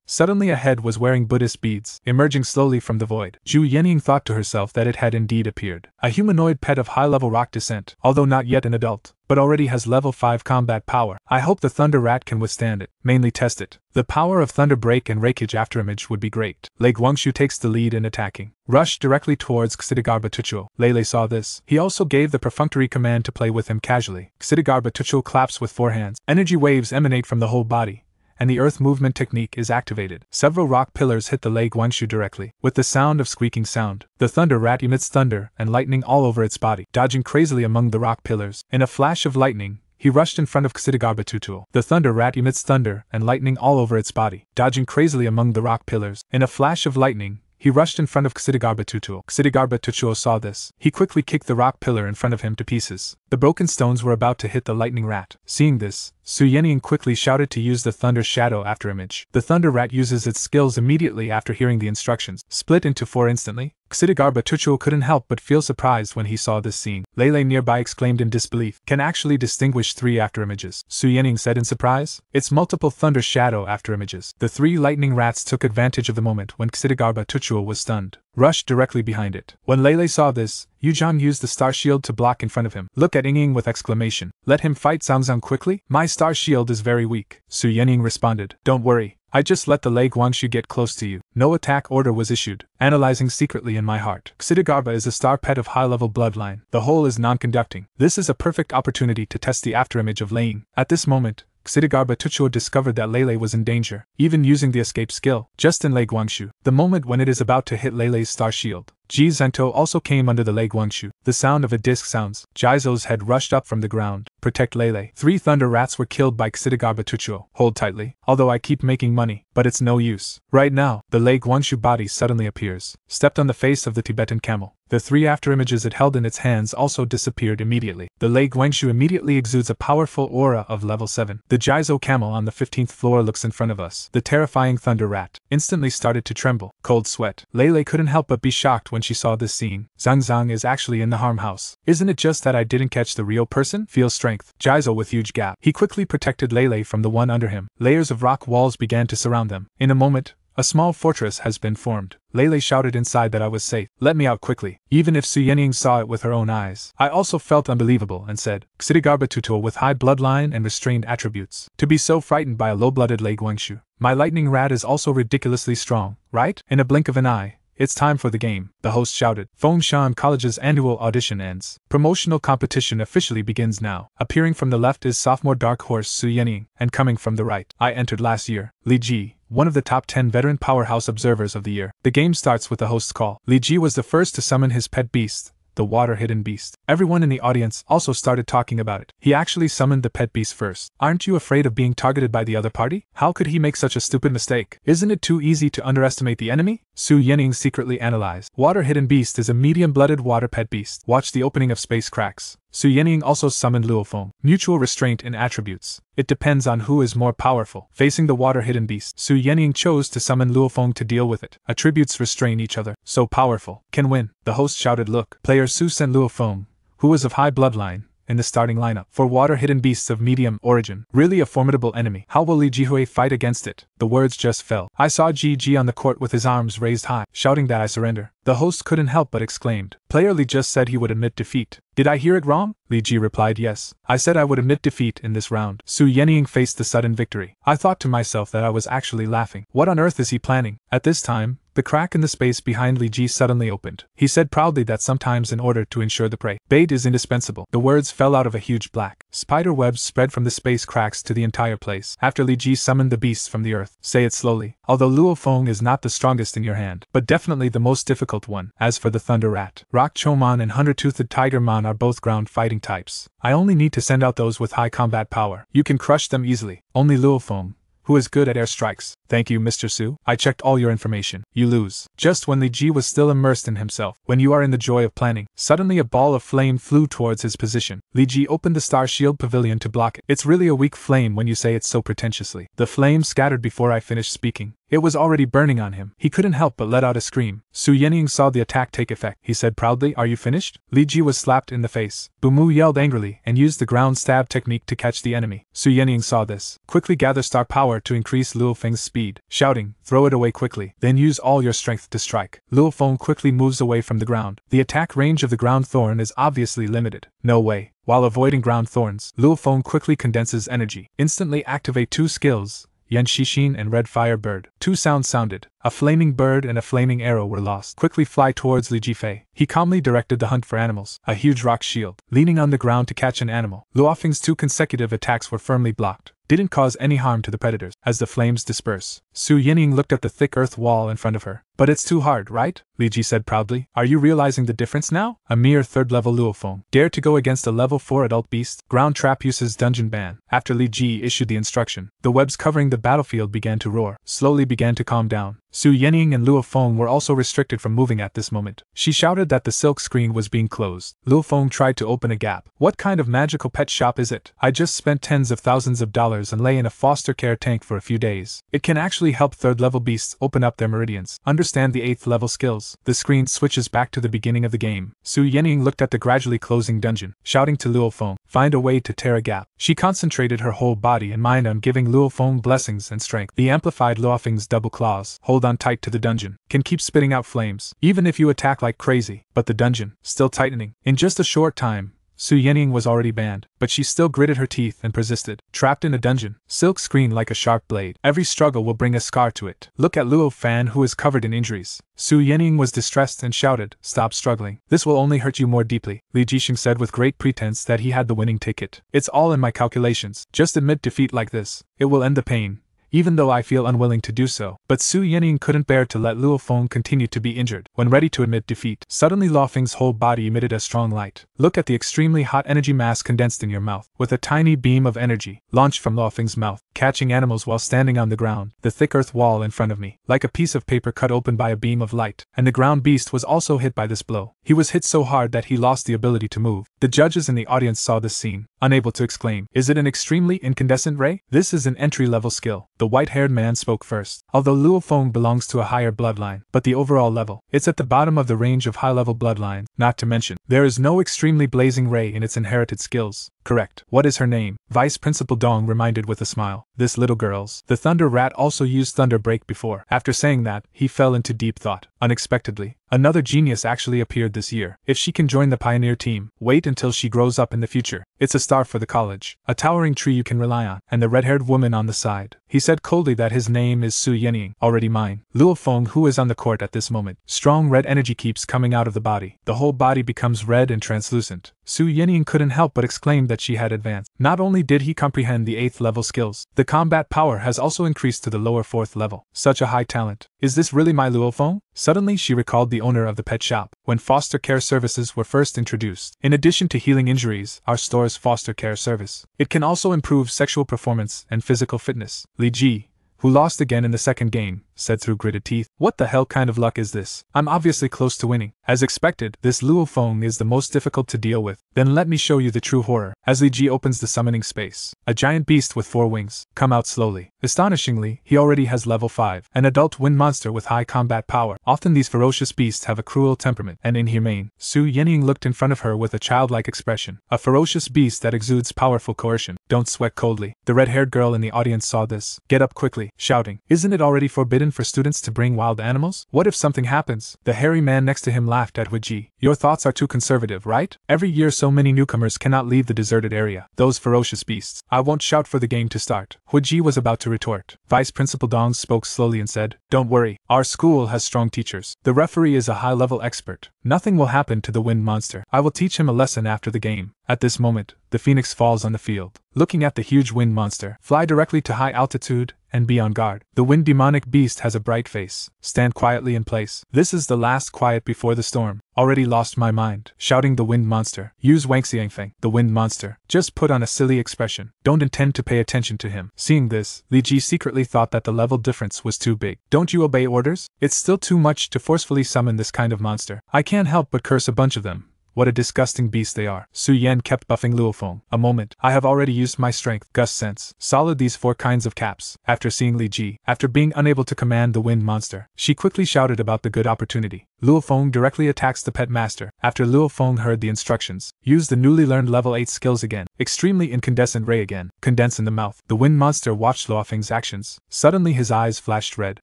Suddenly a head was wearing Buddhist beads, emerging slowly from the void. Ju Yening thought to herself that it had indeed appeared. A humanoid pet of high level rock descent, although not yet an adult but already has level 5 combat power. I hope the Thunder Rat can withstand it, mainly test it. The power of Thunder Break and Rakeage Afterimage would be great. Lei Guangshu takes the lead in attacking. Rush directly towards Xidigar Batucho. Lele saw this. He also gave the perfunctory command to play with him casually. Xidigar Batucho claps with four hands. Energy waves emanate from the whole body, and the earth movement technique is activated. Several rock pillars hit the Lei Guangshu directly, with the sound of squeaking sound. The thunder rat emits thunder and lightning all over its body, dodging crazily among the rock pillars. In a flash of lightning, he rushed in front of Xidigarba Tutul. The thunder rat emits thunder and lightning all over its body, dodging crazily among the rock pillars. In a flash of lightning, he rushed in front of Xidigarba Tutul. Xidigarba Tutul saw this. He quickly kicked the rock pillar in front of him to pieces. The broken stones were about to hit the lightning rat. Seeing this, Su Yenying quickly shouted to use the Thunder Shadow after image. The Thunder Rat uses its skills immediately after hearing the instructions. Split into four instantly, Tuchul couldn't help but feel surprised when he saw this scene. Lele nearby exclaimed in disbelief, Can actually distinguish three afterimages. Su Yening said in surprise. It's multiple thunder shadow afterimages. The three lightning rats took advantage of the moment when Xidigarba Tuchul was stunned rushed directly behind it. When Lele saw this, Yuzhang used the star shield to block in front of him. Look at Ying with exclamation. Let him fight Zhangzang quickly? My star shield is very weak. Su Yening responded. Don't worry, I just let the Lei Guangshu get close to you. No attack order was issued. Analyzing secretly in my heart. Xidigarba is a star pet of high level bloodline. The whole is non conducting. This is a perfect opportunity to test the afterimage of Laying. At this moment, Xidigarba Tuchuo discovered that Lele was in danger, even using the escape skill, just in Lei Guangshu, the moment when it is about to hit Lele's star shield. Ji Zhento also came under the Lei Guangshu. The sound of a disc sounds. Jizo's head rushed up from the ground. Protect Lele. Three thunder rats were killed by Xidigarba Tuchuo. Hold tightly. Although I keep making money, but it's no use. Right now, the Lei Guangshu body suddenly appears. Stepped on the face of the Tibetan camel. The three afterimages it held in its hands also disappeared immediately. The Lei Guangshu immediately exudes a powerful aura of level 7. The Jizo camel on the 15th floor looks in front of us. The terrifying thunder rat instantly started to tremble. Cold sweat. Lele couldn't help but be shocked when she saw this scene. Zhang Zhang is actually in the harm house. Isn't it just that I didn't catch the real person? Feel strength. Jizo with huge gap. He quickly protected Lele from the one under him. Layers of rock walls began to surround them. In a moment, a small fortress has been formed. Lele shouted inside that I was safe. Let me out quickly. Even if Su Yenying saw it with her own eyes. I also felt unbelievable and said, Xidigarba Tutul with high bloodline and restrained attributes. To be so frightened by a low-blooded Lei Guangshu. My lightning rat is also ridiculously strong, right? In a blink of an eye, it's time for the game, the host shouted. Fengshan College's annual audition ends. Promotional competition officially begins now. Appearing from the left is sophomore dark horse Su Yenying, and coming from the right, I entered last year, Li Ji, one of the top 10 veteran powerhouse observers of the year. The game starts with the host's call. Li Ji was the first to summon his pet beast, the water hidden beast. Everyone in the audience also started talking about it. He actually summoned the pet beast first. Aren't you afraid of being targeted by the other party? How could he make such a stupid mistake? Isn't it too easy to underestimate the enemy? Su Yening secretly analyzed. Water hidden beast is a medium blooded water pet beast. Watch the opening of space cracks. Su Yening also summoned Luofeng. Mutual restraint in attributes. It depends on who is more powerful. Facing the water hidden beast, Su Yening chose to summon Luofeng to deal with it. Attributes restrain each other. So powerful. Can win. The host shouted look. Player Su sent Luofeng, who was of high bloodline, in the starting lineup. For water hidden beasts of medium origin, really a formidable enemy. How will Li Jihui fight against it? The words just fell. I saw Ji Ji on the court with his arms raised high, shouting that I surrender. The host couldn't help but exclaimed. Player Li just said he would admit defeat. Did I hear it wrong? Li Ji replied yes. I said I would admit defeat in this round. Su Yenying faced the sudden victory. I thought to myself that I was actually laughing. What on earth is he planning? At this time, the crack in the space behind Li Ji suddenly opened. He said proudly that sometimes in order to ensure the prey, bait is indispensable. The words fell out of a huge black spider webs spread from the space cracks to the entire place. After Li Ji summoned the beasts from the earth, say it slowly. Although Luo Feng is not the strongest in your hand, but definitely the most difficult one. As for the Thunder Rat, Rock Chomon and Hundred Toothed Tiger Mon are both ground fighting types. I only need to send out those with high combat power. You can crush them easily. Only Luo Feng, who is good at air strikes. Thank you, Mr. Su. I checked all your information. You lose. Just when Li Ji was still immersed in himself, when you are in the joy of planning, suddenly a ball of flame flew towards his position. Li Ji opened the Star Shield Pavilion to block it. It's really a weak flame when you say it so pretentiously. The flame scattered before I finished speaking. It was already burning on him. He couldn't help but let out a scream. Su Yenying saw the attack take effect. He said proudly, Are you finished? Li Ji was slapped in the face. Bumu yelled angrily and used the ground stab technique to catch the enemy. Su Yenying saw this. Quickly gather star power to increase Luo Feng's speed, shouting, Throw it away quickly, then use all your strength to strike. Luo Feng quickly moves away from the ground. The attack range of the ground thorn is obviously limited. No way. While avoiding ground thorns, Luo Feng quickly condenses energy. Instantly activate two skills, Yan Shishin and Red Fire Bird. Two sounds sounded. A flaming bird and a flaming arrow were lost. Quickly fly towards Li Jifei. He calmly directed the hunt for animals. A huge rock shield, leaning on the ground to catch an animal. Luofeng's two consecutive attacks were firmly blocked. didn't cause any harm to the predators. As the flames disperse, Su Yinying looked at the thick earth wall in front of her. But it's too hard, right? Li Ji said proudly. Are you realizing the difference now? A mere third level Luofeng Dare to go against a level 4 adult beast. Ground trap uses dungeon ban. After Li Ji issued the instruction, the webs covering the battlefield began to roar, slowly began to calm down. Su Yenying and Luo Feng were also restricted from moving at this moment. She shouted that the silk screen was being closed. Luo Feng tried to open a gap. What kind of magical pet shop is it? I just spent tens of thousands of dollars and lay in a foster care tank for a few days. It can actually help third level beasts open up their meridians, understand the eighth level skills. The screen switches back to the beginning of the game. Su Yenying looked at the gradually closing dungeon, shouting to Luo Feng, find a way to tear a gap. She concentrated her whole body and mind on giving Luo Feng blessings and strength. The amplified Luo Feng's double claws hold on tight to the dungeon, can keep spitting out flames, even if you attack like crazy. But the dungeon, still tightening. In just a short time, Su Yening was already banned, but she still gritted her teeth and persisted. Trapped in a dungeon, silk screen like a sharp blade. Every struggle will bring a scar to it. Look at Luo Fan who is covered in injuries. Su Yening was distressed and shouted, Stop struggling. This will only hurt you more deeply. Li Jixing said with great pretense that he had the winning ticket. It's all in my calculations. Just admit defeat like this. It will end the pain even though I feel unwilling to do so. But Su Yening couldn't bear to let Luo Feng continue to be injured. When ready to admit defeat, suddenly Luo Feng's whole body emitted a strong light. Look at the extremely hot energy mass condensed in your mouth, with a tiny beam of energy launched from Luo Feng's mouth, catching animals while standing on the ground, the thick earth wall in front of me, like a piece of paper cut open by a beam of light. And the ground beast was also hit by this blow. He was hit so hard that he lost the ability to move. The judges in the audience saw this scene, unable to exclaim, Is it an extremely incandescent ray? This is an entry level skill. The white haired man spoke first. Although Luo Feng belongs to a higher bloodline, but the overall level, it's at the bottom of the range of high level bloodlines, not to mention, there is no extremely blazing ray in its inherited skills. Correct. What is her name? Vice Principal Dong reminded with a smile. This little girl's. The Thunder Rat also used Thunder Break before. After saying that, he fell into deep thought. Unexpectedly, another genius actually appeared this year. If she can join the Pioneer team, wait until she grows up in the future. It's a star for the college. A towering tree you can rely on. And the red haired woman on the side. He said coldly that his name is Su Yenying, already mine. Luo Feng, who is on the court at this moment. Strong red energy keeps coming out of the body. The whole body becomes red and translucent. Su Yenying couldn't help but exclaim that she had advanced. Not only did he comprehend the 8th level skills, the combat power has also increased to the lower 4th level. Such a high talent. Is this really my Luofeng? Suddenly she recalled the owner of the pet shop, when foster care services were first introduced. In addition to healing injuries, our store's foster care service. It can also improve sexual performance and physical fitness. Li Ji, who lost again in the second game, said through gritted teeth. What the hell kind of luck is this? I'm obviously close to winning. As expected, this Luo Feng is the most difficult to deal with. Then let me show you the true horror. As Li Ji opens the summoning space, a giant beast with four wings come out slowly. Astonishingly, he already has level 5, an adult wind monster with high combat power. Often these ferocious beasts have a cruel temperament and inhumane. Su Yenying looked in front of her with a childlike expression. A ferocious beast that exudes powerful coercion. Don't sweat coldly. The red-haired girl in the audience saw this. Get up quickly, shouting. Isn't it already forbidden for students to bring wild animals? What if something happens? The hairy man next to him laughed at Huiji. Your thoughts are too conservative, right? Every year so many newcomers cannot leave the deserted area. Those ferocious beasts. I won't shout for the game to start. Huiji was about to retort. Vice Principal Dong spoke slowly and said, Don't worry, our school has strong teachers. The referee is a high level expert. Nothing will happen to the wind monster. I will teach him a lesson after the game. At this moment, the phoenix falls on the field. Looking at the huge wind monster, fly directly to high altitude and be on guard. The wind demonic beast has a bright face. Stand quietly in place. This is the last quiet before the storm. Already lost my mind. Shouting the wind monster. Use Wang Xiangfeng, the wind monster. Just put on a silly expression. Don't intend to pay attention to him. Seeing this, Li Ji secretly thought that the level difference was too big. Don't you obey orders? It's still too much to forcefully summon this kind of monster. I can't help but curse a bunch of them. What a disgusting beast they are. Su Yan kept buffing Luofeng. A moment. I have already used my strength. gust sense. Solid these four kinds of caps. After seeing Li Ji, after being unable to command the wind monster, she quickly shouted about the good opportunity. Luofeng directly attacks the pet master. After Luofeng heard the instructions, use the newly learned level 8 skills again. Extremely incandescent ray again. Condense in the mouth. The wind monster watched Luofeng's actions. Suddenly his eyes flashed red.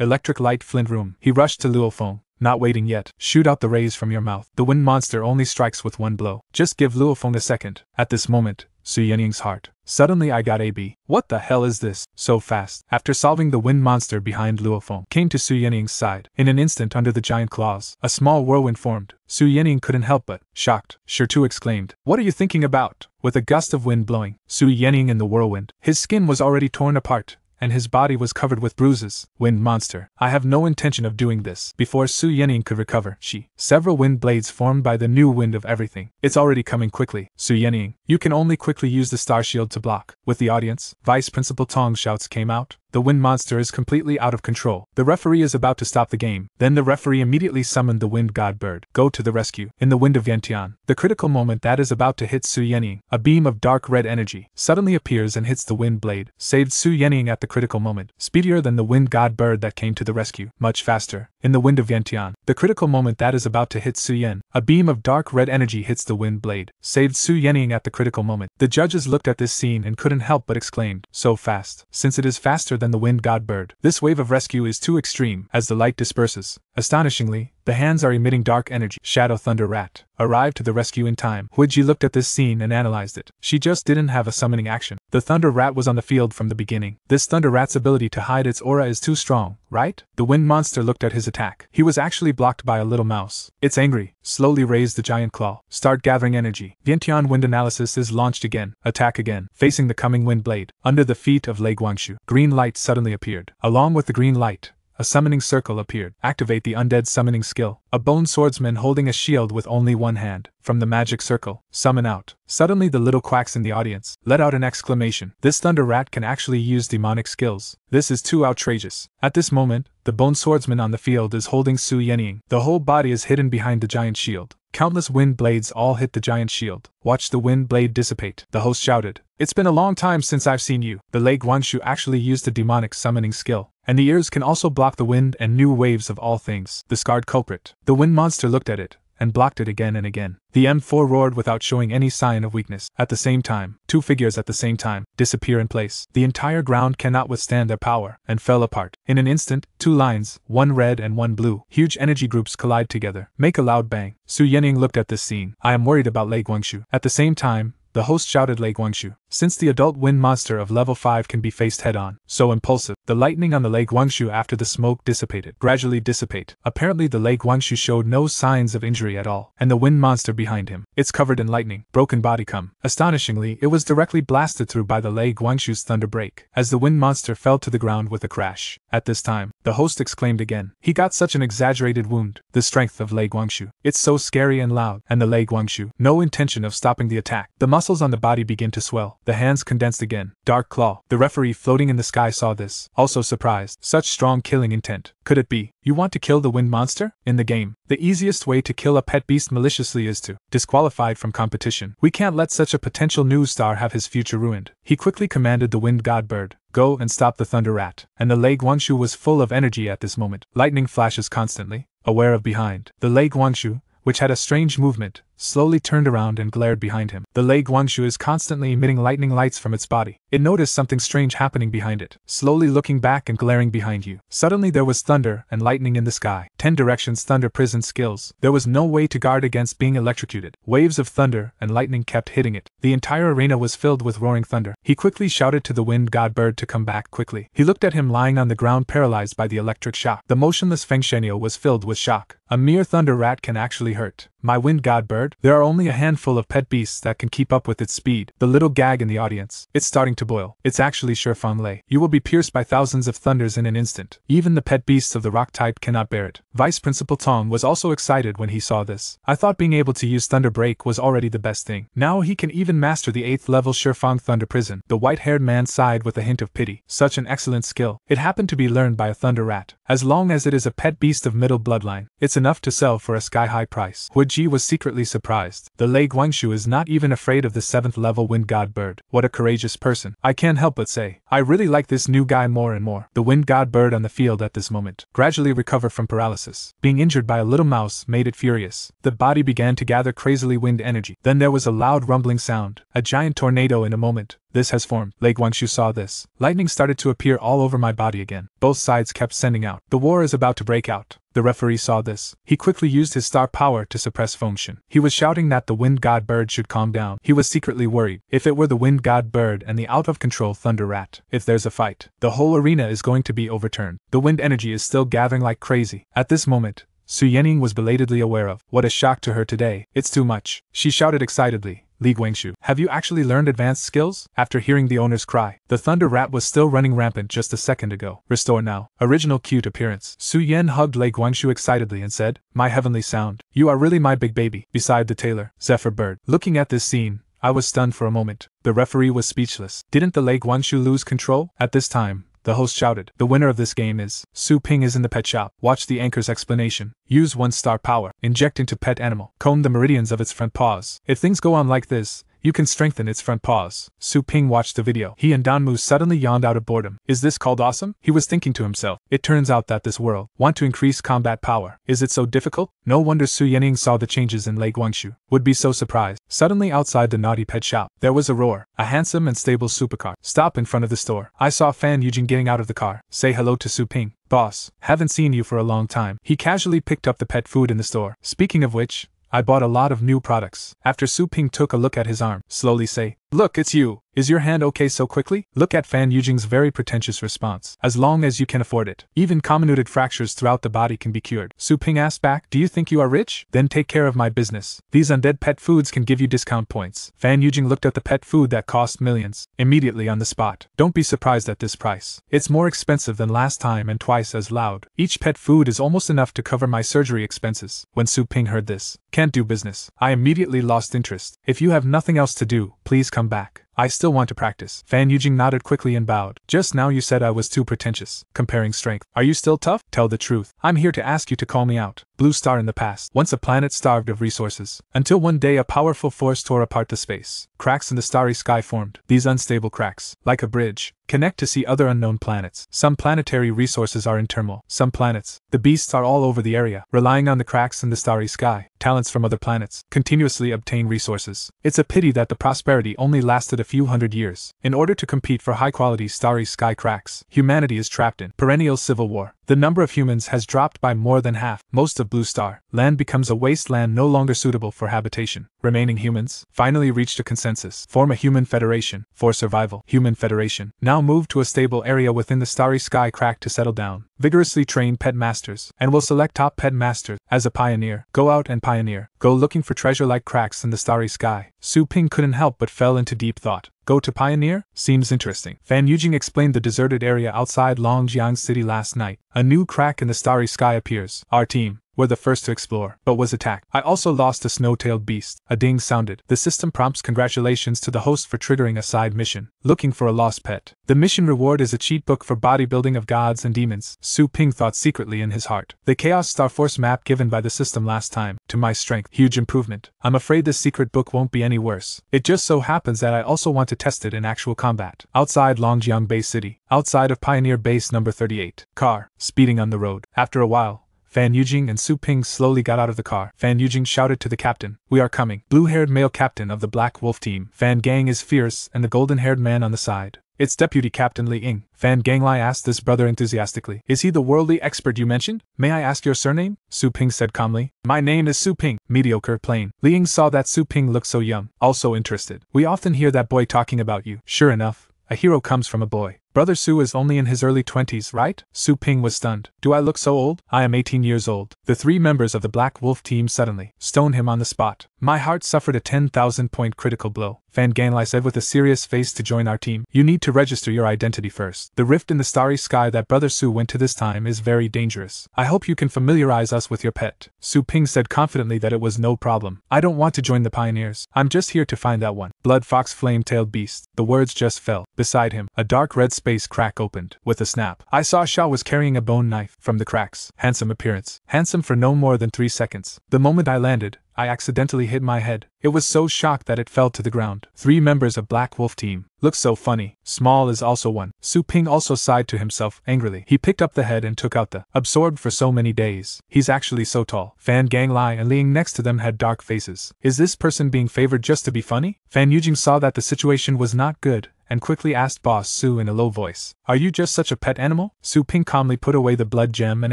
Electric light flint room. He rushed to Luofeng. Not waiting yet. Shoot out the rays from your mouth. The wind monster only strikes with one blow. Just give Luofeng a second. At this moment, Su Yenying's heart Suddenly I got AB. What the hell is this? So fast. After solving the wind monster behind Luofeng, came to Su Yening's side. In an instant under the giant claws, a small whirlwind formed. Su Yening couldn't help but, shocked, Tu exclaimed, What are you thinking about? With a gust of wind blowing, Su Yening in the whirlwind, his skin was already torn apart, and his body was covered with bruises. Wind monster, I have no intention of doing this. Before Su Yening could recover, she, several wind blades formed by the new wind of everything. It's already coming quickly. Su Yening, you can only quickly use the star shield to block. With the audience, Vice Principal Tong's shouts came out. The wind monster is completely out of control. The referee is about to stop the game. Then the referee immediately summoned the wind god bird. Go to the rescue. In the wind of Yantian, the critical moment that is about to hit Su Yening, a beam of dark red energy suddenly appears and hits the wind blade, saved Su Yening at the critical moment, speedier than the wind god bird that came to the rescue, much faster. In the wind of Yantian, the critical moment that is about to hit Su Yen, a beam of dark red energy hits the wind blade, saved Su Yening at the critical moment. The judges looked at this scene and couldn't help but exclaimed, so fast, since it is faster than the wind god bird. This wave of rescue is too extreme, as the light disperses. Astonishingly, the hands are emitting dark energy. Shadow Thunder Rat arrived to the rescue in time. Huiji looked at this scene and analyzed it. She just didn't have a summoning action. The Thunder Rat was on the field from the beginning. This Thunder Rat's ability to hide its aura is too strong, right? The Wind Monster looked at his attack. He was actually blocked by a little mouse. It's angry. Slowly raised the giant claw. Start gathering energy. Vientian Wind Analysis is launched again. Attack again. Facing the coming wind blade. Under the feet of Lei Guangshu. Green light suddenly appeared. Along with the green light, a summoning circle appeared. Activate the undead summoning skill. A bone swordsman holding a shield with only one hand. From the magic circle, summon out. Suddenly, the little quacks in the audience let out an exclamation. This Thunder Rat can actually use demonic skills. This is too outrageous. At this moment, the bone swordsman on the field is holding Su Yening. The whole body is hidden behind the giant shield. Countless wind blades all hit the giant shield. Watch the wind blade dissipate. The host shouted. It's been a long time since I've seen you. The Lei Guangshu actually used a demonic summoning skill, and the ears can also block the wind and new waves of all things. The scarred culprit. The wind monster looked at it, and blocked it again and again. The M4 roared without showing any sign of weakness. At the same time, two figures at the same time disappear in place. The entire ground cannot withstand their power, and fell apart. In an instant, two lines, one red and one blue, huge energy groups collide together, make a loud bang. Su Yening looked at this scene. I am worried about Lei Guangshu. At the same time, the host shouted Lei Guangshu. Since the adult wind monster of level 5 can be faced head on, so impulsive, the lightning on the Lei Guangshu after the smoke dissipated, gradually dissipate. Apparently, the Lei Guangshu showed no signs of injury at all, and the wind monster behind him, it's covered in lightning, broken body come. Astonishingly, it was directly blasted through by the Lei Guangshu's thunder break, as the wind monster fell to the ground with a crash. At this time, the host exclaimed again. He got such an exaggerated wound, the strength of Lei Guangshu. It's so scary and loud, and the Lei Guangshu, no intention of stopping the attack. The muscles on the body begin to swell the hands condensed again. Dark Claw. The referee floating in the sky saw this, also surprised. Such strong killing intent. Could it be? You want to kill the wind monster? In the game, the easiest way to kill a pet beast maliciously is to disqualified from competition. We can't let such a potential new star have his future ruined. He quickly commanded the wind god bird, go and stop the thunder rat. And the Lei Guangshu was full of energy at this moment. Lightning flashes constantly, aware of behind. The Lei Guangshu, which had a strange movement, slowly turned around and glared behind him. The Lei Guangshu is constantly emitting lightning lights from its body. It noticed something strange happening behind it, slowly looking back and glaring behind you. Suddenly there was thunder and lightning in the sky. Ten directions thunder prison skills. There was no way to guard against being electrocuted. Waves of thunder and lightning kept hitting it. The entire arena was filled with roaring thunder. He quickly shouted to the wind god bird to come back quickly. He looked at him lying on the ground paralyzed by the electric shock. The motionless Feng Shenyo was filled with shock. A mere thunder rat can actually hurt. My wind god bird, there are only a handful of pet beasts that can keep up with its speed. The little gag in the audience. It's starting to boil. It's actually Shifang Lei. You will be pierced by thousands of thunders in an instant. Even the pet beasts of the rock type cannot bear it. Vice Principal Tong was also excited when he saw this. I thought being able to use Thunder Break was already the best thing. Now he can even master the 8th level Shifang Thunder Prison. The white haired man sighed with a hint of pity. Such an excellent skill. It happened to be learned by a Thunder Rat. As long as it is a pet beast of middle bloodline, it's enough to sell for a sky high price. Hu Ji was secretly surprised. The Lei Guangshu is not even afraid of the 7th level wind god bird. What a courageous person. I can't help but say, I really like this new guy more and more. The wind god bird on the field at this moment gradually recovered from paralysis. Being injured by a little mouse made it furious. The body began to gather crazily wind energy. Then there was a loud rumbling sound, a giant tornado in a moment, This has formed. Lei Guangshu saw this. Lightning started to appear all over my body again. Both sides kept sending out. The war is about to break out. The referee saw this. He quickly used his star power to suppress Fengshen. He was shouting that the wind god bird should calm down. He was secretly worried. If it were the wind god bird and the out of control thunder rat, if there's a fight, the whole arena is going to be overturned. The wind energy is still gathering like crazy. At this moment, Su Yening was belatedly aware of what a shock to her today. It's too much. She shouted excitedly. Li Guangxu, have you actually learned advanced skills? After hearing the owner's cry, the thunder rat was still running rampant just a second ago. Restore now. Original cute appearance. Su Yan hugged Lei Guangshu excitedly and said, My heavenly sound, you are really my big baby. Beside the tailor, Zephyr Bird. Looking at this scene, I was stunned for a moment. The referee was speechless. Didn't the Lei Guangshu lose control? At this time, the host shouted. The winner of this game is Su Ping is in the pet shop. Watch the anchor's explanation. Use one star power. Inject into pet animal. Comb the meridians of its front paws. If things go on like this, you can strengthen its front paws. Su Ping watched the video. He and Danmu suddenly yawned out of boredom. Is this called awesome? He was thinking to himself. It turns out that this world want to increase combat power. Is it so difficult? No wonder Su Yening saw the changes in Lei Guangshu. Would be so surprised. Suddenly outside the naughty pet shop, there was a roar. A handsome and stable supercar. Stop in front of the store. I saw Fan Yujin getting out of the car. Say hello to Su Ping. Boss, haven't seen you for a long time. He casually picked up the pet food in the store. Speaking of which, I bought a lot of new products. After Su Ping took a look at his arm, slowly say, Look, it's you. Is your hand okay so quickly? Look at Fan Yujing's very pretentious response. As long as you can afford it. Even comminuted fractures throughout the body can be cured. Su Ping asked back, Do you think you are rich? Then take care of my business. These undead pet foods can give you discount points. Fan Yujing looked at the pet food that cost millions, immediately on the spot. Don't be surprised at this price. It's more expensive than last time and twice as loud. Each pet food is almost enough to cover my surgery expenses. When Su Ping heard this, can't do business. I immediately lost interest. If you have nothing else to do, please come back. I still want to practice. Fan Yujing nodded quickly and bowed. Just now you said I was too pretentious. Comparing strength. Are you still tough? Tell the truth. I'm here to ask you to call me out. Blue Star in the past, once a planet starved of resources, until one day a powerful force tore apart the space. Cracks in the starry sky formed. These unstable cracks, like a bridge, connect to see other unknown planets. Some planetary resources are in turmoil. Some planets, the beasts are all over the area, relying on the cracks in the starry sky. Talents from other planets continuously obtain resources. It's a pity that the prosperity only lasted a few hundred years. In order to compete for high quality starry sky cracks, humanity is trapped in perennial civil war. The number of humans has dropped by more than half. Most of Blue Star land becomes a wasteland no longer suitable for habitation. Remaining humans finally reached a consensus. Form a human federation for survival. Human federation now move to a stable area within the starry sky crack to settle down. Vigorously train pet masters and will select top pet masters as a pioneer. Go out and pioneer. Go looking for treasure like cracks in the starry sky. Su Ping couldn't help but fell into deep thought. Go to Pioneer? Seems interesting. Fan Yujing explained the deserted area outside Longjiang City last night. A new crack in the starry sky appears. Our team, were the first to explore, but was attacked. I also lost a snow tailed beast. A ding sounded. The system prompts congratulations to the host for triggering a side mission, looking for a lost pet. The mission reward is a cheat book for bodybuilding of gods and demons. Su Ping thought secretly in his heart. The Chaos Star Force map given by the system last time, to my strength, huge improvement. I'm afraid this secret book won't be any worse. It just so happens that I also want to test it in actual combat. Outside Longjiang Base City, outside of Pioneer Base number 38. Car, speeding on the road. After a while, Fan Yujing and Su Ping slowly got out of the car. Fan Yujing shouted to the captain, We are coming. Blue haired male captain of the Black Wolf team. Fan Gang is fierce, and the golden haired man on the side. It's Deputy Captain Li Ying. Fan Ganglai asked this brother enthusiastically. Is he the worldly expert you mentioned? May I ask your surname? Su Ping said calmly. My name is Su Ping, mediocre, plain. Li Ying saw that Su Ping looked so young, also interested. We often hear that boy talking about you. Sure enough, a hero comes from a boy. Brother Su is only in his early 20s, right? Su Ping was stunned. Do I look so old? I am 18 years old. The three members of the Black Wolf team suddenly stone him on the spot. My heart suffered a 10,000 point critical blow. Fan Ganlai said with a serious face to join our team. You need to register your identity first. The rift in the starry sky that Brother Su went to this time is very dangerous. I hope you can familiarize us with your pet. Su Ping said confidently that it was no problem. I don't want to join the pioneers. I'm just here to find that one. Blood Fox Flame Tailed Beast. The words just fell. Beside him, a dark red space crack opened. With a snap, I saw Shao was carrying a bone knife from the cracks. Handsome appearance. Handsome for no more than three seconds. The moment I landed, I accidentally hit my head. It was so shocked that it fell to the ground. Three members of Black Wolf team. Looks so funny. Small is also one. Su Ping also sighed to himself angrily. He picked up the head and took out the absorbed for so many days. He's actually so tall. Fan Gang Lai and Liang next to them had dark faces. Is this person being favored just to be funny? Fan Yujing saw that the situation was not good and quickly asked Boss Su in a low voice, Are you just such a pet animal? Su Ping calmly put away the blood gem and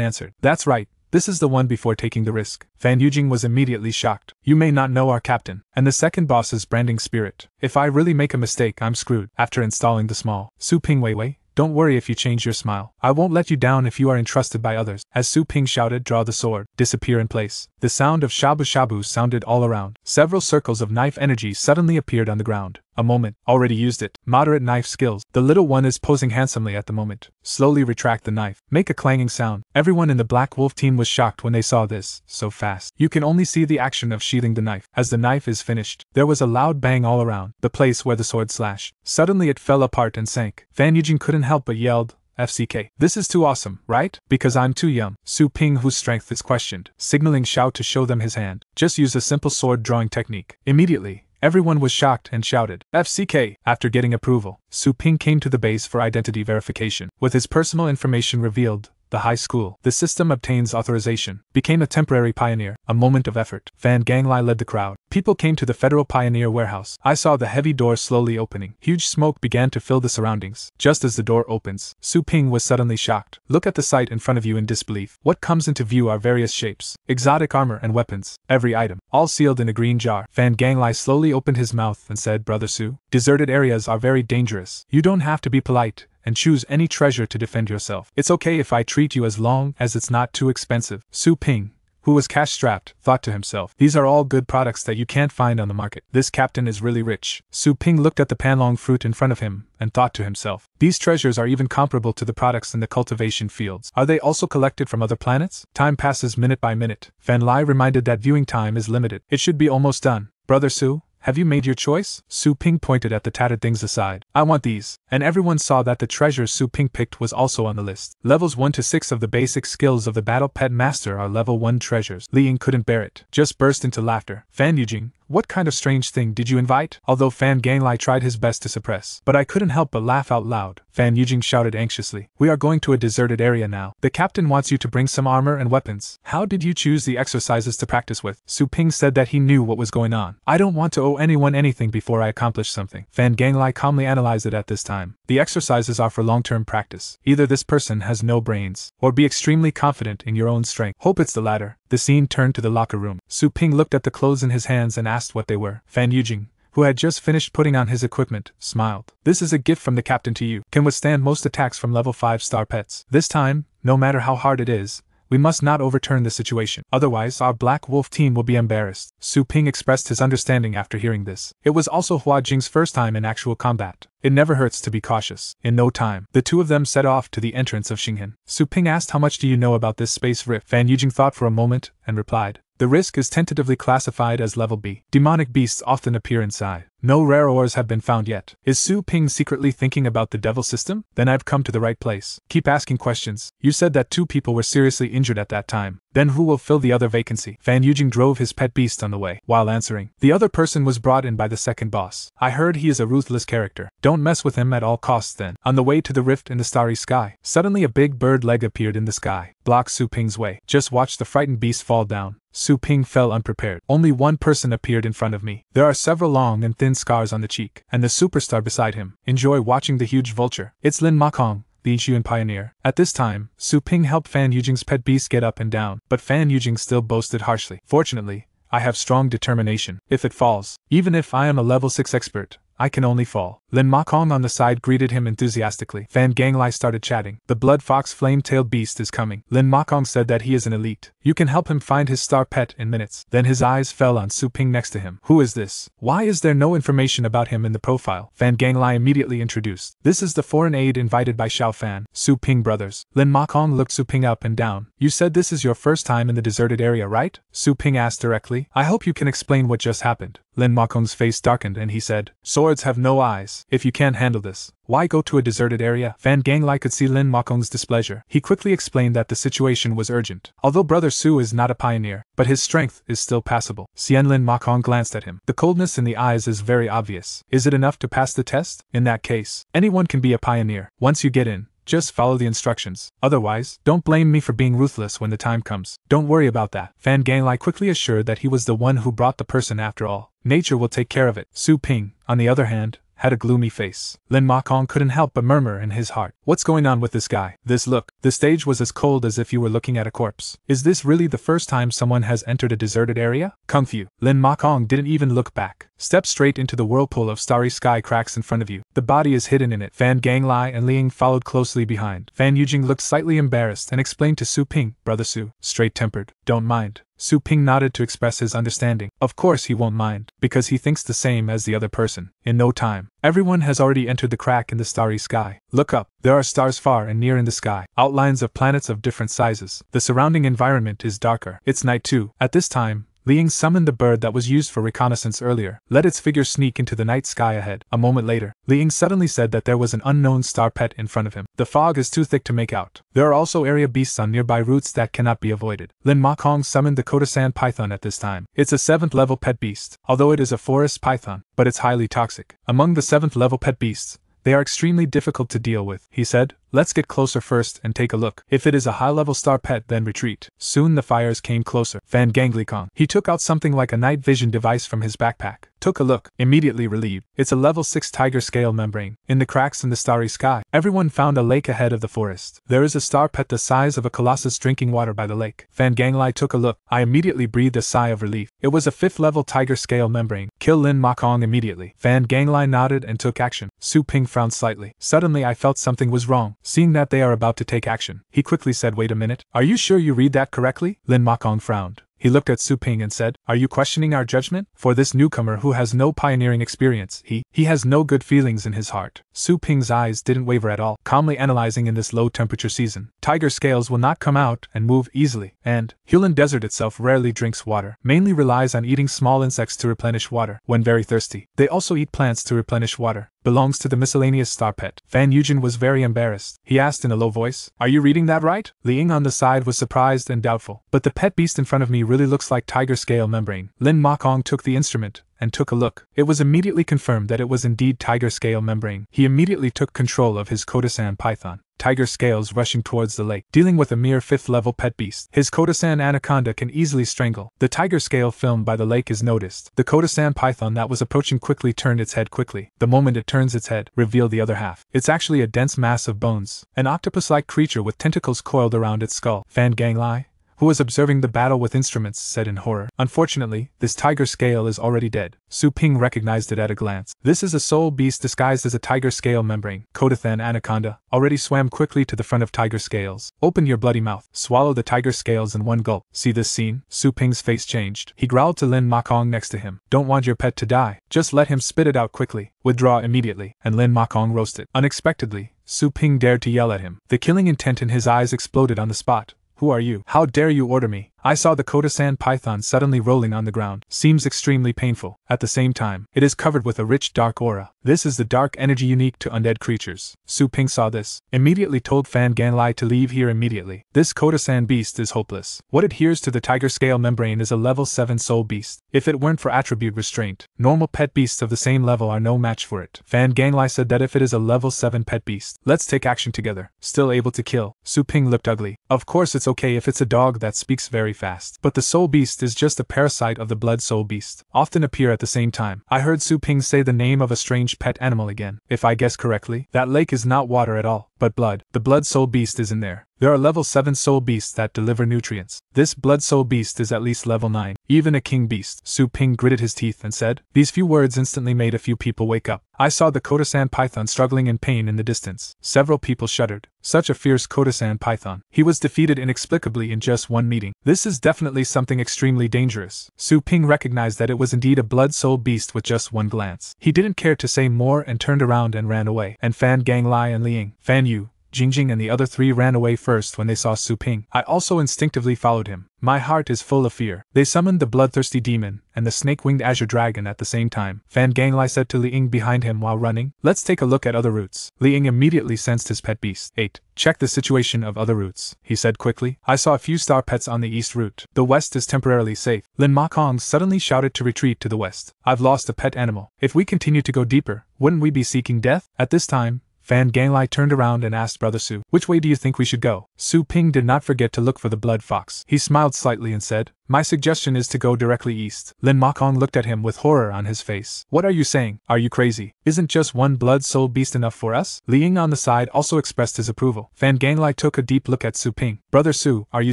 answered, That's right, this is the one before taking the risk. Fan Yujing was immediately shocked. You may not know our captain, and the second boss's branding spirit. If I really make a mistake, I'm screwed. After installing the small Su Ping Wei Wei, don't worry if you change your smile. I won't let you down if you are entrusted by others. As Su Ping shouted, draw the sword, disappear in place. The sound of shabu shabu sounded all around. Several circles of knife energy suddenly appeared on the ground. A moment, already used it. Moderate knife skills. The little one is posing handsomely at the moment. Slowly retract the knife. Make a clanging sound. Everyone in the Black Wolf team was shocked when they saw this, so fast. You can only see the action of sheathing the knife. As the knife is finished, there was a loud bang all around, the place where the sword slashed. Suddenly it fell apart and sank. Fan Yujing couldn't help but yelled, FCK. This is too awesome, right? Because I'm too young. Su Ping, whose strength is questioned, signaling Xiao to show them his hand. Just use a simple sword drawing technique. Immediately, Everyone was shocked and shouted, FCK! After getting approval, Su Ping came to the base for identity verification. With his personal information revealed, the high school, the system obtains authorization, became a temporary pioneer, a moment of effort. Fan Ganglai led the crowd. People came to the Federal Pioneer warehouse. I saw the heavy door slowly opening. Huge smoke began to fill the surroundings. Just as the door opens, Su Ping was suddenly shocked. Look at the sight in front of you in disbelief. What comes into view are various shapes, exotic armor and weapons, every item, all sealed in a green jar. Fan Ganglai slowly opened his mouth and said, Brother Su, deserted areas are very dangerous. You don't have to be polite and choose any treasure to defend yourself. It's okay if I treat you as long as it's not too expensive. Su Ping, who was cash strapped, thought to himself, These are all good products that you can't find on the market. This captain is really rich. Su Ping looked at the panlong fruit in front of him and thought to himself, These treasures are even comparable to the products in the cultivation fields. Are they also collected from other planets? Time passes minute by minute. Fan Lai reminded that viewing time is limited. It should be almost done. Brother Su, have you made your choice? Su Ping pointed at the tattered things aside. I want these. And everyone saw that the treasure Su Ping picked was also on the list. Levels 1 to 6 of the basic skills of the Battle Pet Master are level 1 treasures. Li Ying couldn't bear it. Just burst into laughter. Fan Yujing, what kind of strange thing did you invite? Although Fan Ganglai tried his best to suppress. But I couldn't help but laugh out loud. Fan Yujing shouted anxiously. We are going to a deserted area now. The captain wants you to bring some armor and weapons. How did you choose the exercises to practice with? Su Ping said that he knew what was going on. I don't want to owe anyone anything before I accomplish something. Fan Ganglai calmly analyzed it at this time. The exercises are for long term practice. Either this person has no brains, or be extremely confident in your own strength. Hope it's the latter. The scene turned to the locker room. Su Ping looked at the clothes in his hands and asked what they were. Fan Yujing, who had just finished putting on his equipment, smiled. This is a gift from the captain to you. Can withstand most attacks from level 5 star pets. This time, no matter how hard it is, we must not overturn the situation. Otherwise, our Black Wolf team will be embarrassed. Su Ping expressed his understanding after hearing this. It was also Hua Jing's first time in actual combat. It never hurts to be cautious. In no time, the two of them set off to the entrance of Xinghan. Su Ping asked how much do you know about this space rift. Fan Yujing thought for a moment and replied, the risk is tentatively classified as level B. Demonic beasts often appear inside. No rare ores have been found yet. Is Su Ping secretly thinking about the devil system? Then I've come to the right place. Keep asking questions. You said that two people were seriously injured at that time. Then who will fill the other vacancy? Fan Yujing drove his pet beast on the way. While answering, the other person was brought in by the second boss. I heard he is a ruthless character. Don't mess with him at all costs then. On the way to the rift in the starry sky, suddenly a big bird leg appeared in the sky. Block Su Ping's way. Just watch the frightened beast fall down. Su Ping fell unprepared. Only one person appeared in front of me. There are several long and thin scars on the cheek, and the superstar beside him. Enjoy watching the huge vulture. It's Lin Makong, the Yichuan pioneer. At this time, Su Ping helped Fan Yujing's pet beast get up and down, but Fan Yujing still boasted harshly. Fortunately, I have strong determination. If it falls, even if I am a level 6 expert, I can only fall. Lin Makong on the side greeted him enthusiastically. Fan Ganglai started chatting. The blood fox flame tailed beast is coming. Lin Makong said that he is an elite. You can help him find his star pet in minutes. Then his eyes fell on Su Ping next to him. Who is this? Why is there no information about him in the profile? Fan Ganglai immediately introduced. This is the foreign aide invited by Xiao Fan, Su Ping brothers. Lin Makong looked Su Ping up and down. You said this is your first time in the deserted area, right? Su Ping asked directly. I hope you can explain what just happened. Lin Makong's face darkened and he said, Swords have no eyes. If you can't handle this, Why go to a deserted area? Fan Ganglai could see Lin Mokong's displeasure. He quickly explained that the situation was urgent. Although Brother Su is not a pioneer, but his strength is still passable. Xian Lin Mokong glanced at him. The coldness in the eyes is very obvious. Is it enough to pass the test? In that case, anyone can be a pioneer. Once you get in, just follow the instructions. Otherwise, don't blame me for being ruthless when the time comes. Don't worry about that. Fan Ganglai quickly assured that he was the one who brought the person after all. Nature will take care of it. Su Ping, on the other hand, had a gloomy face. Lin Mokong couldn't help but murmur in his heart, What's going on with this guy? This look. The stage was as cold as if you were looking at a corpse. Is this really the first time someone has entered a deserted area? Kung Fu. Lin Mokong didn't even look back. Step straight into the whirlpool of starry sky cracks in front of you. The body is hidden in it. Fan Ganglai and Liang followed closely behind. Fan Yujing looked slightly embarrassed and explained to Su Ping, Brother Su, straight tempered, don't mind. Su Ping nodded to express his understanding. Of course he won't mind, because he thinks the same as the other person. In no time, everyone has already entered the crack in the starry sky. Look up, there are stars far and near in the sky, outlines of planets of different sizes. The surrounding environment is darker. It's night too. At this time, Liang summoned the bird that was used for reconnaissance earlier, let its figure sneak into the night sky ahead. A moment later, Liang suddenly said that there was an unknown star pet in front of him. The fog is too thick to make out. There are also area beasts on nearby routes that cannot be avoided. Lin Ma Kong summoned the Kodasan python at this time. It's a 7th level pet beast, although it is a forest python, but it's highly toxic. Among the 7th level pet beasts, they are extremely difficult to deal with, he said. Let's get closer first and take a look. If it is a high level star pet, then retreat. Soon the fires came closer. Fan Ganglikong. He took out something like a night vision device from his backpack. Took a look, immediately relieved. It's a level 6 tiger scale membrane. In the cracks in the starry sky, everyone found a lake ahead of the forest. There is a star pet the size of a colossus drinking water by the lake. Fan Ganglai took a look. I immediately breathed a sigh of relief. It was a 5th level tiger scale membrane. Kill Lin Mokong immediately. Fan Ganglai nodded and took action. Su Ping frowned slightly. Suddenly I felt something was wrong. Seeing that they are about to take action, he quickly said, Wait a minute. Are you sure you read that correctly? Lin Mokong frowned. He looked at Su Ping and said, Are you questioning our judgment? For this newcomer who has no pioneering experience, he, he has no good feelings in his heart. Su Ping's eyes didn't waver at all, calmly analyzing in this low temperature season. Tiger scales will not come out and move easily, and Hulan Desert itself rarely drinks water, mainly relies on eating small insects to replenish water when very thirsty. They also eat plants to replenish water belongs to the miscellaneous star pet. Fan Yujin was very embarrassed. He asked in a low voice, Are you reading that right? Li Ying on the side was surprised and doubtful. But the pet beast in front of me really looks like tiger scale membrane. Lin Mokong took the instrument, and took a look. It was immediately confirmed that it was indeed tiger scale membrane. He immediately took control of his Kodasan python tiger scales rushing towards the lake, dealing with a mere fifth level pet beast. His Kodasan anaconda can easily strangle. The tiger scale filmed by the lake is noticed. The Kodasan python that was approaching quickly turned its head quickly. The moment it turns its head, revealed the other half. It's actually a dense mass of bones, an octopus like creature with tentacles coiled around its skull. Fan Ganglai, who was observing the battle with instruments, said in horror. Unfortunately, this tiger scale is already dead. Su Ping recognized it at a glance. This is a soul beast disguised as a tiger scale membrane. Kodasan anaconda already swam quickly to the front of tiger scales. Open your bloody mouth. Swallow the tiger scales in one gulp. See this scene? Su Ping's face changed. He growled to Lin Mokong next to him. Don't want your pet to die. Just let him spit it out quickly. Withdraw immediately. And Lin Mokong roasted. Unexpectedly, Su Ping dared to yell at him. The killing intent in his eyes exploded on the spot. Who are you? How dare you order me? I saw the Kodasan python suddenly rolling on the ground. Seems extremely painful. At the same time, it is covered with a rich dark aura. This is the dark energy unique to undead creatures. Su Ping saw this, immediately told Fan Ganlai to leave here immediately. This Kodasan beast is hopeless. What adheres to the tiger scale membrane is a level 7 soul beast. If it weren't for attribute restraint, normal pet beasts of the same level are no match for it. Fan Ganlai said that if it is a level 7 pet beast, let's take action together. Still able to kill. Su Ping looked ugly. Of course it's okay if it's a dog that speaks very fast. But the soul beast is just a parasite of the blood soul beast, often appear at the same time. I heard Su Ping say the name of a strange pet animal again. If I guess correctly, that lake is not water at all, but blood. The blood soul beast is in there. There are level 7 soul beasts that deliver nutrients. This blood soul beast is at least level 9, even a king beast. Su Ping gritted his teeth and said, These few words instantly made a few people wake up. I saw the Kodasan python struggling in pain in the distance. Several people shuddered. Such a fierce Kodasan python. He was defeated inexplicably in just one meeting. This is definitely something extremely dangerous. Su Ping recognized that it was indeed a blood soul beast with just one glance. He didn't care to say more and turned around and ran away. And Fan Ganglai and Liang, Fan Yu, Jingjing and the other three ran away first when they saw Su Ping. I also instinctively followed him. My heart is full of fear. They summoned the bloodthirsty demon and the snake winged azure dragon at the same time. Fan Ganglai said to Li Ying behind him while running, Let's take a look at other routes. Li Ying immediately sensed his pet beast. 8. Check the situation of other routes, he said quickly. I saw a few star pets on the east route. The west is temporarily safe. Lin Ma Kong suddenly shouted to retreat to the west. I've lost a pet animal. If we continue to go deeper, wouldn't we be seeking death? At this time, Fan Ganglai turned around and asked Brother Su, Which way do you think we should go? Su Ping did not forget to look for the blood fox. He smiled slightly and said, My suggestion is to go directly east. Lin Makong looked at him with horror on his face. What are you saying? Are you crazy? Isn't just one blood soul beast enough for us? Li Ying on the side also expressed his approval. Fan Ganglai took a deep look at Su Ping. Brother Su, are you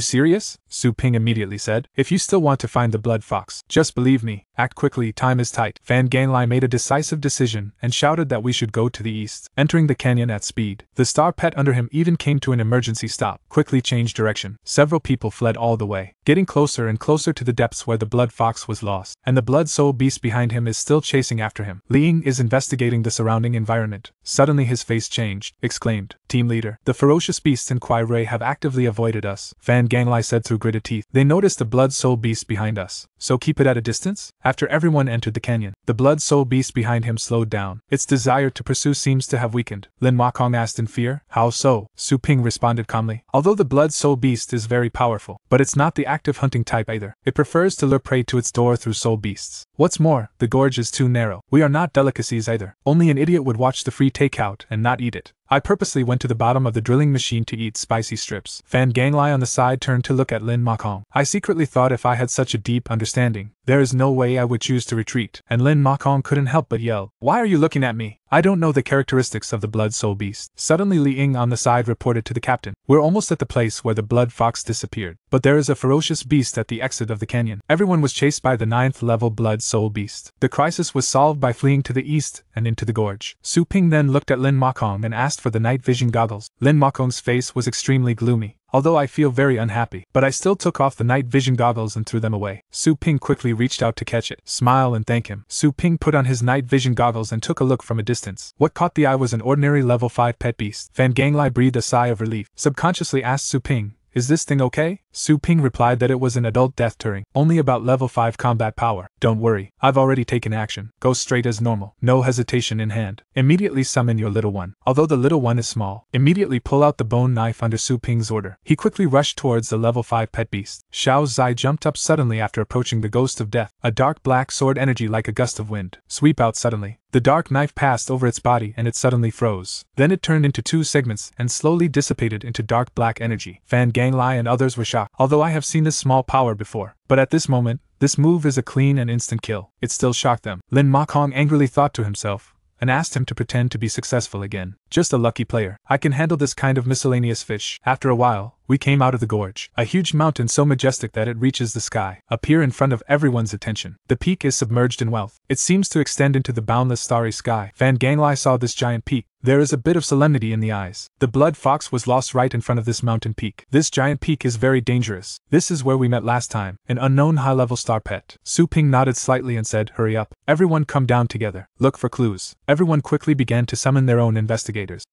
serious? Su Ping immediately said. If you still want to find the blood fox, just believe me, act quickly, time is tight. Fan Ganglai made a decisive decision and shouted that we should go to the east, entering the canyon at speed. The star pet under him even came to an emergency stop, quickly changed direction. Several people fled all the way, getting closer and closer to the depths where the blood fox was lost, and the blood soul beast behind him is still chasing after him. Li Ying is investigating the surrounding environment. Suddenly his face changed, exclaimed, Team leader, the ferocious beasts in Kuai Rui have actively avoided us, Fan Ganglai said through gritted teeth. They noticed the blood soul beast behind us, so keep it at a distance? After everyone entered the canyon, the blood soul beast behind him slowed down. Its desire to pursue seems to have weakened. Lin Ma Kong asked in fear. How so? Su Ping responded calmly. Although the blood soul beast is very powerful, but it's not the active hunting type either. It prefers to lure prey to its door through soul beasts. What's more, the gorge is too narrow. We are not delicacies either. Only an idiot would watch the free takeout and not eat it. I purposely went to the bottom of the drilling machine to eat spicy strips. Fan Ganglai on the side turned to look at Lin Makong. I secretly thought if I had such a deep understanding, there is no way I would choose to retreat. And Lin Makong couldn't help but yell, Why are you looking at me? I don't know the characteristics of the blood soul beast. Suddenly Li Ying on the side reported to the captain, We're almost at the place where the blood fox disappeared. But there is a ferocious beast at the exit of the canyon. Everyone was chased by the ninth level blood soul beast. The crisis was solved by fleeing to the east and into the gorge. Su Ping then looked at Lin Makong and asked for the night vision goggles. Lin Makong's face was extremely gloomy although I feel very unhappy. But I still took off the night vision goggles and threw them away. Su Ping quickly reached out to catch it, smile and thank him. Su Ping put on his night vision goggles and took a look from a distance. What caught the eye was an ordinary level 5 pet beast. Fan Ganglai breathed a sigh of relief, subconsciously asked Su Ping, is this thing okay? Su Ping replied that it was an adult death Turing, only about level 5 combat power. Don't worry, I've already taken action. Go straight as normal, no hesitation in hand. Immediately summon your little one. Although the little one is small, immediately pull out the bone knife under Su Ping's order. He quickly rushed towards the level 5 pet beast. Xiao Zai jumped up suddenly after approaching the ghost of death, a dark black sword energy like a gust of wind. Sweep out suddenly. The dark knife passed over its body and it suddenly froze. Then it turned into two segments and slowly dissipated into dark black energy. Fan Ganglai and others were shocked, although I have seen this small power before. But at this moment, this move is a clean and instant kill. It still shocked them. Lin Makong angrily thought to himself, and asked him to pretend to be successful again. Just a lucky player. I can handle this kind of miscellaneous fish. After a while, we came out of the gorge. A huge mountain so majestic that it reaches the sky, appear in front of everyone's attention. The peak is submerged in wealth. It seems to extend into the boundless starry sky. Fan Ganglai saw this giant peak. There is a bit of solemnity in the eyes. The blood fox was lost right in front of this mountain peak. This giant peak is very dangerous. This is where we met last time, an unknown high level star pet. Su Ping nodded slightly and said, Hurry up. Everyone come down together. Look for clues. Everyone quickly began to summon their own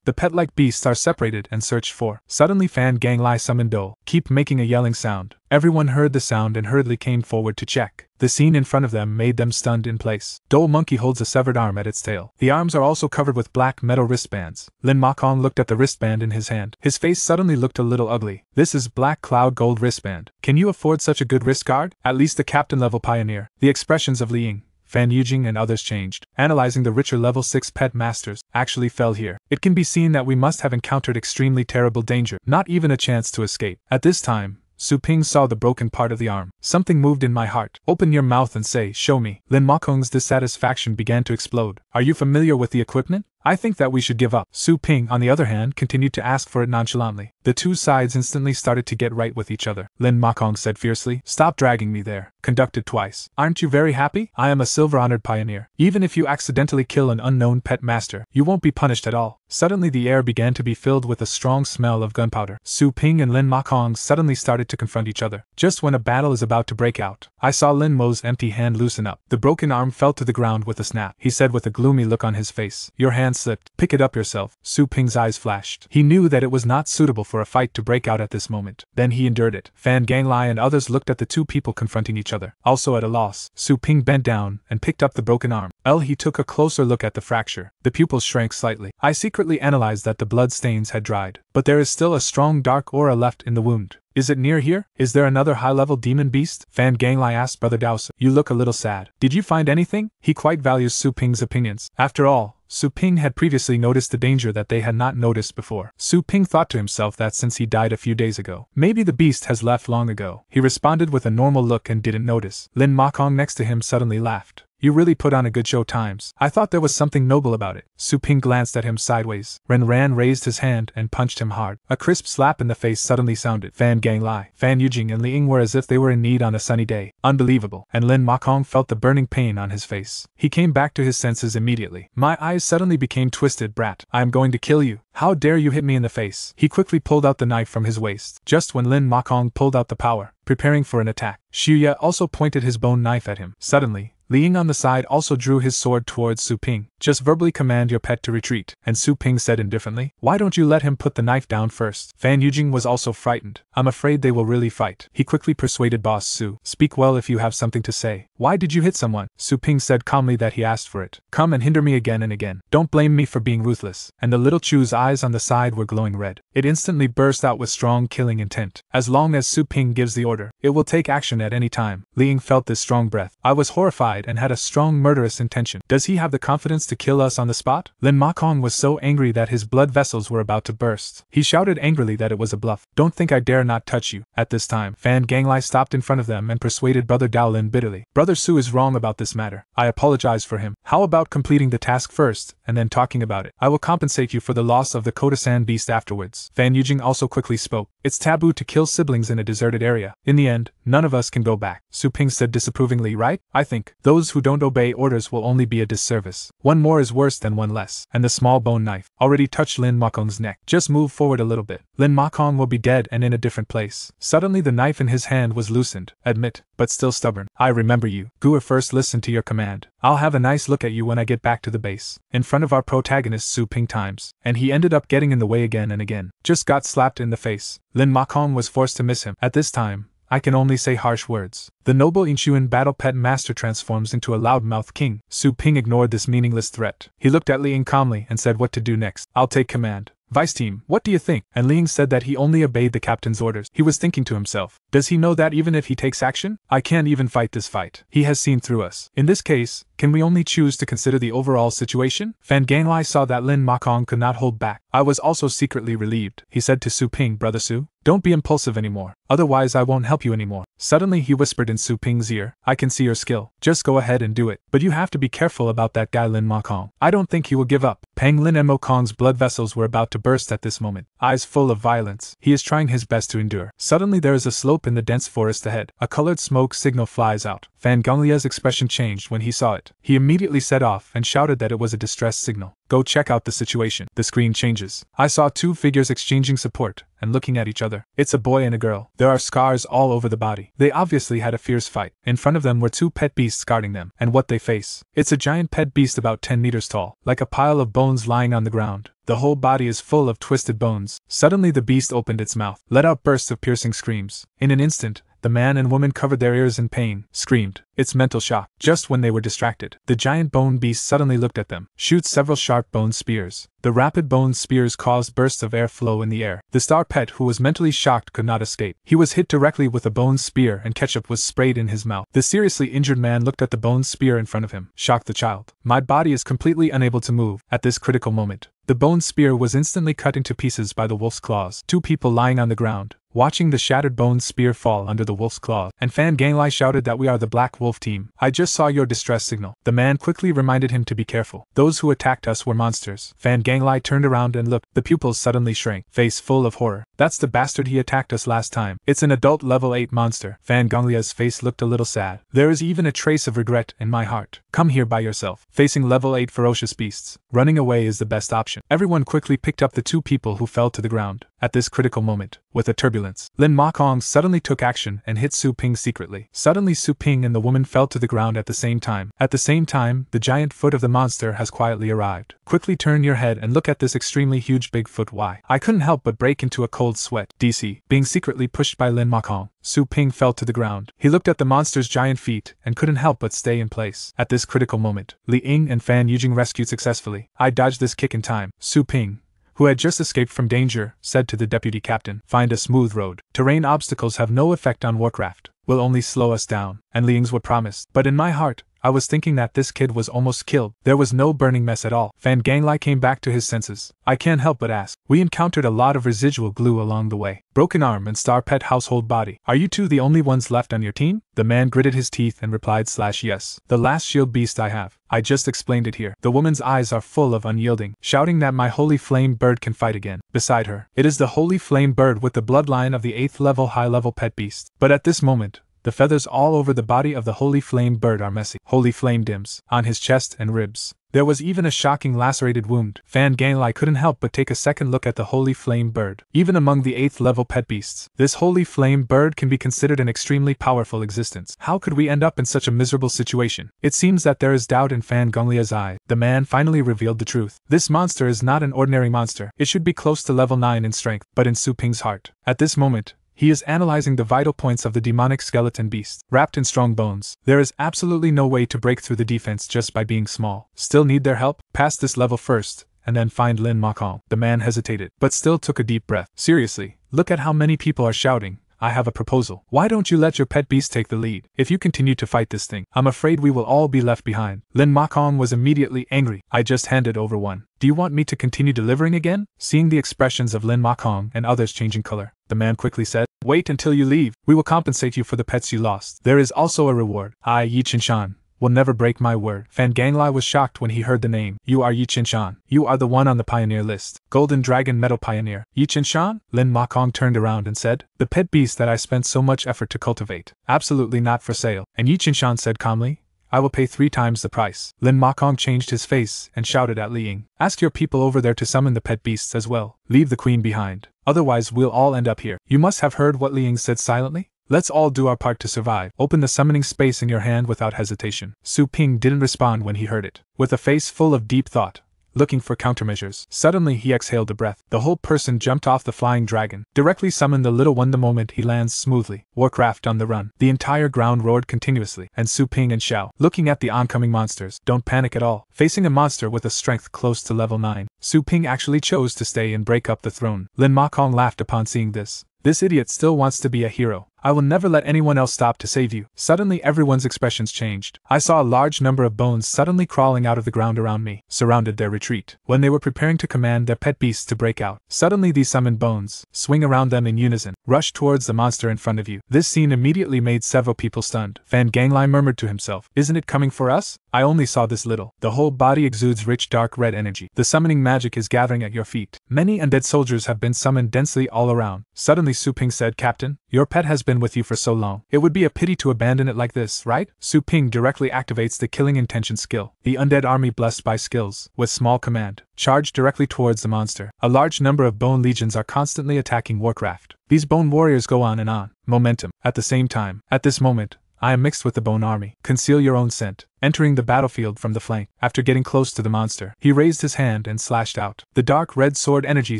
The pet like beasts are separated and searched for. Suddenly, Fan Ganglai summoned Do. Keep making a yelling sound. Everyone heard the sound and hurriedly came forward to check. The scene in front of them made them stunned in place. Dole Monkey holds a severed arm at its tail. The arms are also covered with black metal wristbands. Lin Makong looked at the wristband in his hand. His face suddenly looked a little ugly. This is Black Cloud Gold wristband. Can you afford such a good wrist guard? At least the captain level pioneer. The expressions of Li Ying, Fan Yujing and others changed. Analyzing the richer level 6 pet masters actually fell here. It can be seen that we must have encountered extremely terrible danger, not even a chance to escape. At this time, Su Ping saw the broken part of the arm. Something moved in my heart. Open your mouth and say, Show me. Lin Makong's dissatisfaction began to explode. Are you familiar with the equipment? I think that we should give up. Su Ping, on the other hand, continued to ask for it nonchalantly. The two sides instantly started to get right with each other. Lin Makong said fiercely, Stop dragging me there. Conducted twice. Aren't you very happy? I am a silver honored pioneer. Even if you accidentally kill an unknown pet master, you won't be punished at all. Suddenly the air began to be filled with a strong smell of gunpowder. Su Ping and Lin Makong suddenly started to confront each other. Just when a battle is about to break out, I saw Lin Mo's empty hand loosen up. The broken arm fell to the ground with a snap. He said with a gloomy look on his face, Your hand slipped. Pick it up yourself. Su Ping's eyes flashed. He knew that it was not suitable for a fight to break out at this moment. Then he endured it. Fan Ganglai and others looked at the two people confronting each other, also at a loss. Su Ping bent down and picked up the broken arm. El he took a closer look at the fracture. The pupils shrank slightly. I secretly analyzed that the blood stains had dried, but there is still a strong dark aura left in the wound. Is it near here? Is there another high level demon beast? Fan Ganglai asked Brother Dowson. You look a little sad. Did you find anything? He quite values Su Ping's opinions. After all, Su Ping had previously noticed the danger that they had not noticed before. Su Ping thought to himself that since he died a few days ago, maybe the beast has left long ago. He responded with a normal look and didn't notice. Lin Makong next to him suddenly laughed. You really put on a good show times. I thought there was something noble about it. Su Ping glanced at him sideways. Ren Ran raised his hand and punched him hard. A crisp slap in the face suddenly sounded. Fan Gang Lai, Fan Yujing, and Li Ying were as if they were in need on a sunny day. Unbelievable. And Lin Makong felt the burning pain on his face. He came back to his senses immediately. My eyes suddenly became twisted, brat. I am going to kill you. How dare you hit me in the face? He quickly pulled out the knife from his waist. Just when Lin Makong pulled out the power, preparing for an attack, Xiuya also pointed his bone knife at him. Suddenly, Li on the side also drew his sword towards Su Ping. Just verbally command your pet to retreat. And Su Ping said indifferently, Why don't you let him put the knife down first? Fan Yujing was also frightened. I'm afraid they will really fight. He quickly persuaded Boss Su. Speak well if you have something to say. Why did you hit someone? Su Ping said calmly that he asked for it. Come and hinder me again and again. Don't blame me for being ruthless. And the little Chu's eyes on the side were glowing red. It instantly burst out with strong killing intent. As long as Su Ping gives the order, it will take action at any time. Liying felt this strong breath. I was horrified and had a strong murderous intention. Does he have the confidence to kill us on the spot? Lin Makong was so angry that his blood vessels were about to burst. He shouted angrily that it was a bluff. Don't think I dare not touch you. At this time, Fan Ganglai stopped in front of them and persuaded Brother Daolin bitterly. Brother Su is wrong about this matter. I apologize for him. How about completing the task first, and then talking about it? I will compensate you for the loss of the Kodasan beast afterwards. Fan Yujing also quickly spoke. It's taboo to kill siblings in a deserted area. In the end, none of us can go back. Su Ping said disapprovingly, right? I think those who don't obey orders will only be a disservice. One more is worse than one less. And the small bone knife already touched Lin Makong's neck. Just move forward a little bit. Lin Makong will be dead and in a different place. Suddenly the knife in his hand was loosened. Admit, but still stubborn. I remember you. Guer first listened to your command. I'll have a nice look at you when I get back to the base. In front of our protagonist Su Ping times. And he ended up getting in the way again and again. Just got slapped in the face. Lin Makong was forced to miss him. At this time, I can only say harsh words. The noble Inchuan battle pet master transforms into a loudmouth king. Su Ping ignored this meaningless threat. He looked at Li Ying calmly and said what to do next. I'll take command. Vice team, what do you think? And Li Ying said that he only obeyed the captain's orders. He was thinking to himself, does he know that even if he takes action, I can't even fight this fight? He has seen through us. In this case, can we only choose to consider the overall situation? Fan Ganglai saw that Lin Makong could not hold back. I was also secretly relieved. He said to Su Ping, Brother Su, don't be impulsive anymore, otherwise I won't help you anymore. Suddenly he whispered in Su Ping's ear, I can see your skill. Just go ahead and do it. But you have to be careful about that guy Lin Makong. I don't think he will give up. Peng Lin and Mo Kong's blood vessels were about to burst at this moment, eyes full of violence. He is trying his best to endure. Suddenly there is a slope in the dense forest ahead. A colored smoke signal flies out. Fan Ganglai's expression changed when he saw it. He immediately set off and shouted that it was a distress signal. Go check out the situation. The screen changes. I saw two figures exchanging support and looking at each other. It's a boy and a girl. There are scars all over the body. They obviously had a fierce fight. In front of them were two pet beasts guarding them, and what they face. It's a giant pet beast about 10 meters tall, like a pile of bones lying on the ground. The whole body is full of twisted bones. Suddenly the beast opened its mouth, let out bursts of piercing screams. In an instant, the man and woman covered their ears in pain, screamed. It's mental shock. Just when they were distracted, the giant bone beast suddenly looked at them, shoots several sharp bone spears. The rapid bone spears caused bursts of airflow in the air. The star pet, who was mentally shocked, could not escape. He was hit directly with a bone spear and ketchup was sprayed in his mouth. The seriously injured man looked at the bone spear in front of him, shocked the child. My body is completely unable to move at this critical moment. The bone spear was instantly cut into pieces by the wolf's claws. Two people lying on the ground, watching the shattered bone spear fall under the wolf's claw, And Fan Ganglai shouted that we are the Black Wolf team. I just saw your distress signal. The man quickly reminded him to be careful. Those who attacked us were monsters. Fan Ganglai turned around and looked. The pupils suddenly shrank, face full of horror. That's the bastard he attacked us last time. It's an adult level 8 monster. Fan Ganglai's face looked a little sad. There is even a trace of regret in my heart. Come here by yourself. Facing level 8 ferocious beasts, running away is the best option. Everyone quickly picked up the two people who fell to the ground. At this critical moment, with a turbulence, Lin Makong suddenly took action and hit Su Ping secretly. Suddenly, Su Ping and the woman fell to the ground at the same time. At the same time, the giant foot of the monster has quietly arrived. Quickly turn your head and look at this extremely huge Bigfoot. Why? I couldn't help but break into a cold sweat. DC, being secretly pushed by Lin Makong, Su Ping fell to the ground. He looked at the monster's giant feet and couldn't help but stay in place. At this critical moment, Li Ying and Fan Yujing rescued successfully. I dodged this kick in time. Su Ping, who had just escaped from danger, said to the deputy captain, Find a smooth road. Terrain obstacles have no effect on Warcraft, will only slow us down, and Liang's what promised. But in my heart, I was thinking that this kid was almost killed. There was no burning mess at all. Fan Ganglai came back to his senses. I can't help but ask. We encountered a lot of residual glue along the way. Broken arm and star pet household body. Are you two the only ones left on your team? The man gritted his teeth and replied slash yes. The last shield beast I have. I just explained it here. The woman's eyes are full of unyielding, shouting that my holy flame bird can fight again. Beside her, it is the holy flame bird with the bloodline of the 8th level high level pet beast. But at this moment, the feathers all over the body of the holy flame bird are messy. Holy flame dims on his chest and ribs. There was even a shocking lacerated wound. Fan Ganglai couldn't help but take a second look at the holy flame bird. Even among the 8th level pet beasts, this holy flame bird can be considered an extremely powerful existence. How could we end up in such a miserable situation? It seems that there is doubt in Fan Ganglai's eye. The man finally revealed the truth. This monster is not an ordinary monster. It should be close to level 9 in strength, but in Su Ping's heart. At this moment, he is analyzing the vital points of the demonic skeleton beast. Wrapped in strong bones, there is absolutely no way to break through the defense just by being small. Still need their help? Pass this level first, and then find Lin Makong. The man hesitated, but still took a deep breath. Seriously, look at how many people are shouting. I have a proposal. Why don't you let your pet beast take the lead? If you continue to fight this thing, I'm afraid we will all be left behind. Lin Makong was immediately angry. I just handed over one. Do you want me to continue delivering again? Seeing the expressions of Lin Makong and others changing color, the man quickly said, Wait until you leave. We will compensate you for the pets you lost. There is also a reward. I, Yi Qinshan, will never break my word. Fan Ganglai was shocked when he heard the name. You are Yi Qinshan. You are the one on the pioneer list. Golden Dragon Metal Pioneer. Yi Qinshan? Lin Makong turned around and said, The pet beast that I spent so much effort to cultivate. Absolutely not for sale. And Yi Qinshan said calmly, I will pay three times the price. Lin Makong changed his face and shouted at Li Ying. Ask your people over there to summon the pet beasts as well. Leave the queen behind. Otherwise, we'll all end up here. You must have heard what Li Ying said silently? Let's all do our part to survive. Open the summoning space in your hand without hesitation. Su Ping didn't respond when he heard it. With a face full of deep thought, looking for countermeasures. Suddenly he exhaled a breath. The whole person jumped off the flying dragon, directly summoned the little one the moment he lands smoothly. Warcraft on the run. The entire ground roared continuously, and Su Ping and Xiao, looking at the oncoming monsters, don't panic at all. Facing a monster with a strength close to level 9, Su Ping actually chose to stay and break up the throne. Lin Ma Kong laughed upon seeing this. This idiot still wants to be a hero. I will never let anyone else stop to save you. Suddenly, everyone's expressions changed. I saw a large number of bones suddenly crawling out of the ground around me, surrounded their retreat. When they were preparing to command their pet beasts to break out, suddenly these summoned bones swing around them in unison, rush towards the monster in front of you. This scene immediately made several people stunned. Fan Ganglai murmured to himself, Isn't it coming for us? I only saw this little. The whole body exudes rich dark red energy. The summoning magic is gathering at your feet. Many undead soldiers have been summoned densely all around. Suddenly Su Ping said, Captain, your pet has been with you for so long. It would be a pity to abandon it like this, right? Su Ping directly activates the killing intention skill. The undead army blessed by skills, with small command, charge directly towards the monster. A large number of bone legions are constantly attacking Warcraft. These bone warriors go on and on. Momentum. At the same time, at this moment, I am mixed with the bone army. Conceal your own scent. Entering the battlefield from the flank, after getting close to the monster, he raised his hand and slashed out. The dark red sword energy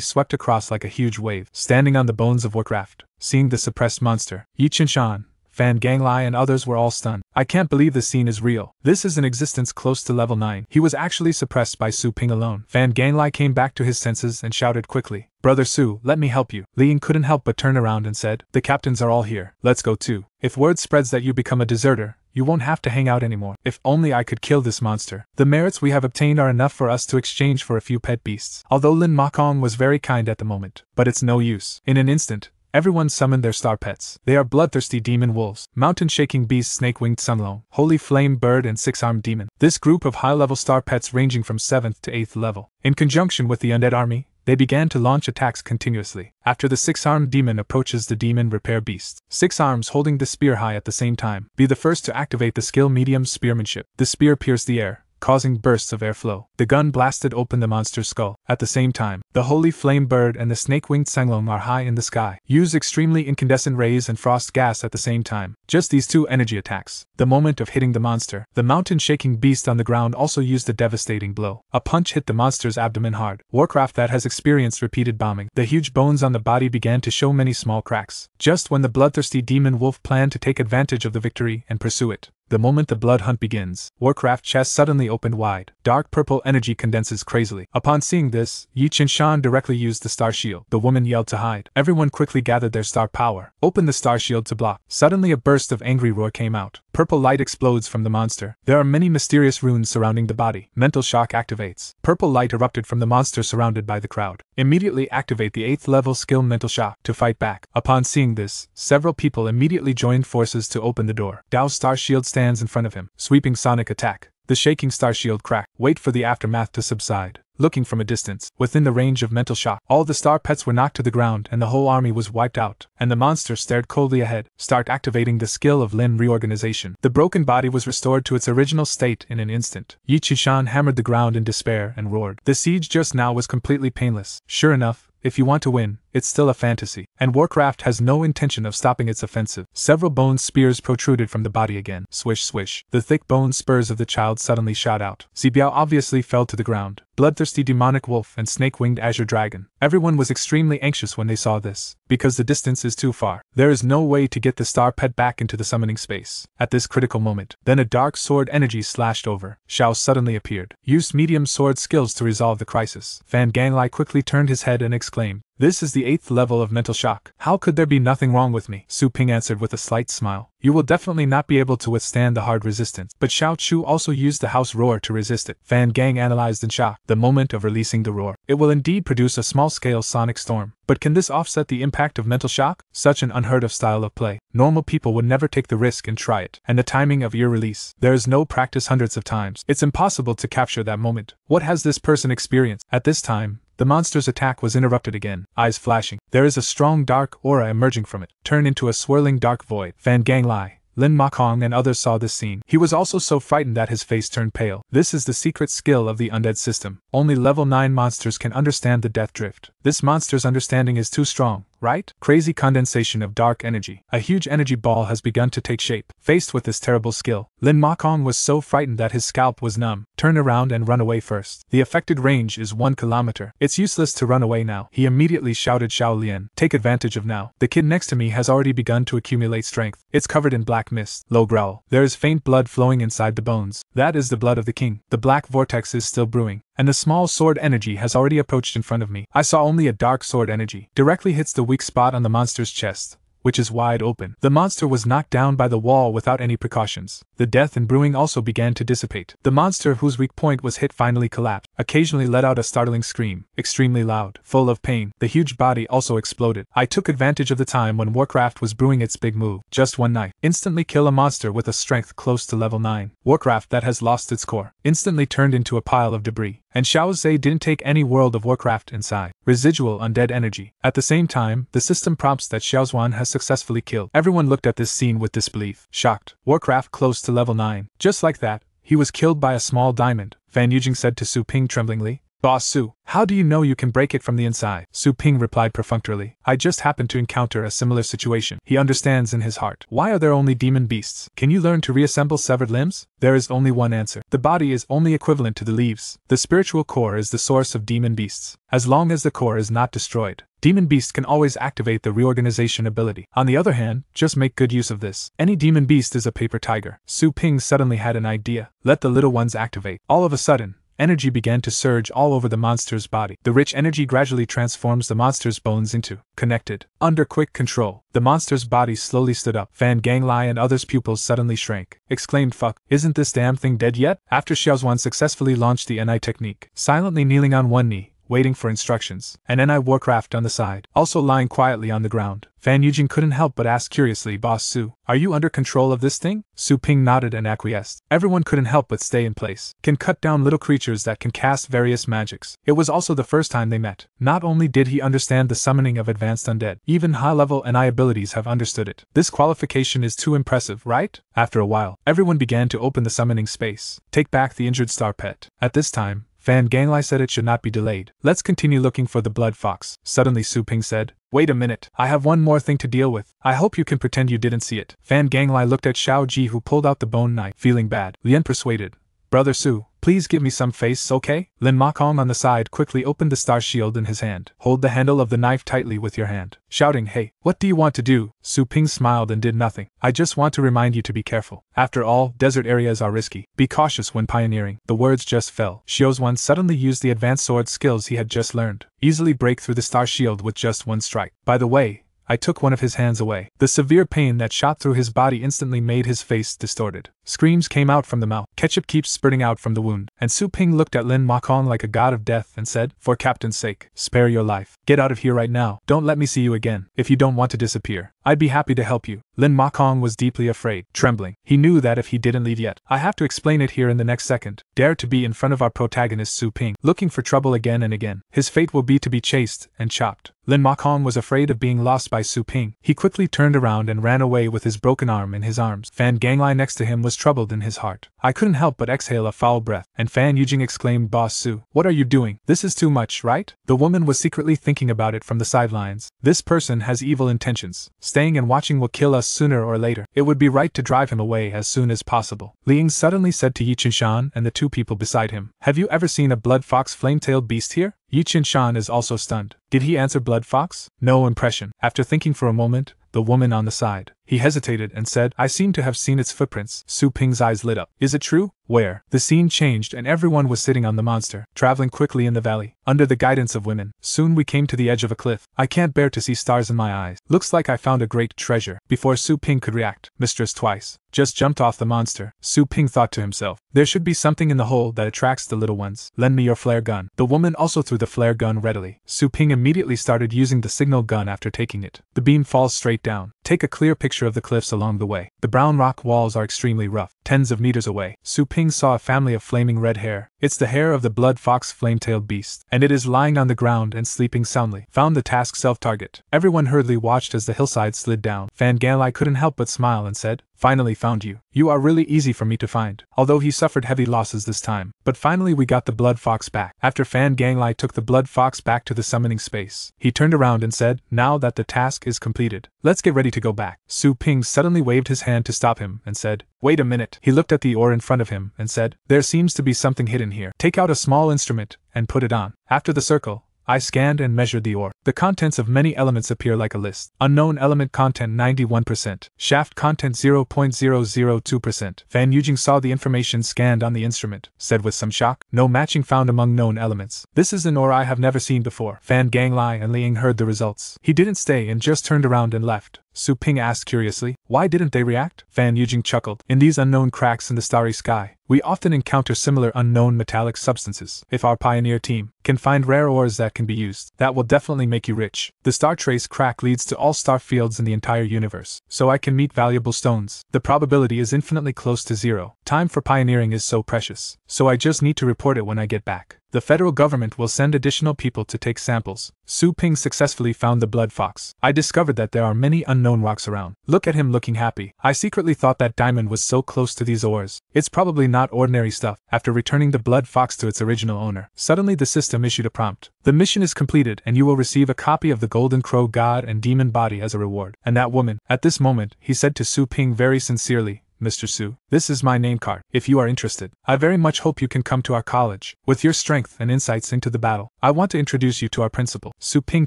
swept across like a huge wave, standing on the bones of Warcraft. Seeing the suppressed monster, Yi Qinshan, Fan Ganglai and others were all stunned. I can't believe this scene is real. This is an existence close to level 9. He was actually suppressed by Su Ping alone. Fan Ganglai came back to his senses and shouted quickly, Brother Su, let me help you. Li Ying couldn't help but turn around and said, The captains are all here. Let's go too. If word spreads that you become a deserter, you won't have to hang out anymore. If only I could kill this monster. The merits we have obtained are enough for us to exchange for a few pet beasts. Although Lin Makong was very kind at the moment, but it's no use. In an instant, Everyone summoned their star pets. They are bloodthirsty demon wolves, mountain shaking beast, snake winged sunlong, holy flame bird, and six armed demon. This group of high level star pets ranging from 7th to 8th level. In conjunction with the undead army, they began to launch attacks continuously. After the six armed demon approaches the demon repair beast, six arms holding the spear high at the same time, be the first to activate the skill medium spearmanship. The spear pierced the air, causing bursts of airflow. The gun blasted open the monster's skull. At the same time, the holy flame bird and the snake-winged Senglong are high in the sky. Use extremely incandescent rays and frost gas at the same time. Just these two energy attacks. The moment of hitting the monster, the mountain-shaking beast on the ground also used a devastating blow. A punch hit the monster's abdomen hard. Warcraft that has experienced repeated bombing. The huge bones on the body began to show many small cracks. Just when the bloodthirsty demon wolf planned to take advantage of the victory and pursue it, the moment the blood hunt begins, Warcraft chest suddenly opened wide. Dark purple energy condenses crazily. Upon seeing this, Yi Qinshan directly used the star shield. The woman yelled to hide. Everyone quickly gathered their star power. Open the star shield to block. Suddenly a burst of angry roar came out. Purple light explodes from the monster. There are many mysterious runes surrounding the body. Mental shock activates. Purple light erupted from the monster surrounded by the crowd. Immediately activate the 8th level skill mental shock to fight back. Upon seeing this, several people immediately joined forces to open the door. Dao's star shield stands stands in front of him, sweeping sonic attack. The shaking star shield crack. Wait for the aftermath to subside. Looking from a distance, within the range of mental shock, all the star pets were knocked to the ground and the whole army was wiped out, and the monster stared coldly ahead. Start activating the skill of limb reorganization. The broken body was restored to its original state in an instant. Yi Qinshan hammered the ground in despair and roared. The siege just now was completely painless. Sure enough, if you want to win, it's still a fantasy, and Warcraft has no intention of stopping its offensive. Several bone spears protruded from the body again. Swish, swish. The thick bone spurs of the child suddenly shot out. Zibiao obviously fell to the ground. Bloodthirsty demonic wolf and snake winged azure dragon. Everyone was extremely anxious when they saw this, because the distance is too far. There is no way to get the star pet back into the summoning space. At this critical moment, then a dark sword energy slashed over. Shao suddenly appeared. Used medium sword skills to resolve the crisis. Fan Ganglai quickly turned his head and exclaimed, this is the eighth level of mental shock. How could there be nothing wrong with me? Su Ping answered with a slight smile. You will definitely not be able to withstand the hard resistance. But Xiao Chu also used the house roar to resist it. Fan Gang analyzed in shock the moment of releasing the roar. It will indeed produce a small scale sonic storm. But can this offset the impact of mental shock? Such an unheard of style of play. Normal people would never take the risk and try it. And the timing of your release. There is no practice hundreds of times. It's impossible to capture that moment. What has this person experienced? At this time, the monster's attack was interrupted again, eyes flashing. There is a strong dark aura emerging from it, turned into a swirling dark void. Fan Gang Lai, Lin Makong and others saw this scene. He was also so frightened that his face turned pale. This is the secret skill of the undead system. Only level 9 monsters can understand the death drift. This monster's understanding is too strong, right? Crazy condensation of dark energy. A huge energy ball has begun to take shape. Faced with this terrible skill, Lin Makong was so frightened that his scalp was numb. Turn around and run away first. The affected range is one kilometer. It's useless to run away now. He immediately shouted Xiao Lian. Take advantage of now. The kid next to me has already begun to accumulate strength. It's covered in black mist. Low growl. There is faint blood flowing inside the bones. That is the blood of the king. The black vortex is still brewing and the small sword energy has already approached in front of me. I saw only a dark sword energy. Directly hits the weak spot on the monster's chest, which is wide open. The monster was knocked down by the wall without any precautions. The death and brewing also began to dissipate. The monster whose weak point was hit finally collapsed, occasionally let out a startling scream, extremely loud, full of pain. The huge body also exploded. I took advantage of the time when Warcraft was brewing its big move. Just one night. Instantly kill a monster with a strength close to level 9. Warcraft that has lost its core. Instantly turned into a pile of debris and Xiao Zhe didn't take any World of Warcraft inside. Residual undead energy. At the same time, the system prompts that Xiao Zhuan has successfully killed. Everyone looked at this scene with disbelief, shocked. Warcraft close to level 9. Just like that, he was killed by a small diamond, Fan Yujing said to Su Ping tremblingly. Boss Su, how do you know you can break it from the inside? Su Ping replied perfunctorily. I just happened to encounter a similar situation. He understands in his heart. Why are there only demon beasts? Can you learn to reassemble severed limbs? There is only one answer. The body is only equivalent to the leaves. The spiritual core is the source of demon beasts. As long as the core is not destroyed, Demon Beast can always activate the reorganization ability. On the other hand, just make good use of this. Any Demon Beast is a paper tiger. Su Ping suddenly had an idea. Let the little ones activate. All of a sudden, energy began to surge all over the monster's body. The rich energy gradually transforms the monster's bones into connected. Under quick control, the monster's body slowly stood up. Fan Ganglai and others' pupils suddenly shrank. Exclaimed Fuck, isn't this damn thing dead yet? After Xiaozhuan successfully launched the NI technique, silently kneeling on one knee, waiting for instructions, and NI Warcraft on the side, also lying quietly on the ground. Fan Yujing couldn't help but ask curiously, Boss Su, are you under control of this thing? Su Ping nodded and acquiesced. Everyone couldn't help but stay in place. Can cut down little creatures that can cast various magics. It was also the first time they met. Not only did he understand the summoning of advanced undead, even high level NI abilities have understood it. This qualification is too impressive, right? After a while, everyone began to open the summoning space. Take back the injured star pet. At this time, Fan Ganglai said it should not be delayed. Let's continue looking for the blood fox. Suddenly Su Ping said, Wait a minute, I have one more thing to deal with. I hope you can pretend you didn't see it. Fan Ganglai looked at Xiao Ji who pulled out the bone knife, feeling bad. Lien persuaded, Brother Su, please give me some face, okay? Lin Makong on the side quickly opened the star shield in his hand. Hold the handle of the knife tightly with your hand. Shouting, Hey, what do you want to do? Su Ping smiled and did nothing. I just want to remind you to be careful. After all, desert areas are risky. Be cautious when pioneering. The words just fell. Xiozwan suddenly used the advanced sword skills he had just learned. Easily break through the star shield with just one strike. By the way, I took one of his hands away. The severe pain that shot through his body instantly made his face distorted. Screams came out from the mouth. Ketchup keeps spurting out from the wound. And Su Ping looked at Lin Makong like a god of death and said, For Captain's sake, spare your life. Get out of here right now. Don't let me see you again. If you don't want to disappear, I'd be happy to help you. Lin Makong was deeply afraid, trembling. He knew that if he didn't leave yet, I have to explain it here in the next second. Dare to be in front of our protagonist Su Ping, looking for trouble again and again. His fate will be to be chased and chopped. Lin Makong was afraid of being lost by Su Ping. He quickly turned around and ran away with his broken arm in his arms. Fan Ganglai next to him was troubled in his heart. I couldn't help but exhale a foul breath, and Fan Yujing exclaimed, Boss Su, what are you doing? This is too much, right? The woman was secretly thinking about it from the sidelines. This person has evil intentions. Staying and watching will kill us sooner or later. It would be right to drive him away as soon as possible. Liang suddenly said to Yi Qinshan and the two people beside him, Have you ever seen a blood fox flame-tailed beast here? Yi Qinshan is also stunned. Did he answer Blood Fox? No impression. After thinking for a moment, the woman on the side, he hesitated and said, I seem to have seen its footprints. Su Ping's eyes lit up. Is it true? Where? The scene changed and everyone was sitting on the monster, traveling quickly in the valley, under the guidance of women. Soon we came to the edge of a cliff. I can't bear to see stars in my eyes. Looks like I found a great treasure. Before Su Ping could react, Mistress Twice just jumped off the monster. Su Ping thought to himself, There should be something in the hole that attracts the little ones. Lend me your flare gun. The woman also threw the flare gun readily. Su Ping immediately started using the signal gun after taking it. The beam falls straight down. Take a clear picture of the cliffs along the way. The brown rock walls are extremely rough. Tens of meters away, Su Ping saw a family of flaming red hair. It's the hair of the blood fox flame-tailed beast, and it is lying on the ground and sleeping soundly. Found the task self-target. Everyone hurriedly watched as the hillside slid down. Fan Ganglai couldn't help but smile and said, Finally found you. You are really easy for me to find, although he suffered heavy losses this time. But finally we got the Blood Fox back. After Fan Ganglai took the Blood Fox back to the summoning space, he turned around and said, Now that the task is completed, let's get ready to go back. Su Ping suddenly waved his hand to stop him and said, Wait a minute. He looked at the ore in front of him and said, There seems to be something hidden here. Take out a small instrument and put it on. After the circle, I scanned and measured the ore. The contents of many elements appear like a list. Unknown element content 91%, shaft content 0.002%. Fan Yujing saw the information scanned on the instrument, said with some shock, no matching found among known elements. This is an ore I have never seen before. Fan Ganglai and Liang heard the results. He didn't stay and just turned around and left. Su Ping asked curiously, Why didn't they react? Fan Yujing chuckled. In these unknown cracks in the starry sky, we often encounter similar unknown metallic substances. If our pioneer team can find rare ores that can be used, that will definitely make you rich. The star trace crack leads to all star fields in the entire universe, so I can meet valuable stones. The probability is infinitely close to zero. Time for pioneering is so precious, so I just need to report it when I get back. The federal government will send additional people to take samples. Su Ping successfully found the blood fox. I discovered that there are many unknown rocks around. Look at him looking happy. I secretly thought that diamond was so close to these ores. It's probably not ordinary stuff. After returning the blood fox to its original owner, suddenly the system issued a prompt. The mission is completed and you will receive a copy of the golden crow god and demon body as a reward. And that woman, at this moment, he said to Su Ping very sincerely, Mr. Su. This is my name card. If you are interested, I very much hope you can come to our college. With your strength and insights into the battle, I want to introduce you to our principal. Su Ping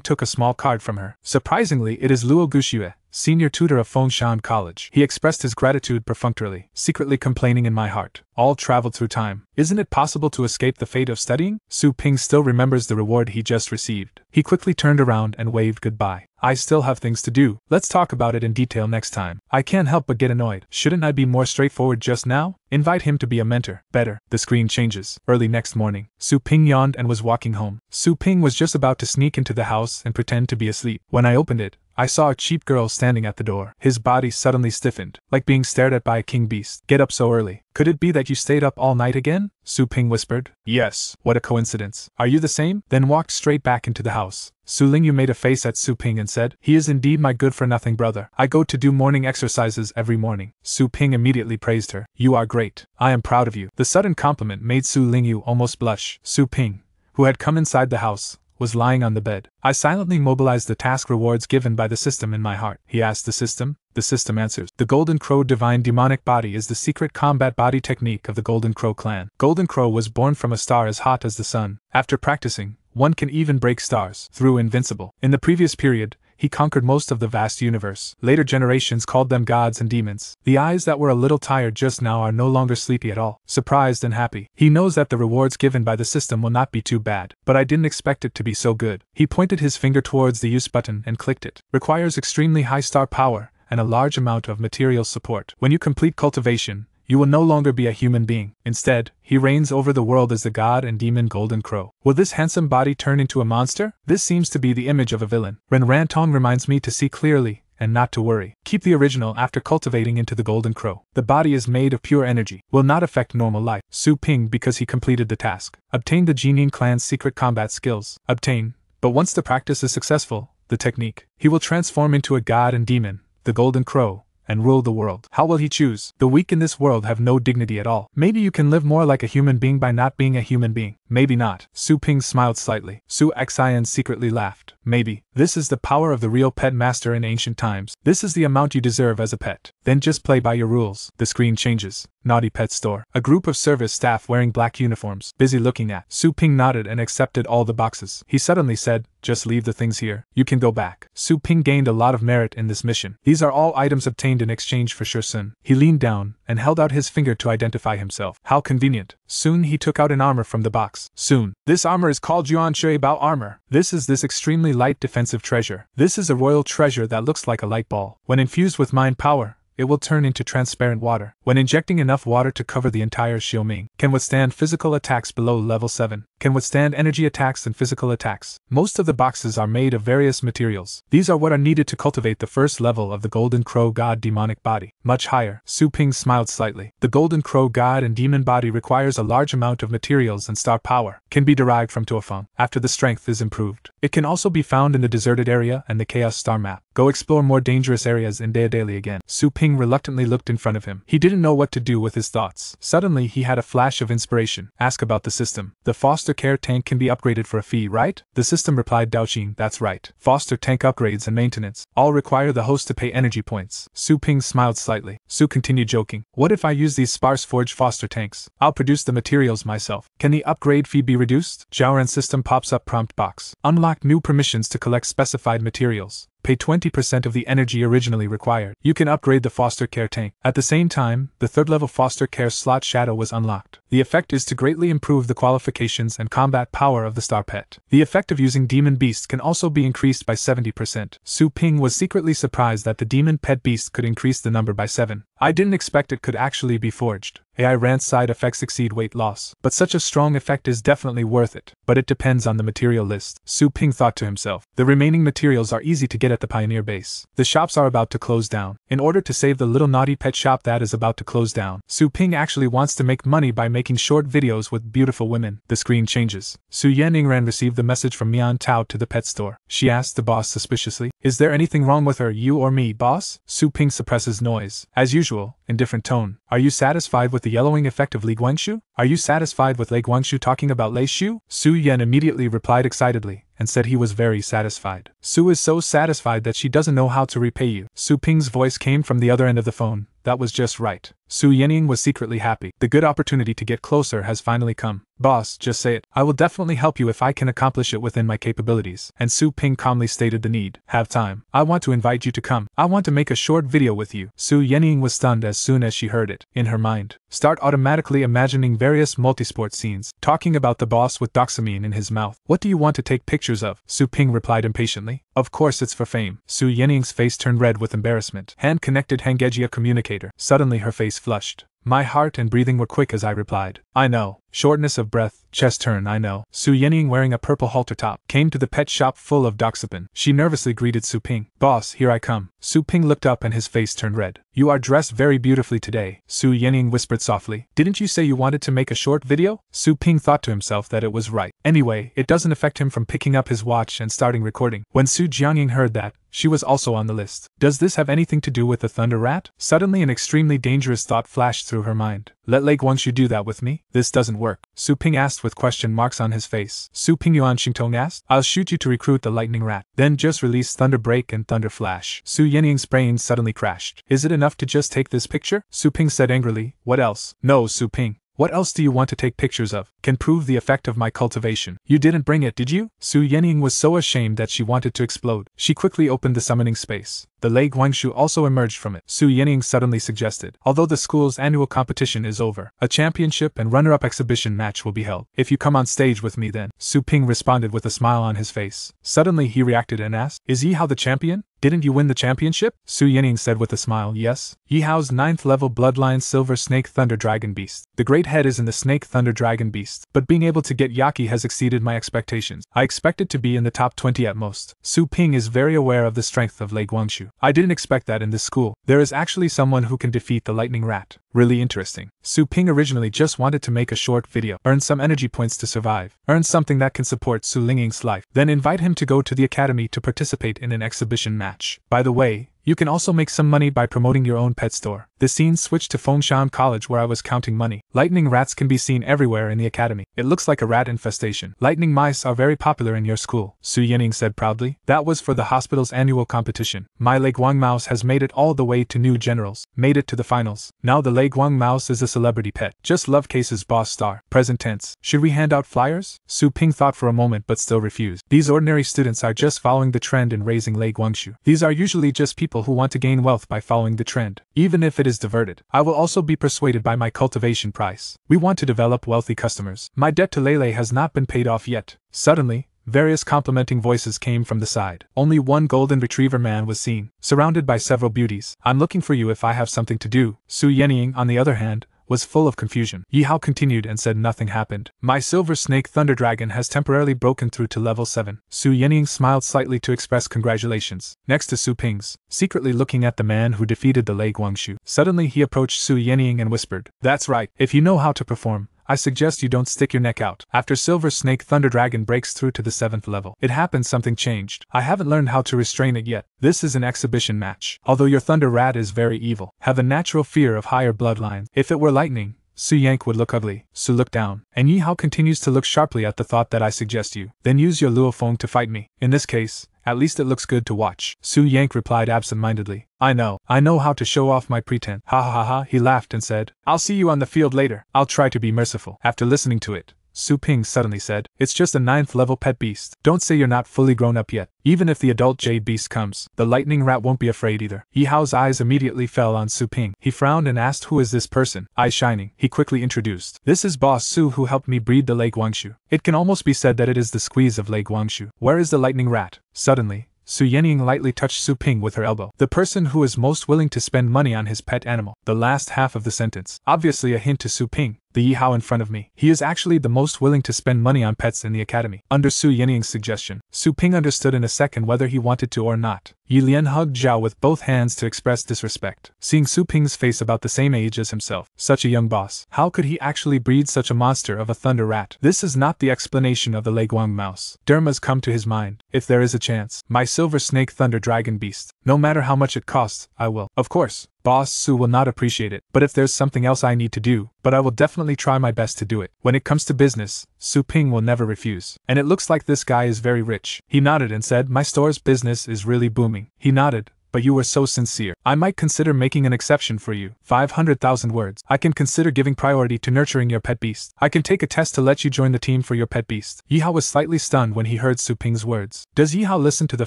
took a small card from her. Surprisingly, it is Luo Guxue, senior tutor of Fengshan College. He expressed his gratitude perfunctorily, secretly complaining in my heart. All traveled through time. Isn't it possible to escape the fate of studying? Su Ping still remembers the reward he just received. He quickly turned around and waved goodbye. I still have things to do. Let's talk about it in detail next time. I can't help but get annoyed. Shouldn't I be more straightforward just now? Invite him to be a mentor. Better. The screen changes. Early next morning, Su Ping yawned and was walking home. Su Ping was just about to sneak into the house and pretend to be asleep. When I opened it, I saw a cheap girl standing at the door. His body suddenly stiffened, like being stared at by a king beast. Get up so early. Could it be that you stayed up all night again? Su Ping whispered. Yes. What a coincidence. Are you the same? Then walked straight back into the house. Su Lingyue made a face at Su Ping and said, He is indeed my good for nothing brother. I go to do morning exercises every morning. Su Ping immediately praised her. You are great. I am proud of you. The sudden compliment made Su Lingyue almost blush. Su Ping, who had come inside the house, was lying on the bed. I silently mobilized the task rewards given by the system in my heart. He asked the system. The system answers. The Golden Crow Divine Demonic Body is the secret combat body technique of the Golden Crow clan. Golden Crow was born from a star as hot as the sun. After practicing, one can even break stars through invincible. In the previous period, he conquered most of the vast universe. Later generations called them gods and demons. The eyes that were a little tired just now are no longer sleepy at all, surprised and happy. He knows that the rewards given by the system will not be too bad, but I didn't expect it to be so good. He pointed his finger towards the use button and clicked it. Requires extremely high star power and a large amount of material support. When you complete cultivation, you will no longer be a human being. Instead, he reigns over the world as the god and demon Golden Crow. Will this handsome body turn into a monster? This seems to be the image of a villain. Ren Rantong reminds me to see clearly and not to worry. Keep the original after cultivating into the Golden Crow. The body is made of pure energy, will not affect normal life. Su Ping because he completed the task. Obtain the Jining clan's secret combat skills. Obtain, but once the practice is successful, the technique, he will transform into a god and demon, the Golden Crow, and rule the world. How will he choose? The weak in this world have no dignity at all. Maybe you can live more like a human being by not being a human being. Maybe not. Su Ping smiled slightly. Su Xian secretly laughed. Maybe. This is the power of the real pet master in ancient times. This is the amount you deserve as a pet. Then just play by your rules. The screen changes. Naughty Pet Store. A group of service staff wearing black uniforms, busy looking at. Su Ping nodded and accepted all the boxes. He suddenly said, Just leave the things here. You can go back. Su Ping gained a lot of merit in this mission. These are all items obtained in exchange for Shursun. He leaned down and held out his finger to identify himself. How convenient. Soon he took out an armor from the box. Soon. This armor is called Yuan Shui Bao armor. This is this extremely light defensive treasure. This is a royal treasure that looks like a light ball. When infused with mind power, it will turn into transparent water. When injecting enough water to cover the entire Xiaoming, can withstand physical attacks below level 7, can withstand energy attacks and physical attacks. Most of the boxes are made of various materials. These are what are needed to cultivate the first level of the Golden Crow God demonic body. Much higher. Su Ping smiled slightly. The Golden Crow God and demon body requires a large amount of materials and star power, can be derived from Tuafeng after the strength is improved. It can also be found in the deserted area and the Chaos Star map. Go explore more dangerous areas in Daily again. Su Ping reluctantly looked in front of him. He didn't know what to do with his thoughts. Suddenly, he had a flash of inspiration. Ask about the system. The foster care tank can be upgraded for a fee, right? The system replied Daoxin, that's right. Foster tank upgrades and maintenance all require the host to pay energy points. Su Ping smiled slightly. Su continued joking. What if I use these sparse forge foster tanks? I'll produce the materials myself. Can the upgrade fee be reduced? Zhaoran system pops up prompt box. Unlock new permissions to collect specified materials pay 20% of the energy originally required. You can upgrade the foster care tank. At the same time, the third level foster care slot shadow was unlocked. The effect is to greatly improve the qualifications and combat power of the star pet. The effect of using demon beast can also be increased by 70%. Su Ping was secretly surprised that the demon pet beast could increase the number by 7. I didn't expect it could actually be forged. AI rant side effects exceed weight loss, but such a strong effect is definitely worth it. But it depends on the material list. Su Ping thought to himself. The remaining materials are easy to get at the Pioneer base. The shops are about to close down. In order to save the little naughty pet shop that is about to close down, Su Ping actually wants to make money by making short videos with beautiful women. The screen changes. Su Yaningran received the message from Mian Tao to the pet store. She asked the boss suspiciously, Is there anything wrong with her, you or me, boss? Su Ping suppresses noise. As usual, in different tone. Are you satisfied with the yellowing effect of Lei Guangshu? Are you satisfied with Lei Guangshu talking about Lei Shu? Su Yan immediately replied excitedly, and said he was very satisfied. Su is so satisfied that she doesn't know how to repay you. Su Ping's voice came from the other end of the phone. That was just right. Su Yening was secretly happy. The good opportunity to get closer has finally come. Boss, just say it. I will definitely help you if I can accomplish it within my capabilities. And Su Ping calmly stated the need. Have time. I want to invite you to come. I want to make a short video with you. Su Yening was stunned as soon as she heard it. In her mind, start automatically imagining various multisport scenes, talking about the boss with dopamine in his mouth. What do you want to take pictures of? Su Ping replied impatiently. Of course it's for fame. Su Yening's face turned red with embarrassment. Hand connected Hangegia communicator. Suddenly her face flushed. My heart and breathing were quick as I replied, I know. Shortness of breath, chest turn, I know. Su Yenying, wearing a purple halter top, came to the pet shop full of doxepin. She nervously greeted Su Ping. Boss, here I come. Su Ping looked up and his face turned red. You are dressed very beautifully today, Su Yenying whispered softly. Didn't you say you wanted to make a short video? Su Ping thought to himself that it was right. Anyway, it doesn't affect him from picking up his watch and starting recording. When Su Jiangying heard that, she was also on the list. Does this have anything to do with the Thunder Rat? Suddenly, an extremely dangerous thought flashed through her mind. Let Lake Lei Guangshu do that with me? This doesn't work. Su Ping asked with question marks on his face. Su Ping Yuan Xingtong asked, I'll shoot you to recruit the Lightning Rat. Then just release Thunder Break and Thunder Flash. Su Yenying's brain suddenly crashed. Is it enough to just take this picture? Su Ping said angrily. What else? No, Su Ping. What else do you want to take pictures of? Can prove the effect of my cultivation. You didn't bring it, did you? Su Yenying was so ashamed that she wanted to explode. She quickly opened the summoning space. The Lei Guangshu also emerged from it. Su Yenying suddenly suggested, although the school's annual competition is over, a championship and runner-up exhibition match will be held. If you come on stage with me then, Su Ping responded with a smile on his face. Suddenly he reacted and asked, Is he how the champion? Didn't you win the championship? Su Yining said with a smile, Yes. Yi Hao's ninth level bloodline Silver Snake Thunder Dragon Beast. The great head is in the Snake Thunder Dragon Beast, but being able to get Yaki has exceeded my expectations. I expected to be in the top 20 at most. Su Ping is very aware of the strength of Lei Guangshu. I didn't expect that in this school. There is actually someone who can defeat the Lightning Rat. Really interesting. Su Ping originally just wanted to make a short video, earn some energy points to survive, earn something that can support Su Lingying's life, then invite him to go to the academy to participate in an exhibition match. By the way, you can also make some money by promoting your own pet store. The scene switched to Fengshan College where I was counting money. Lightning rats can be seen everywhere in the academy. It looks like a rat infestation. Lightning mice are very popular in your school, Su Yining said proudly. That was for the hospital's annual competition. My Lei Guang mouse has made it all the way to new generals, made it to the finals. Now the Lei Guang mouse is a celebrity pet. Just love cases boss star. Present tense. Should we hand out flyers? Su Ping thought for a moment but still refused. These ordinary students are just following the trend in raising Lei Guangshu. These are usually just people who want to gain wealth by following the trend, even if it is diverted. I will also be persuaded by my cultivation price. We want to develop wealthy customers. My debt to Lele has not been paid off yet. Suddenly, Various complimenting voices came from the side. Only one golden retriever man was seen, surrounded by several beauties. I'm looking for you if I have something to do. Su Yenying, on the other hand, was full of confusion. Yi Hao continued and said nothing happened. My silver snake thunder dragon has temporarily broken through to level 7. Su Yenying smiled slightly to express congratulations. Next to Su Ping's, secretly looking at the man who defeated the Lei Guangshu. Suddenly he approached Su Yenying and whispered, That's right, if you know how to perform, I suggest you don't stick your neck out. After Silver Snake Thunder Dragon breaks through to the 7th level, it happens something changed. I haven't learned how to restrain it yet. This is an exhibition match. Although your Thunder Rat is very evil, have a natural fear of higher bloodlines. If it were lightning, Su Yank would look ugly. Su looked down, and Yi Hao continues to look sharply at the thought that I suggest you. Then use your Luo Feng to fight me. In this case, at least it looks good to watch. Su Yank replied absent mindedly. I know, I know how to show off my pretense. Ha ha ha, he laughed and said, I'll see you on the field later. I'll try to be merciful. After listening to it, Su Ping suddenly said, It's just a ninth level pet beast. Don't say you're not fully grown up yet. Even if the adult jade beast comes, the lightning rat won't be afraid either. Yi Hao's eyes immediately fell on Su Ping. He frowned and asked who is this person, eyes shining. He quickly introduced. This is Boss Su who helped me breed the Lei Guangshu. It can almost be said that it is the squeeze of Lei Guangshu. Where is the lightning rat? Suddenly, Su Yenying lightly touched Su Ping with her elbow. The person who is most willing to spend money on his pet animal. The last half of the sentence. Obviously a hint to Su Ping, the Yi Hao in front of me. He is actually the most willing to spend money on pets in the academy. Under Su Yenying's suggestion, Su Ping understood in a second whether he wanted to or not. Yi Lian hugged Zhao with both hands to express disrespect. Seeing Su Ping's face about the same age as himself, such a young boss, how could he actually breed such a monster of a thunder rat? This is not the explanation of the Leguang mouse. Derma's come to his mind, if there is a chance. My silver snake thunder dragon beast. No matter how much it costs, I will. Of course, Boss Su will not appreciate it, but if there's something else I need to do, but I will definitely try my best to do it. When it comes to business, Su Ping will never refuse. And it looks like this guy is very rich. He nodded and said, My store's business is really booming. He nodded, but you were so sincere. I might consider making an exception for you. 500,000 words. I can consider giving priority to nurturing your pet beast. I can take a test to let you join the team for your pet beast. Yi Hao was slightly stunned when he heard Su Ping's words. Does Yi Hao listen to the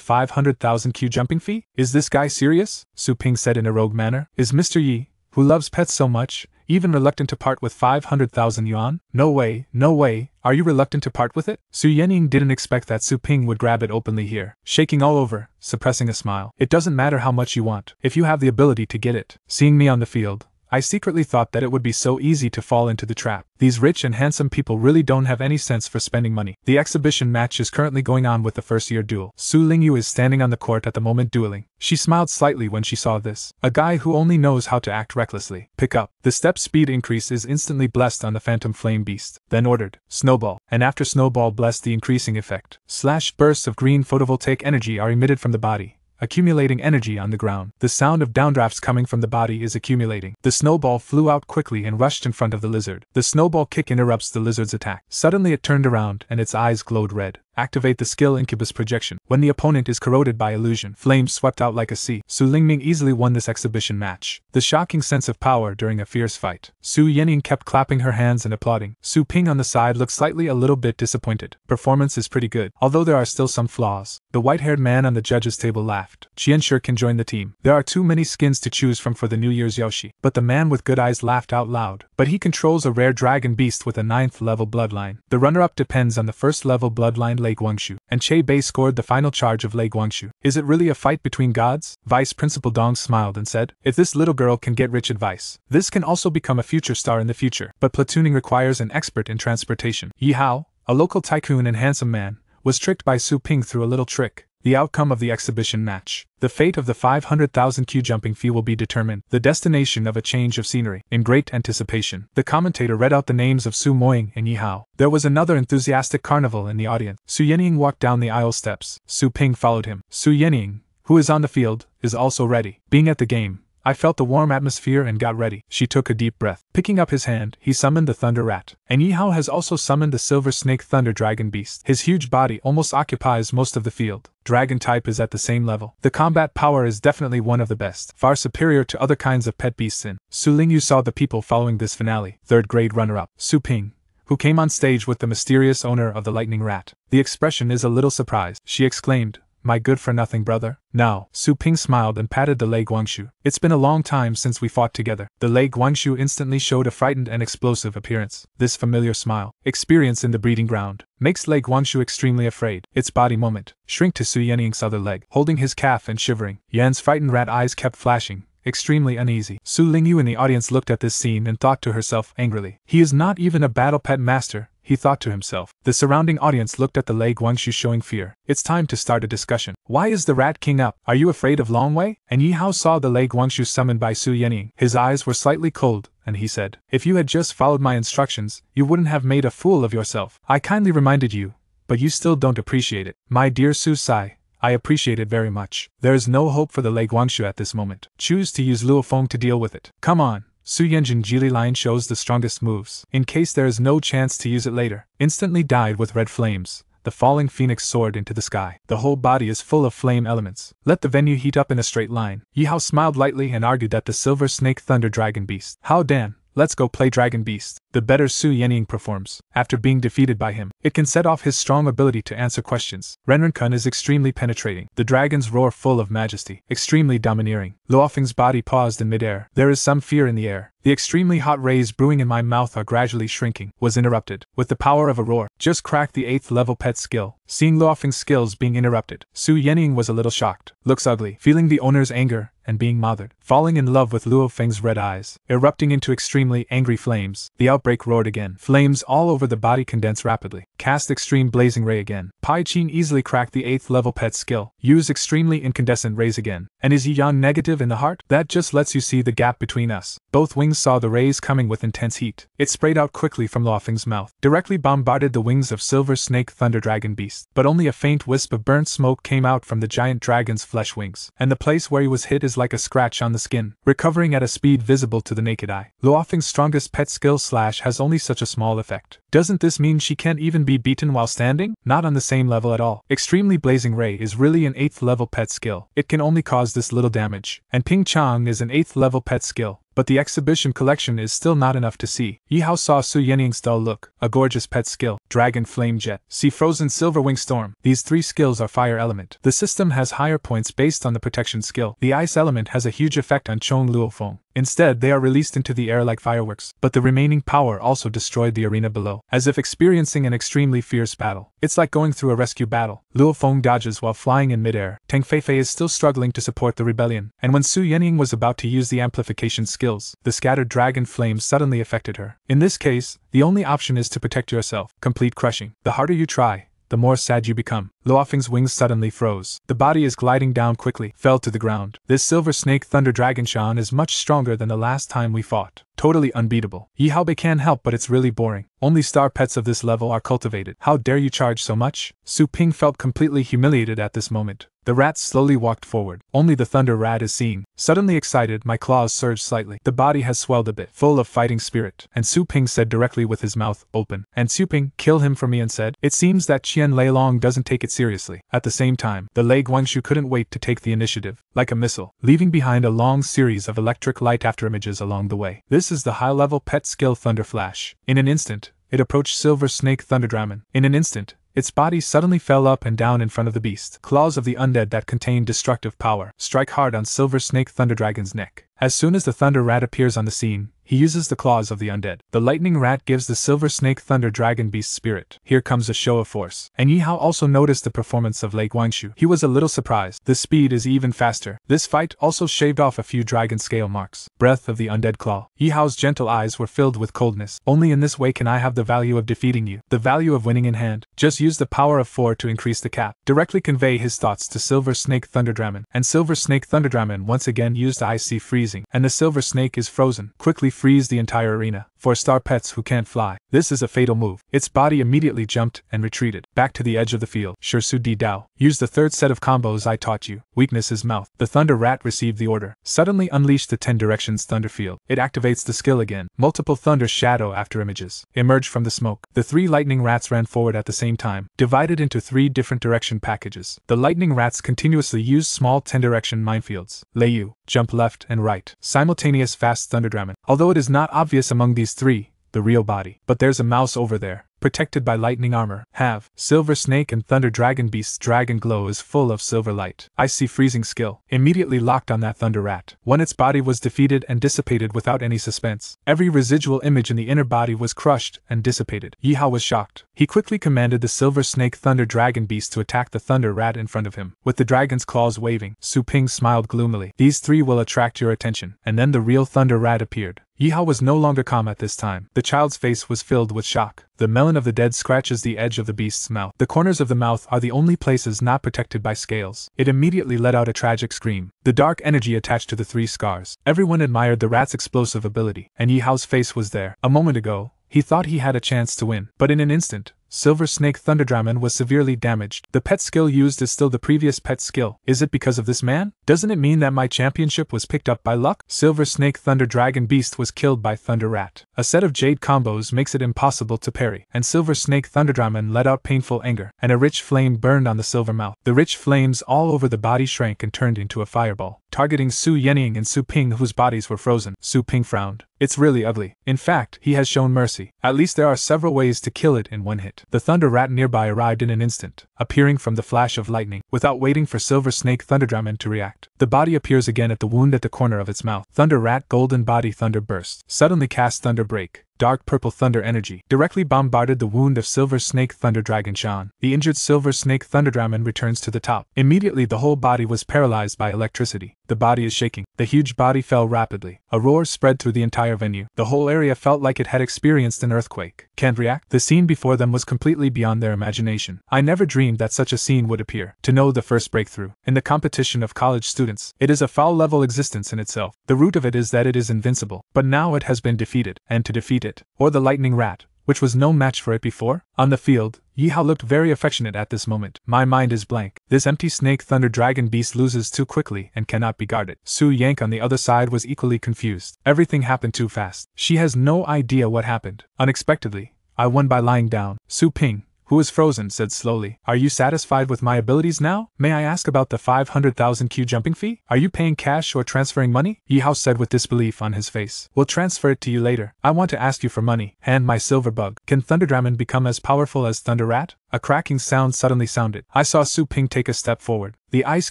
500,000 Q jumping fee? Is this guy serious? Su Ping said in a rogue manner. Is Mr. Yi, who loves pets so much, even reluctant to part with 500,000 yuan? No way, no way, are you reluctant to part with it? Su Yenying didn't expect that Su Ping would grab it openly here, shaking all over, suppressing a smile. It doesn't matter how much you want, if you have the ability to get it. Seeing me on the field, I secretly thought that it would be so easy to fall into the trap. These rich and handsome people really don't have any sense for spending money. The exhibition match is currently going on with the first year duel. Su Lingyue is standing on the court at the moment dueling. She smiled slightly when she saw this. A guy who only knows how to act recklessly. Pick up. The step speed increase is instantly blessed on the Phantom Flame Beast. Then ordered. Snowball. And after Snowball blessed the increasing effect. Slash bursts of green photovoltaic energy are emitted from the body accumulating energy on the ground. The sound of downdrafts coming from the body is accumulating. The snowball flew out quickly and rushed in front of the lizard. The snowball kick interrupts the lizard's attack. Suddenly it turned around and its eyes glowed red. Activate the skill Incubus Projection. When the opponent is corroded by illusion, flames swept out like a sea. Su Lingming easily won this exhibition match. The shocking sense of power during a fierce fight. Su Yening kept clapping her hands and applauding. Su Ping on the side looked slightly a little bit disappointed. Performance is pretty good, although there are still some flaws. The white haired man on the judges' table laughed. Qianshi can join the team. There are too many skins to choose from for the New Year's Yoshi. But the man with good eyes laughed out loud. But he controls a rare dragon beast with a ninth level bloodline. The runner up depends on the first level bloodline Lei Guangshu, and Che Bei scored the final charge of Lei Guangshu. Is it really a fight between gods? Vice Principal Dong smiled and said, If this little girl can get rich advice, this can also become a future star in the future. But platooning requires an expert in transportation. Yi Hao, a local tycoon and handsome man, was tricked by Su Ping through a little trick the outcome of the exhibition match. The fate of the 500,000 Q jumping fee will be determined, the destination of a change of scenery. In great anticipation, the commentator read out the names of Su Moying and Yi Hao. There was another enthusiastic carnival in the audience. Su Yenying walked down the aisle steps. Su Ping followed him. Su Yenying, who is on the field, is also ready. Being at the game, I felt the warm atmosphere and got ready. She took a deep breath. Picking up his hand, he summoned the Thunder Rat. And Yihao has also summoned the Silver Snake Thunder Dragon Beast. His huge body almost occupies most of the field. Dragon type is at the same level. The combat power is definitely one of the best, far superior to other kinds of pet beasts in. Su Lingyue saw the people following this finale. Third grade runner up, Su Ping, who came on stage with the mysterious owner of the lightning rat. The expression is a little surprised. She exclaimed, my good for nothing brother? Now, Su Ping smiled and patted the Lei Guangshu. It's been a long time since we fought together. The Lei Guangshu instantly showed a frightened and explosive appearance. This familiar smile, experience in the breeding ground, makes Lei Guangshu extremely afraid. Its body moment, shrink to Su Yanying's other leg, holding his calf and shivering. Yan's frightened rat eyes kept flashing, extremely uneasy. Su Lingyue in the audience looked at this scene and thought to herself angrily, He is not even a battle pet master, he thought to himself. The surrounding audience looked at the Lei Guangshu showing fear. It's time to start a discussion. Why is the Rat King up? Are you afraid of Long Wei? And Yi Hao saw the Lei Guangshu summoned by Su Yenying. His eyes were slightly cold, and he said, If you had just followed my instructions, you wouldn't have made a fool of yourself. I kindly reminded you, but you still don't appreciate it. My dear Su Sai, I appreciate it very much. There is no hope for the Lei Guangshu at this moment. Choose to use Luo Feng to deal with it. Come on, Su Yanjin Jili line shows the strongest moves, in case there is no chance to use it later. Instantly dyed with red flames, the falling phoenix soared into the sky. The whole body is full of flame elements. Let the venue heat up in a straight line. Yihao smiled lightly and argued that the silver snake thunder dragon beast. How Dan, let's go play dragon beast the better Su Yenying performs. After being defeated by him, it can set off his strong ability to answer questions. Renrenkun is extremely penetrating. The dragon's roar full of majesty, extremely domineering. Luofeng's body paused in midair. There is some fear in the air. The extremely hot rays brewing in my mouth are gradually shrinking. Was interrupted. With the power of a roar, just cracked the 8th level pet skill. Seeing Luofeng's skills being interrupted, Su Yenying was a little shocked. Looks ugly. Feeling the owner's anger, and being mothered. Falling in love with Luo Feng's red eyes. Erupting into extremely angry flames. The outbreak roared again. Flames all over the body condense rapidly. Cast Extreme Blazing Ray again. Pai Qin easily cracked the 8th level pet skill. Use Extremely Incandescent Rays again. And is Yi Yang negative in the heart? That just lets you see the gap between us. Both wings saw the rays coming with intense heat. It sprayed out quickly from Luofeng's mouth, directly bombarded the wings of Silver Snake Thunder Dragon Beast. But only a faint wisp of burnt smoke came out from the giant dragon's flesh wings, and the place where he was hit is like a scratch on the skin, recovering at a speed visible to the naked eye. Luofeng's strongest pet skill slash has only such a small effect. Doesn't this mean she can't even be beaten while standing? Not on the same level at all. Extremely Blazing Ray is really an 8th level pet skill. It can only cause this little damage. And Ping Chang is an 8th level pet skill but the exhibition collection is still not enough to see. Yihao saw Su Yenying's dull look, a gorgeous pet skill. Dragon Flame Jet, See Frozen Silver Wing Storm. These three skills are fire element. The system has higher points based on the protection skill. The ice element has a huge effect on Chong Luofeng. Instead, they are released into the air like fireworks, but the remaining power also destroyed the arena below, as if experiencing an extremely fierce battle. It's like going through a rescue battle. Luo Feng dodges while flying in midair. Tang Feifei is still struggling to support the rebellion, and when Su Yenying was about to use the amplification skills, the scattered dragon flames suddenly affected her. In this case, the only option is to protect yourself. Complete crushing. The harder you try, the more sad you become. Luofeng's wings suddenly froze. The body is gliding down quickly, fell to the ground. This silver snake thunder dragon Shan is much stronger than the last time we fought. Totally unbeatable. Yi Haobei can't help but it's really boring. Only star pets of this level are cultivated. How dare you charge so much? Su Ping felt completely humiliated at this moment. The rat slowly walked forward. Only the thunder rat is seen. Suddenly excited, my claws surged slightly. The body has swelled a bit, full of fighting spirit. And Su Ping said directly with his mouth open. And Su Ping, kill him for me and said, It seems that Qian Leilong doesn't take it seriously. At the same time, the Lei Guangshu couldn't wait to take the initiative, like a missile, leaving behind a long series of electric light after images along the way. This is the high level pet skill Thunder Flash. In an instant, it approached Silver Snake Thunderdragon. In an instant, its body suddenly fell up and down in front of the beast. Claws of the undead that contain destructive power strike hard on Silver Snake Thunderdragon's neck. As soon as the Thunder Rat appears on the scene, he uses the claws of the undead. The lightning rat gives the silver snake thunder dragon beast spirit. Here comes a show of force. And Yi Hao also noticed the performance of Lei Guangshu. He was a little surprised. The speed is even faster. This fight also shaved off a few dragon scale marks. Breath of the undead claw. Yi Hao's gentle eyes were filled with coldness. Only in this way can I have the value of defeating you. The value of winning in hand. Just use the power of 4 to increase the cap. Directly convey his thoughts to Silver Snake Thunderdragon. And Silver Snake Thunderdragon once again used icy freezing. And the silver snake is frozen. Quickly freeze the entire arena. For star pets who can't fly, this is a fatal move. Its body immediately jumped and retreated back to the edge of the field. Shirsu Di Dao, use the third set of combos I taught you. Weakness is mouth. The Thunder Rat received the order. Suddenly unleash the 10 directions Thunder Field. It activates the skill again. Multiple Thunder Shadow after images emerge from the smoke. The three Lightning Rats ran forward at the same time, divided into three different direction packages. The Lightning Rats continuously use small 10 direction minefields. Yu, jump left and right. Simultaneous fast Thunder Dragon. Although it is not obvious among these three, the real body. But there's a mouse over there, protected by lightning armor. Have Silver Snake and Thunder Dragon Beast's dragon glow is full of silver light. Icy freezing skill immediately locked on that Thunder Rat. When its body was defeated and dissipated without any suspense, every residual image in the inner body was crushed and dissipated. Yi Hao was shocked. He quickly commanded the Silver Snake Thunder Dragon Beast to attack the Thunder Rat in front of him. With the dragon's claws waving, Su Ping smiled gloomily. These three will attract your attention. And then the real Thunder Rat appeared. Yi Hao was no longer calm at this time. The child's face was filled with shock. The melon of the dead scratches the edge of the beast's mouth. The corners of the mouth are the only places not protected by scales. It immediately let out a tragic scream. The dark energy attached to the three scars. Everyone admired the rat's explosive ability, and Yi Hao's face was there. A moment ago, he thought he had a chance to win, but in an instant, Silver Snake Thunderdragon was severely damaged. The pet skill used is still the previous pet skill. Is it because of this man? Doesn't it mean that my championship was picked up by luck? Silver Snake Thunder Dragon Beast was killed by Thunder Rat. A set of jade combos makes it impossible to parry, and Silver Snake Thunderdragon let out painful anger, and a rich flame burned on the silver mouth. The rich flames all over the body shrank and turned into a fireball, targeting Su Yenying and Su Ping whose bodies were frozen. Su Ping frowned. It's really ugly. In fact, he has shown mercy. At least there are several ways to kill it in one hit. The Thunder Rat nearby arrived in an instant, appearing from the flash of lightning, without waiting for Silver Snake Thunderdragon to react. The body appears again at the wound at the corner of its mouth. Thunder Rat Golden Body Thunder Burst. Suddenly cast Thunder Break dark purple thunder energy, directly bombarded the wound of Silver Snake Thunder Dragon Shan. The injured Silver Snake Thunder Dragon returns to the top. Immediately, the whole body was paralyzed by electricity. The body is shaking. The huge body fell rapidly. A roar spread through the entire venue. The whole area felt like it had experienced an earthquake. Can't react? The scene before them was completely beyond their imagination. I never dreamed that such a scene would appear. To know the first breakthrough. In the competition of college students, it is a foul level existence in itself. The root of it is that it is invincible. But now it has been defeated, and to defeat it, or the lightning rat, which was no match for it before? On the field, Yihao looked very affectionate at this moment. My mind is blank. This empty snake thunder dragon beast loses too quickly and cannot be guarded. Su Yank on the other side was equally confused. Everything happened too fast. She has no idea what happened. Unexpectedly, I won by lying down. Su Ping, who is frozen, said slowly, Are you satisfied with my abilities now? May I ask about the 500,000 Q jumping fee? Are you paying cash or transferring money? Yi Hao said with disbelief on his face. We'll transfer it to you later. I want to ask you for money. Hand my silver bug. Can Thunderdragon become as powerful as Thunder Rat? A cracking sound suddenly sounded. I saw Su Ping take a step forward. The ice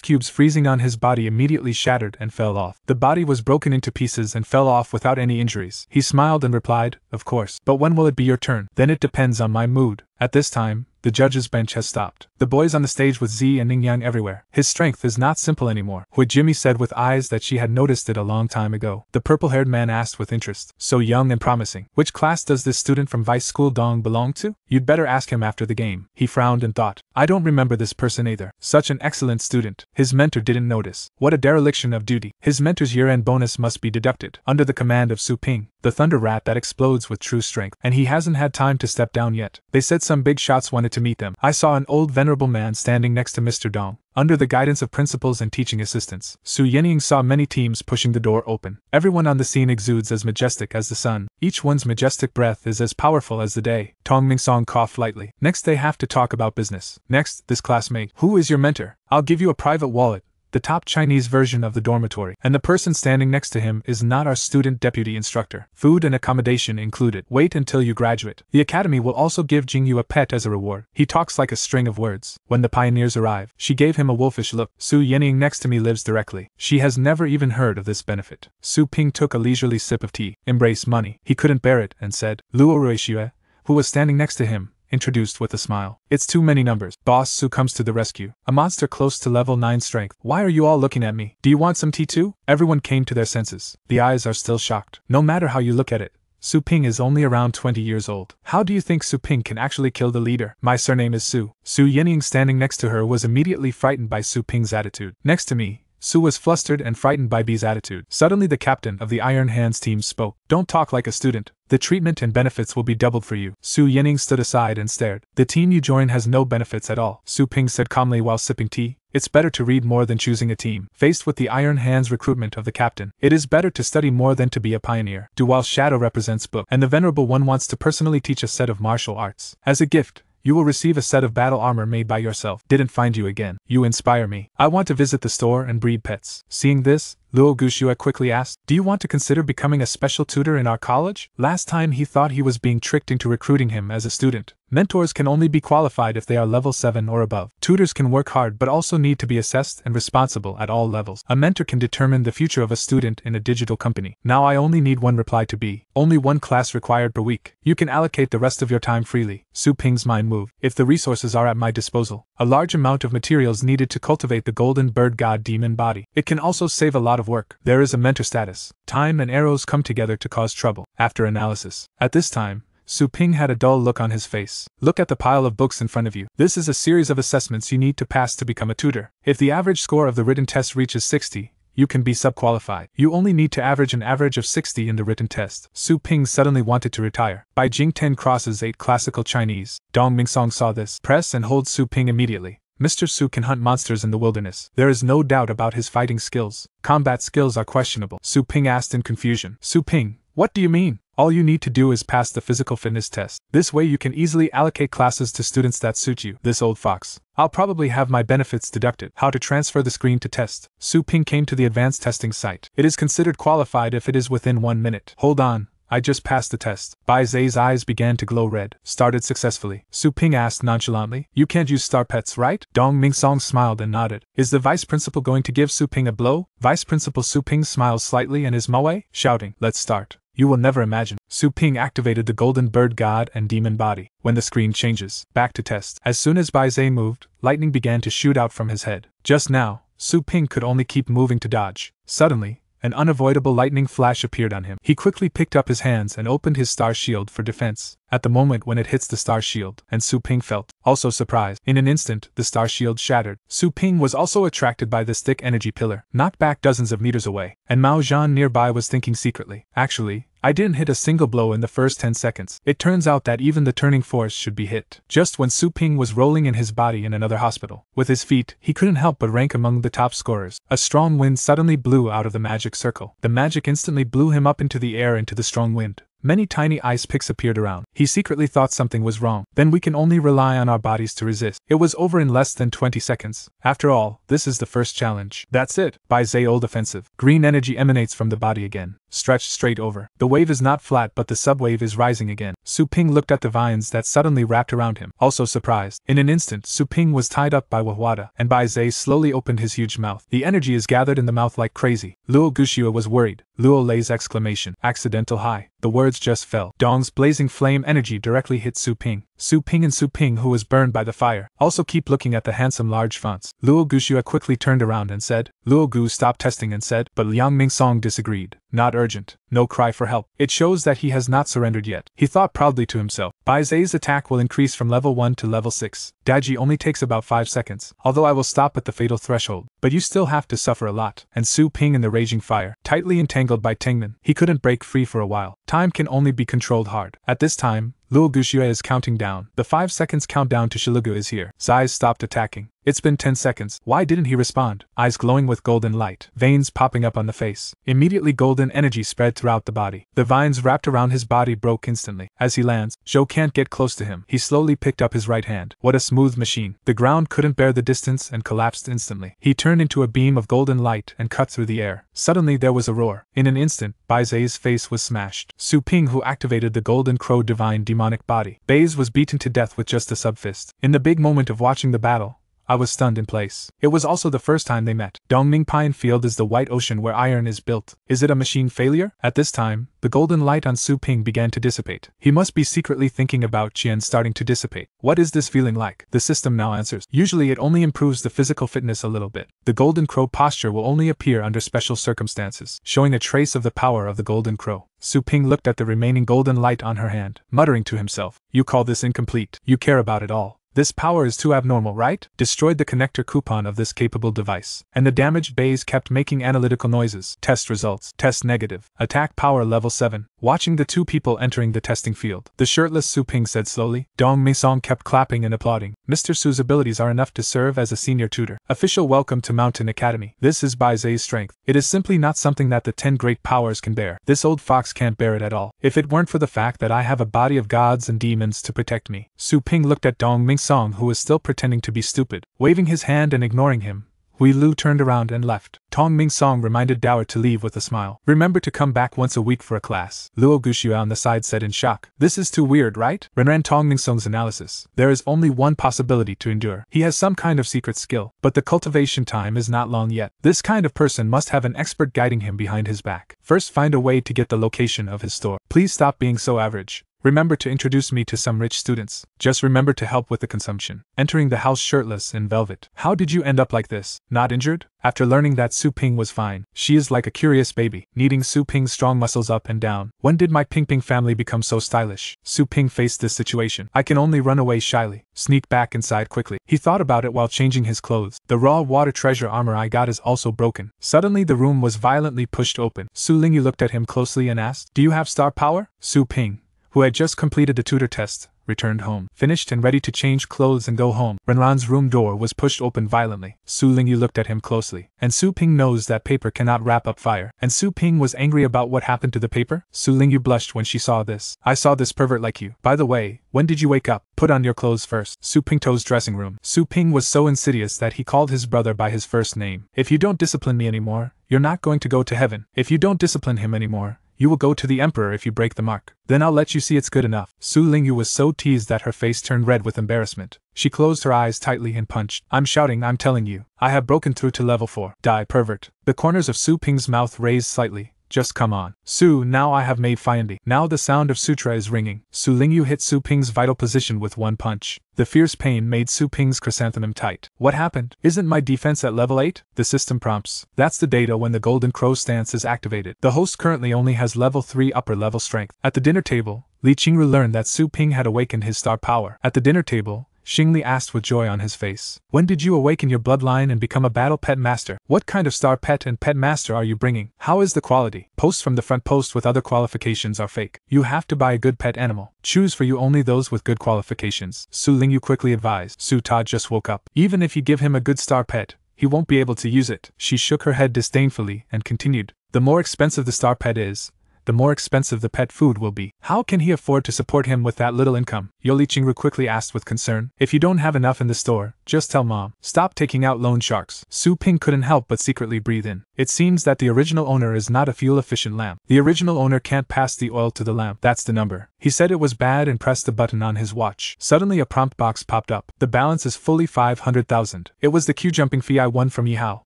cubes freezing on his body immediately shattered and fell off. The body was broken into pieces and fell off without any injuries. He smiled and replied, Of course. But when will it be your turn? Then it depends on my mood. At this time, the judge's bench has stopped. The boys on the stage with Z and Ning Yang everywhere. His strength is not simple anymore. Hui Jimmy said with eyes that she had noticed it a long time ago. The purple haired man asked with interest. So young and promising. Which class does this student from Vice School Dong belong to? You'd better ask him after the game. He frowned and thought. I don't remember this person either. Such an excellent student. His mentor didn't notice. What a dereliction of duty. His mentor's year end bonus must be deducted. Under the command of Su Ping, the thunder rat that explodes with true strength. And he hasn't had time to step down yet. They said some big shots wanted to meet them. I saw an old venerable man standing next to Mr. Dong. Under the guidance of principals and teaching assistants, Su Yenying saw many teams pushing the door open. Everyone on the scene exudes as majestic as the sun. Each one's majestic breath is as powerful as the day. Dong Ming Song coughed lightly. Next, they have to talk about business. Next, this classmate. Who is your mentor? I'll give you a private wallet the top Chinese version of the dormitory, and the person standing next to him is not our student deputy instructor. Food and accommodation included. Wait until you graduate. The academy will also give Jingyu a pet as a reward. He talks like a string of words. When the pioneers arrive, she gave him a wolfish look. Su Yening next to me lives directly. She has never even heard of this benefit. Su Ping took a leisurely sip of tea, embraced money. He couldn't bear it and said, Luo Ruishue, who was standing next to him, introduced with a smile. It's too many numbers. Boss Su comes to the rescue. A monster close to level 9 strength. Why are you all looking at me? Do you want some tea too? Everyone came to their senses. The eyes are still shocked. No matter how you look at it, Su Ping is only around 20 years old. How do you think Su Ping can actually kill the leader? My surname is Su. Su Yenying standing next to her was immediately frightened by Su Ping's attitude. Next to me, Su was flustered and frightened by B's attitude. Suddenly, the captain of the Iron Hands team spoke. Don't talk like a student. The treatment and benefits will be doubled for you. Su Yening stood aside and stared. The team you join has no benefits at all. Su Ping said calmly while sipping tea. It's better to read more than choosing a team. Faced with the Iron Hands recruitment of the captain, it is better to study more than to be a pioneer. Dual Shadow represents book, and the Venerable One wants to personally teach a set of martial arts. As a gift, you will receive a set of battle armor made by yourself. Didn't find you again. You inspire me. I want to visit the store and breed pets. Seeing this, Luo Guxue quickly asked, Do you want to consider becoming a special tutor in our college? Last time he thought he was being tricked into recruiting him as a student. Mentors can only be qualified if they are level 7 or above. Tutors can work hard but also need to be assessed and responsible at all levels. A mentor can determine the future of a student in a digital company. Now I only need one reply to be. Only one class required per week. You can allocate the rest of your time freely. Su Ping's mind moved. If the resources are at my disposal, a large amount of materials needed to cultivate the golden bird god demon body. It can also save a lot of work. There is a mentor status. Time and arrows come together to cause trouble. After analysis. At this time, Su Ping had a dull look on his face. Look at the pile of books in front of you. This is a series of assessments you need to pass to become a tutor. If the average score of the written test reaches 60, you can be subqualified. You only need to average an average of 60 in the written test. Su Ping suddenly wanted to retire. By Jing 10 crosses 8 classical Chinese. Dong Mingsong saw this. Press and hold Su Ping immediately. Mr. Su can hunt monsters in the wilderness. There is no doubt about his fighting skills. Combat skills are questionable. Su Ping asked in confusion. Su Ping, what do you mean? All you need to do is pass the physical fitness test. This way you can easily allocate classes to students that suit you. This old fox. I'll probably have my benefits deducted. How to transfer the screen to test. Su Ping came to the advanced testing site. It is considered qualified if it is within one minute. Hold on. I just passed the test. Bai Zai's eyes began to glow red. Started successfully. Su Ping asked nonchalantly. You can't use star pets, right? Dong Mingsong smiled and nodded. Is the vice principal going to give Su Ping a blow? Vice principal Su Ping smiles slightly and is Moe, shouting, Let's start. You will never imagine. Su Ping activated the golden bird god and demon body. When the screen changes, back to test. As soon as Bai Zai moved, lightning began to shoot out from his head. Just now, Su Ping could only keep moving to dodge. Suddenly, an unavoidable lightning flash appeared on him. He quickly picked up his hands and opened his star shield for defense. At the moment when it hits the star shield, and Su Ping felt, also surprised. In an instant, the star shield shattered. Su Ping was also attracted by this thick energy pillar, knocked back dozens of meters away, and Mao Zhan nearby was thinking secretly. Actually, I didn't hit a single blow in the first 10 seconds. It turns out that even the turning force should be hit. Just when Su Ping was rolling in his body in another hospital, with his feet, he couldn't help but rank among the top scorers. A strong wind suddenly blew out of the magic circle. The magic instantly blew him up into the air into the strong wind. Many tiny ice picks appeared around. He secretly thought something was wrong. Then we can only rely on our bodies to resist. It was over in less than 20 seconds. After all, this is the first challenge. That's it. By Zay old offensive. Green energy emanates from the body again, stretched straight over. The wave is not flat, but the subwave is rising again. Su Ping looked at the vines that suddenly wrapped around him, also surprised. In an instant, Su Ping was tied up by Wahwada, and Bai Zay slowly opened his huge mouth. The energy is gathered in the mouth like crazy. Luo Guxue was worried. Luo Lei's exclamation, accidental high. The words just fell. Dong's blazing flame energy directly hit Su Ping. Su Ping and Su Ping, who was burned by the fire, also keep looking at the handsome large fonts. Luo Guxue quickly turned around and said, Luo Gu stopped testing and said, but Liang Ming Song disagreed. Not urgent, no cry for help. It shows that he has not surrendered yet. He thought proudly to himself, Bai Zai's attack will increase from level 1 to level 6. Daji only takes about 5 seconds, although I will stop at the fatal threshold. But you still have to suffer a lot. And Su Ping in the raging fire, tightly entangled by Tengman, he couldn't break free for a while. Time can only be controlled hard. At this time, Luo Guxue is counting down. The 5 seconds countdown to Shilugu is here. Zai's stopped attacking. It's been 10 seconds. Why didn't he respond? Eyes glowing with golden light, veins popping up on the face. Immediately, golden energy spread throughout the body. The vines wrapped around his body broke instantly. As he lands, Zhou can't get close to him. He slowly picked up his right hand. What a smooth machine. The ground couldn't bear the distance and collapsed instantly. He turned into a beam of golden light and cut through the air. Suddenly, there was a roar. In an instant, Bai face was smashed. Su Ping, who activated the golden crow divine demonic body, Baize was beaten to death with just a subfist. In the big moment of watching the battle, I was stunned in place. It was also the first time they met. Dongming Pine Field is the white ocean where iron is built. Is it a machine failure? At this time, the golden light on Su Ping began to dissipate. He must be secretly thinking about Qian starting to dissipate. What is this feeling like? The system now answers. Usually it only improves the physical fitness a little bit. The golden crow posture will only appear under special circumstances, showing a trace of the power of the golden crow. Su Ping looked at the remaining golden light on her hand, muttering to himself, You call this incomplete. You care about it all. This power is too abnormal, right? Destroyed the connector coupon of this capable device. And the damaged bays kept making analytical noises. Test results. Test negative. Attack power level 7. Watching the two people entering the testing field, the shirtless Su Ping said slowly. Dong Mingsong kept clapping and applauding. Mr. Su's abilities are enough to serve as a senior tutor. Official welcome to Mountain Academy. This is Bai Zai's strength. It is simply not something that the ten great powers can bear. This old fox can't bear it at all. If it weren't for the fact that I have a body of gods and demons to protect me. Su Ping looked at Dong Ming Song, who was still pretending to be stupid, waving his hand and ignoring him. Hui Lu turned around and left. Dong Ming Song reminded Dower to leave with a smile. Remember to come back once a week for a class. Luo Guxue on the side said in shock. This is too weird, right? Renran Dong Ming Song's analysis. There is only one possibility to endure. He has some kind of secret skill, but the cultivation time is not long yet. This kind of person must have an expert guiding him behind his back. First, find a way to get the location of his store. Please stop being so average. Remember to introduce me to some rich students. Just remember to help with the consumption. Entering the house shirtless in velvet. How did you end up like this? Not injured? After learning that Su Ping was fine, she is like a curious baby, needing Su Ping's strong muscles up and down. When did my Ping Ping family become so stylish? Su Ping faced this situation. I can only run away shyly, sneak back inside quickly. He thought about it while changing his clothes. The raw water treasure armor I got is also broken. Suddenly the room was violently pushed open. Su Lingyue looked at him closely and asked, Do you have star power? Su Ping, who had just completed the tutor test, returned home. Finished and ready to change clothes and go home, Renran's room door was pushed open violently. Su Lingyue looked at him closely. And Su Ping knows that paper cannot wrap up fire. And Su Ping was angry about what happened to the paper? Su Lingyue blushed when she saw this. I saw this pervert like you. By the way, when did you wake up? Put on your clothes first. Su Pingto's dressing room. Su Ping was so insidious that he called his brother by his first name. If you don't discipline me anymore, you're not going to go to heaven. If you don't discipline him anymore, you will go to the Emperor if you break the mark. Then I'll let you see it's good enough. Su Lingyue was so teased that her face turned red with embarrassment. She closed her eyes tightly and punched. I'm shouting, I'm telling you. I have broken through to level 4. Die, pervert. The corners of Su Ping's mouth raised slightly. Just come on. Su, now I have made Fiandi. Now the sound of sutra is ringing. Su Lingyue hit Su Ping's vital position with one punch. The fierce pain made Su Ping's chrysanthemum tight. What happened? Isn't my defense at level 8? The system prompts. That's the data when the Golden Crow stance is activated. The host currently only has level 3 upper level strength. At the dinner table, Li Qingru learned that Su Ping had awakened his star power. At the dinner table, Xingli asked with joy on his face. When did you awaken your bloodline and become a battle pet master? What kind of star pet and pet master are you bringing? How is the quality? Posts from the front post with other qualifications are fake. You have to buy a good pet animal. Choose for you only those with good qualifications. Su Lingyue quickly advised. Su Ta just woke up. Even if you give him a good star pet, he won't be able to use it. She shook her head disdainfully and continued. The more expensive the star pet is, the more expensive the pet food will be. How can he afford to support him with that little income? Yoli Qingru quickly asked with concern. If you don't have enough in the store, just tell mom. Stop taking out loan sharks. Su Ping couldn't help but secretly breathe in. It seems that the original owner is not a fuel efficient lamp. The original owner can't pass the oil to the lamp. That's the number. He said it was bad and pressed the button on his watch. Suddenly, a prompt box popped up. The balance is fully 500,000. It was the queue jumping fee I won from Yihao.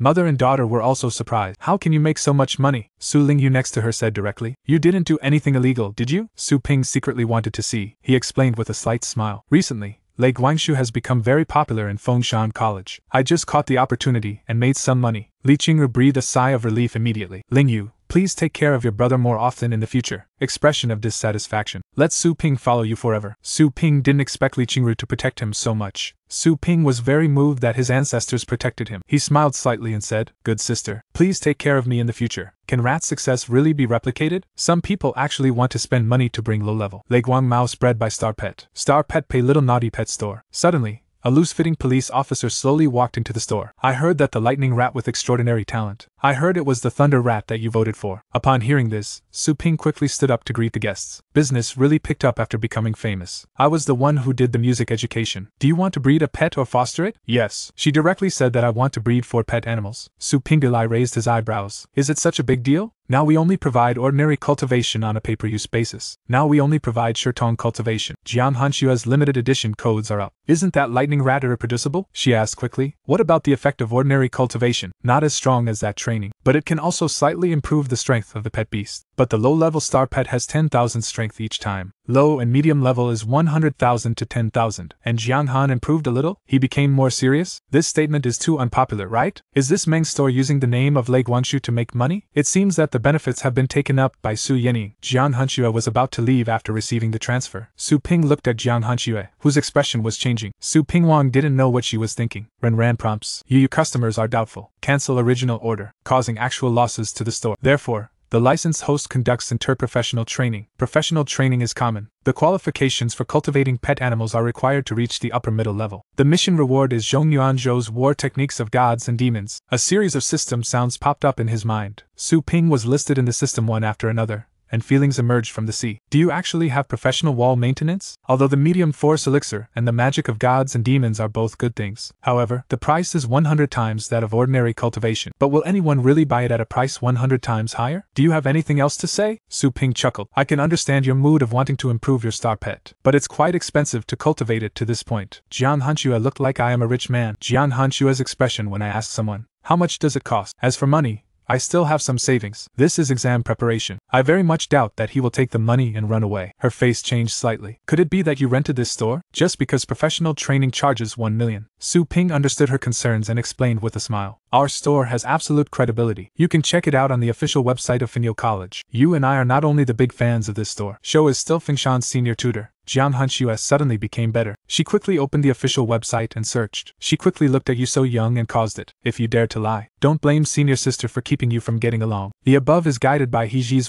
Mother and daughter were also surprised. How can you make so much money? Su Ling Yue next to her said directly. You didn't do anything illegal, did you? Su Ping secretly wanted to see. He explained with a slight smile. Recently, Lei Guangshu has become very popular in Fengshan College. I just caught the opportunity and made some money. Li Qingru breathed a sigh of relief immediately. Ling Yue, Please take care of your brother more often in the future. Expression of dissatisfaction. Let Su Ping follow you forever. Su Ping didn't expect Li Qingru to protect him so much. Su Ping was very moved that his ancestors protected him. He smiled slightly and said, Good sister, please take care of me in the future. Can rat success really be replicated? Some people actually want to spend money to bring low level. Leguang Mouse spread by Star Pet. Star Pet pay little naughty pet store. Suddenly, a loose fitting police officer slowly walked into the store. I heard that the lightning rat with extraordinary talent. I heard it was the thunder rat that you voted for. Upon hearing this, Su Ping quickly stood up to greet the guests. Business really picked up after becoming famous. I was the one who did the music education. Do you want to breed a pet or foster it? Yes. She directly said that I want to breed four pet animals. Su Pingdilai raised his eyebrows. Is it such a big deal? Now we only provide ordinary cultivation on a pay per use basis. Now we only provide Shirtong cultivation. Jiang Hanxue's limited edition codes are up. Isn't that lightning rat irreproducible? She asked quickly. What about the effect of ordinary cultivation? Not as strong as that training, but it can also slightly improve the strength of the pet beast. But the low level star pet has 10,000 strength each time. Low and medium level is 100,000 to 10,000. And Jiang Han improved a little? He became more serious? This statement is too unpopular, right? Is this Meng store using the name of Lei Guangshu to make money? It seems that the benefits have been taken up by Su Yenning. Jiang Hanxue was about to leave after receiving the transfer. Su Ping looked at Jiang Hanxue, whose expression was changing. Su Ping Wang didn't know what she was thinking. Ren Ran prompts. You customers are doubtful. Cancel original order, causing actual losses to the store. Therefore, the licensed host conducts interprofessional training. Professional training is common. The qualifications for cultivating pet animals are required to reach the upper middle level. The mission reward is Zhong Yuanzhou's War Techniques of Gods and Demons. A series of system sounds popped up in his mind. Su Ping was listed in the system one after another, and feelings emerged from the sea. Do you actually have professional wall maintenance? Although the medium force elixir and the magic of gods and demons are both good things. However, the price is 100 times that of ordinary cultivation. But will anyone really buy it at a price 100 times higher? Do you have anything else to say? Su Ping chuckled. I can understand your mood of wanting to improve your star pet, but it's quite expensive to cultivate it to this point. Jiang Hanxue looked like I am a rich man. Jiang Hanxue's expression when I asked someone, How much does it cost? As for money, I still have some savings. This is exam preparation. I very much doubt that he will take the money and run away. Her face changed slightly. Could it be that you rented this store? Just because professional training charges 1 million. Su Ping understood her concerns and explained with a smile. Our store has absolute credibility. You can check it out on the official website of Finyo College. You and I are not only the big fans of this store. Show is still Fengshan's senior tutor. Jiang Hanxue suddenly became better. She quickly opened the official website and searched. She quickly looked at you so young and caused it. If you dare to lie, don't blame senior sister for keeping you from getting along. The above is guided by Heji's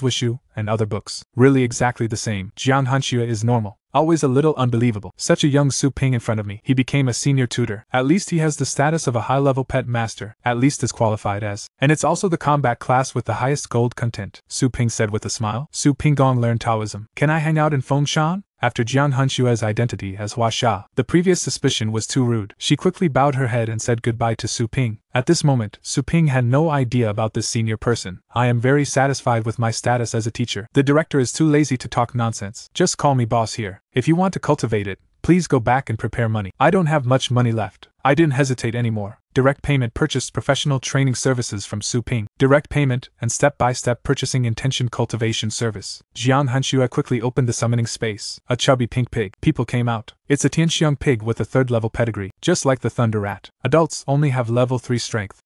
And other books. Really exactly the same. Jiang Hanxue is normal. Always a little unbelievable. Such a young Su Ping in front of me. He became a senior tutor. At least he has the status of a high level pet master, at least as qualified as. And it's also the combat class with the highest gold content, Su Ping said with a smile. Su Pinggong learned Taoism. Can I hang out in Fengshan? After Jiang Hanxue's identity as Hua the previous suspicion was too rude. She quickly bowed her head and said goodbye to Su Ping. At this moment, Su Ping had no idea about this senior person. I am very satisfied with my status as a teacher. The director is too lazy to talk nonsense. Just call me boss here. If you want to cultivate it, please go back and prepare money. I don't have much money left. I didn't hesitate anymore. Direct Payment purchased professional training services from Su Ping. Direct Payment and step by step purchasing intention cultivation service. Jiang Hanxue quickly opened the summoning space. A chubby pink pig. People came out. It's a Tianxiang pig with a third level pedigree, just like the Thunder Rat. Adults only have level 3 strength.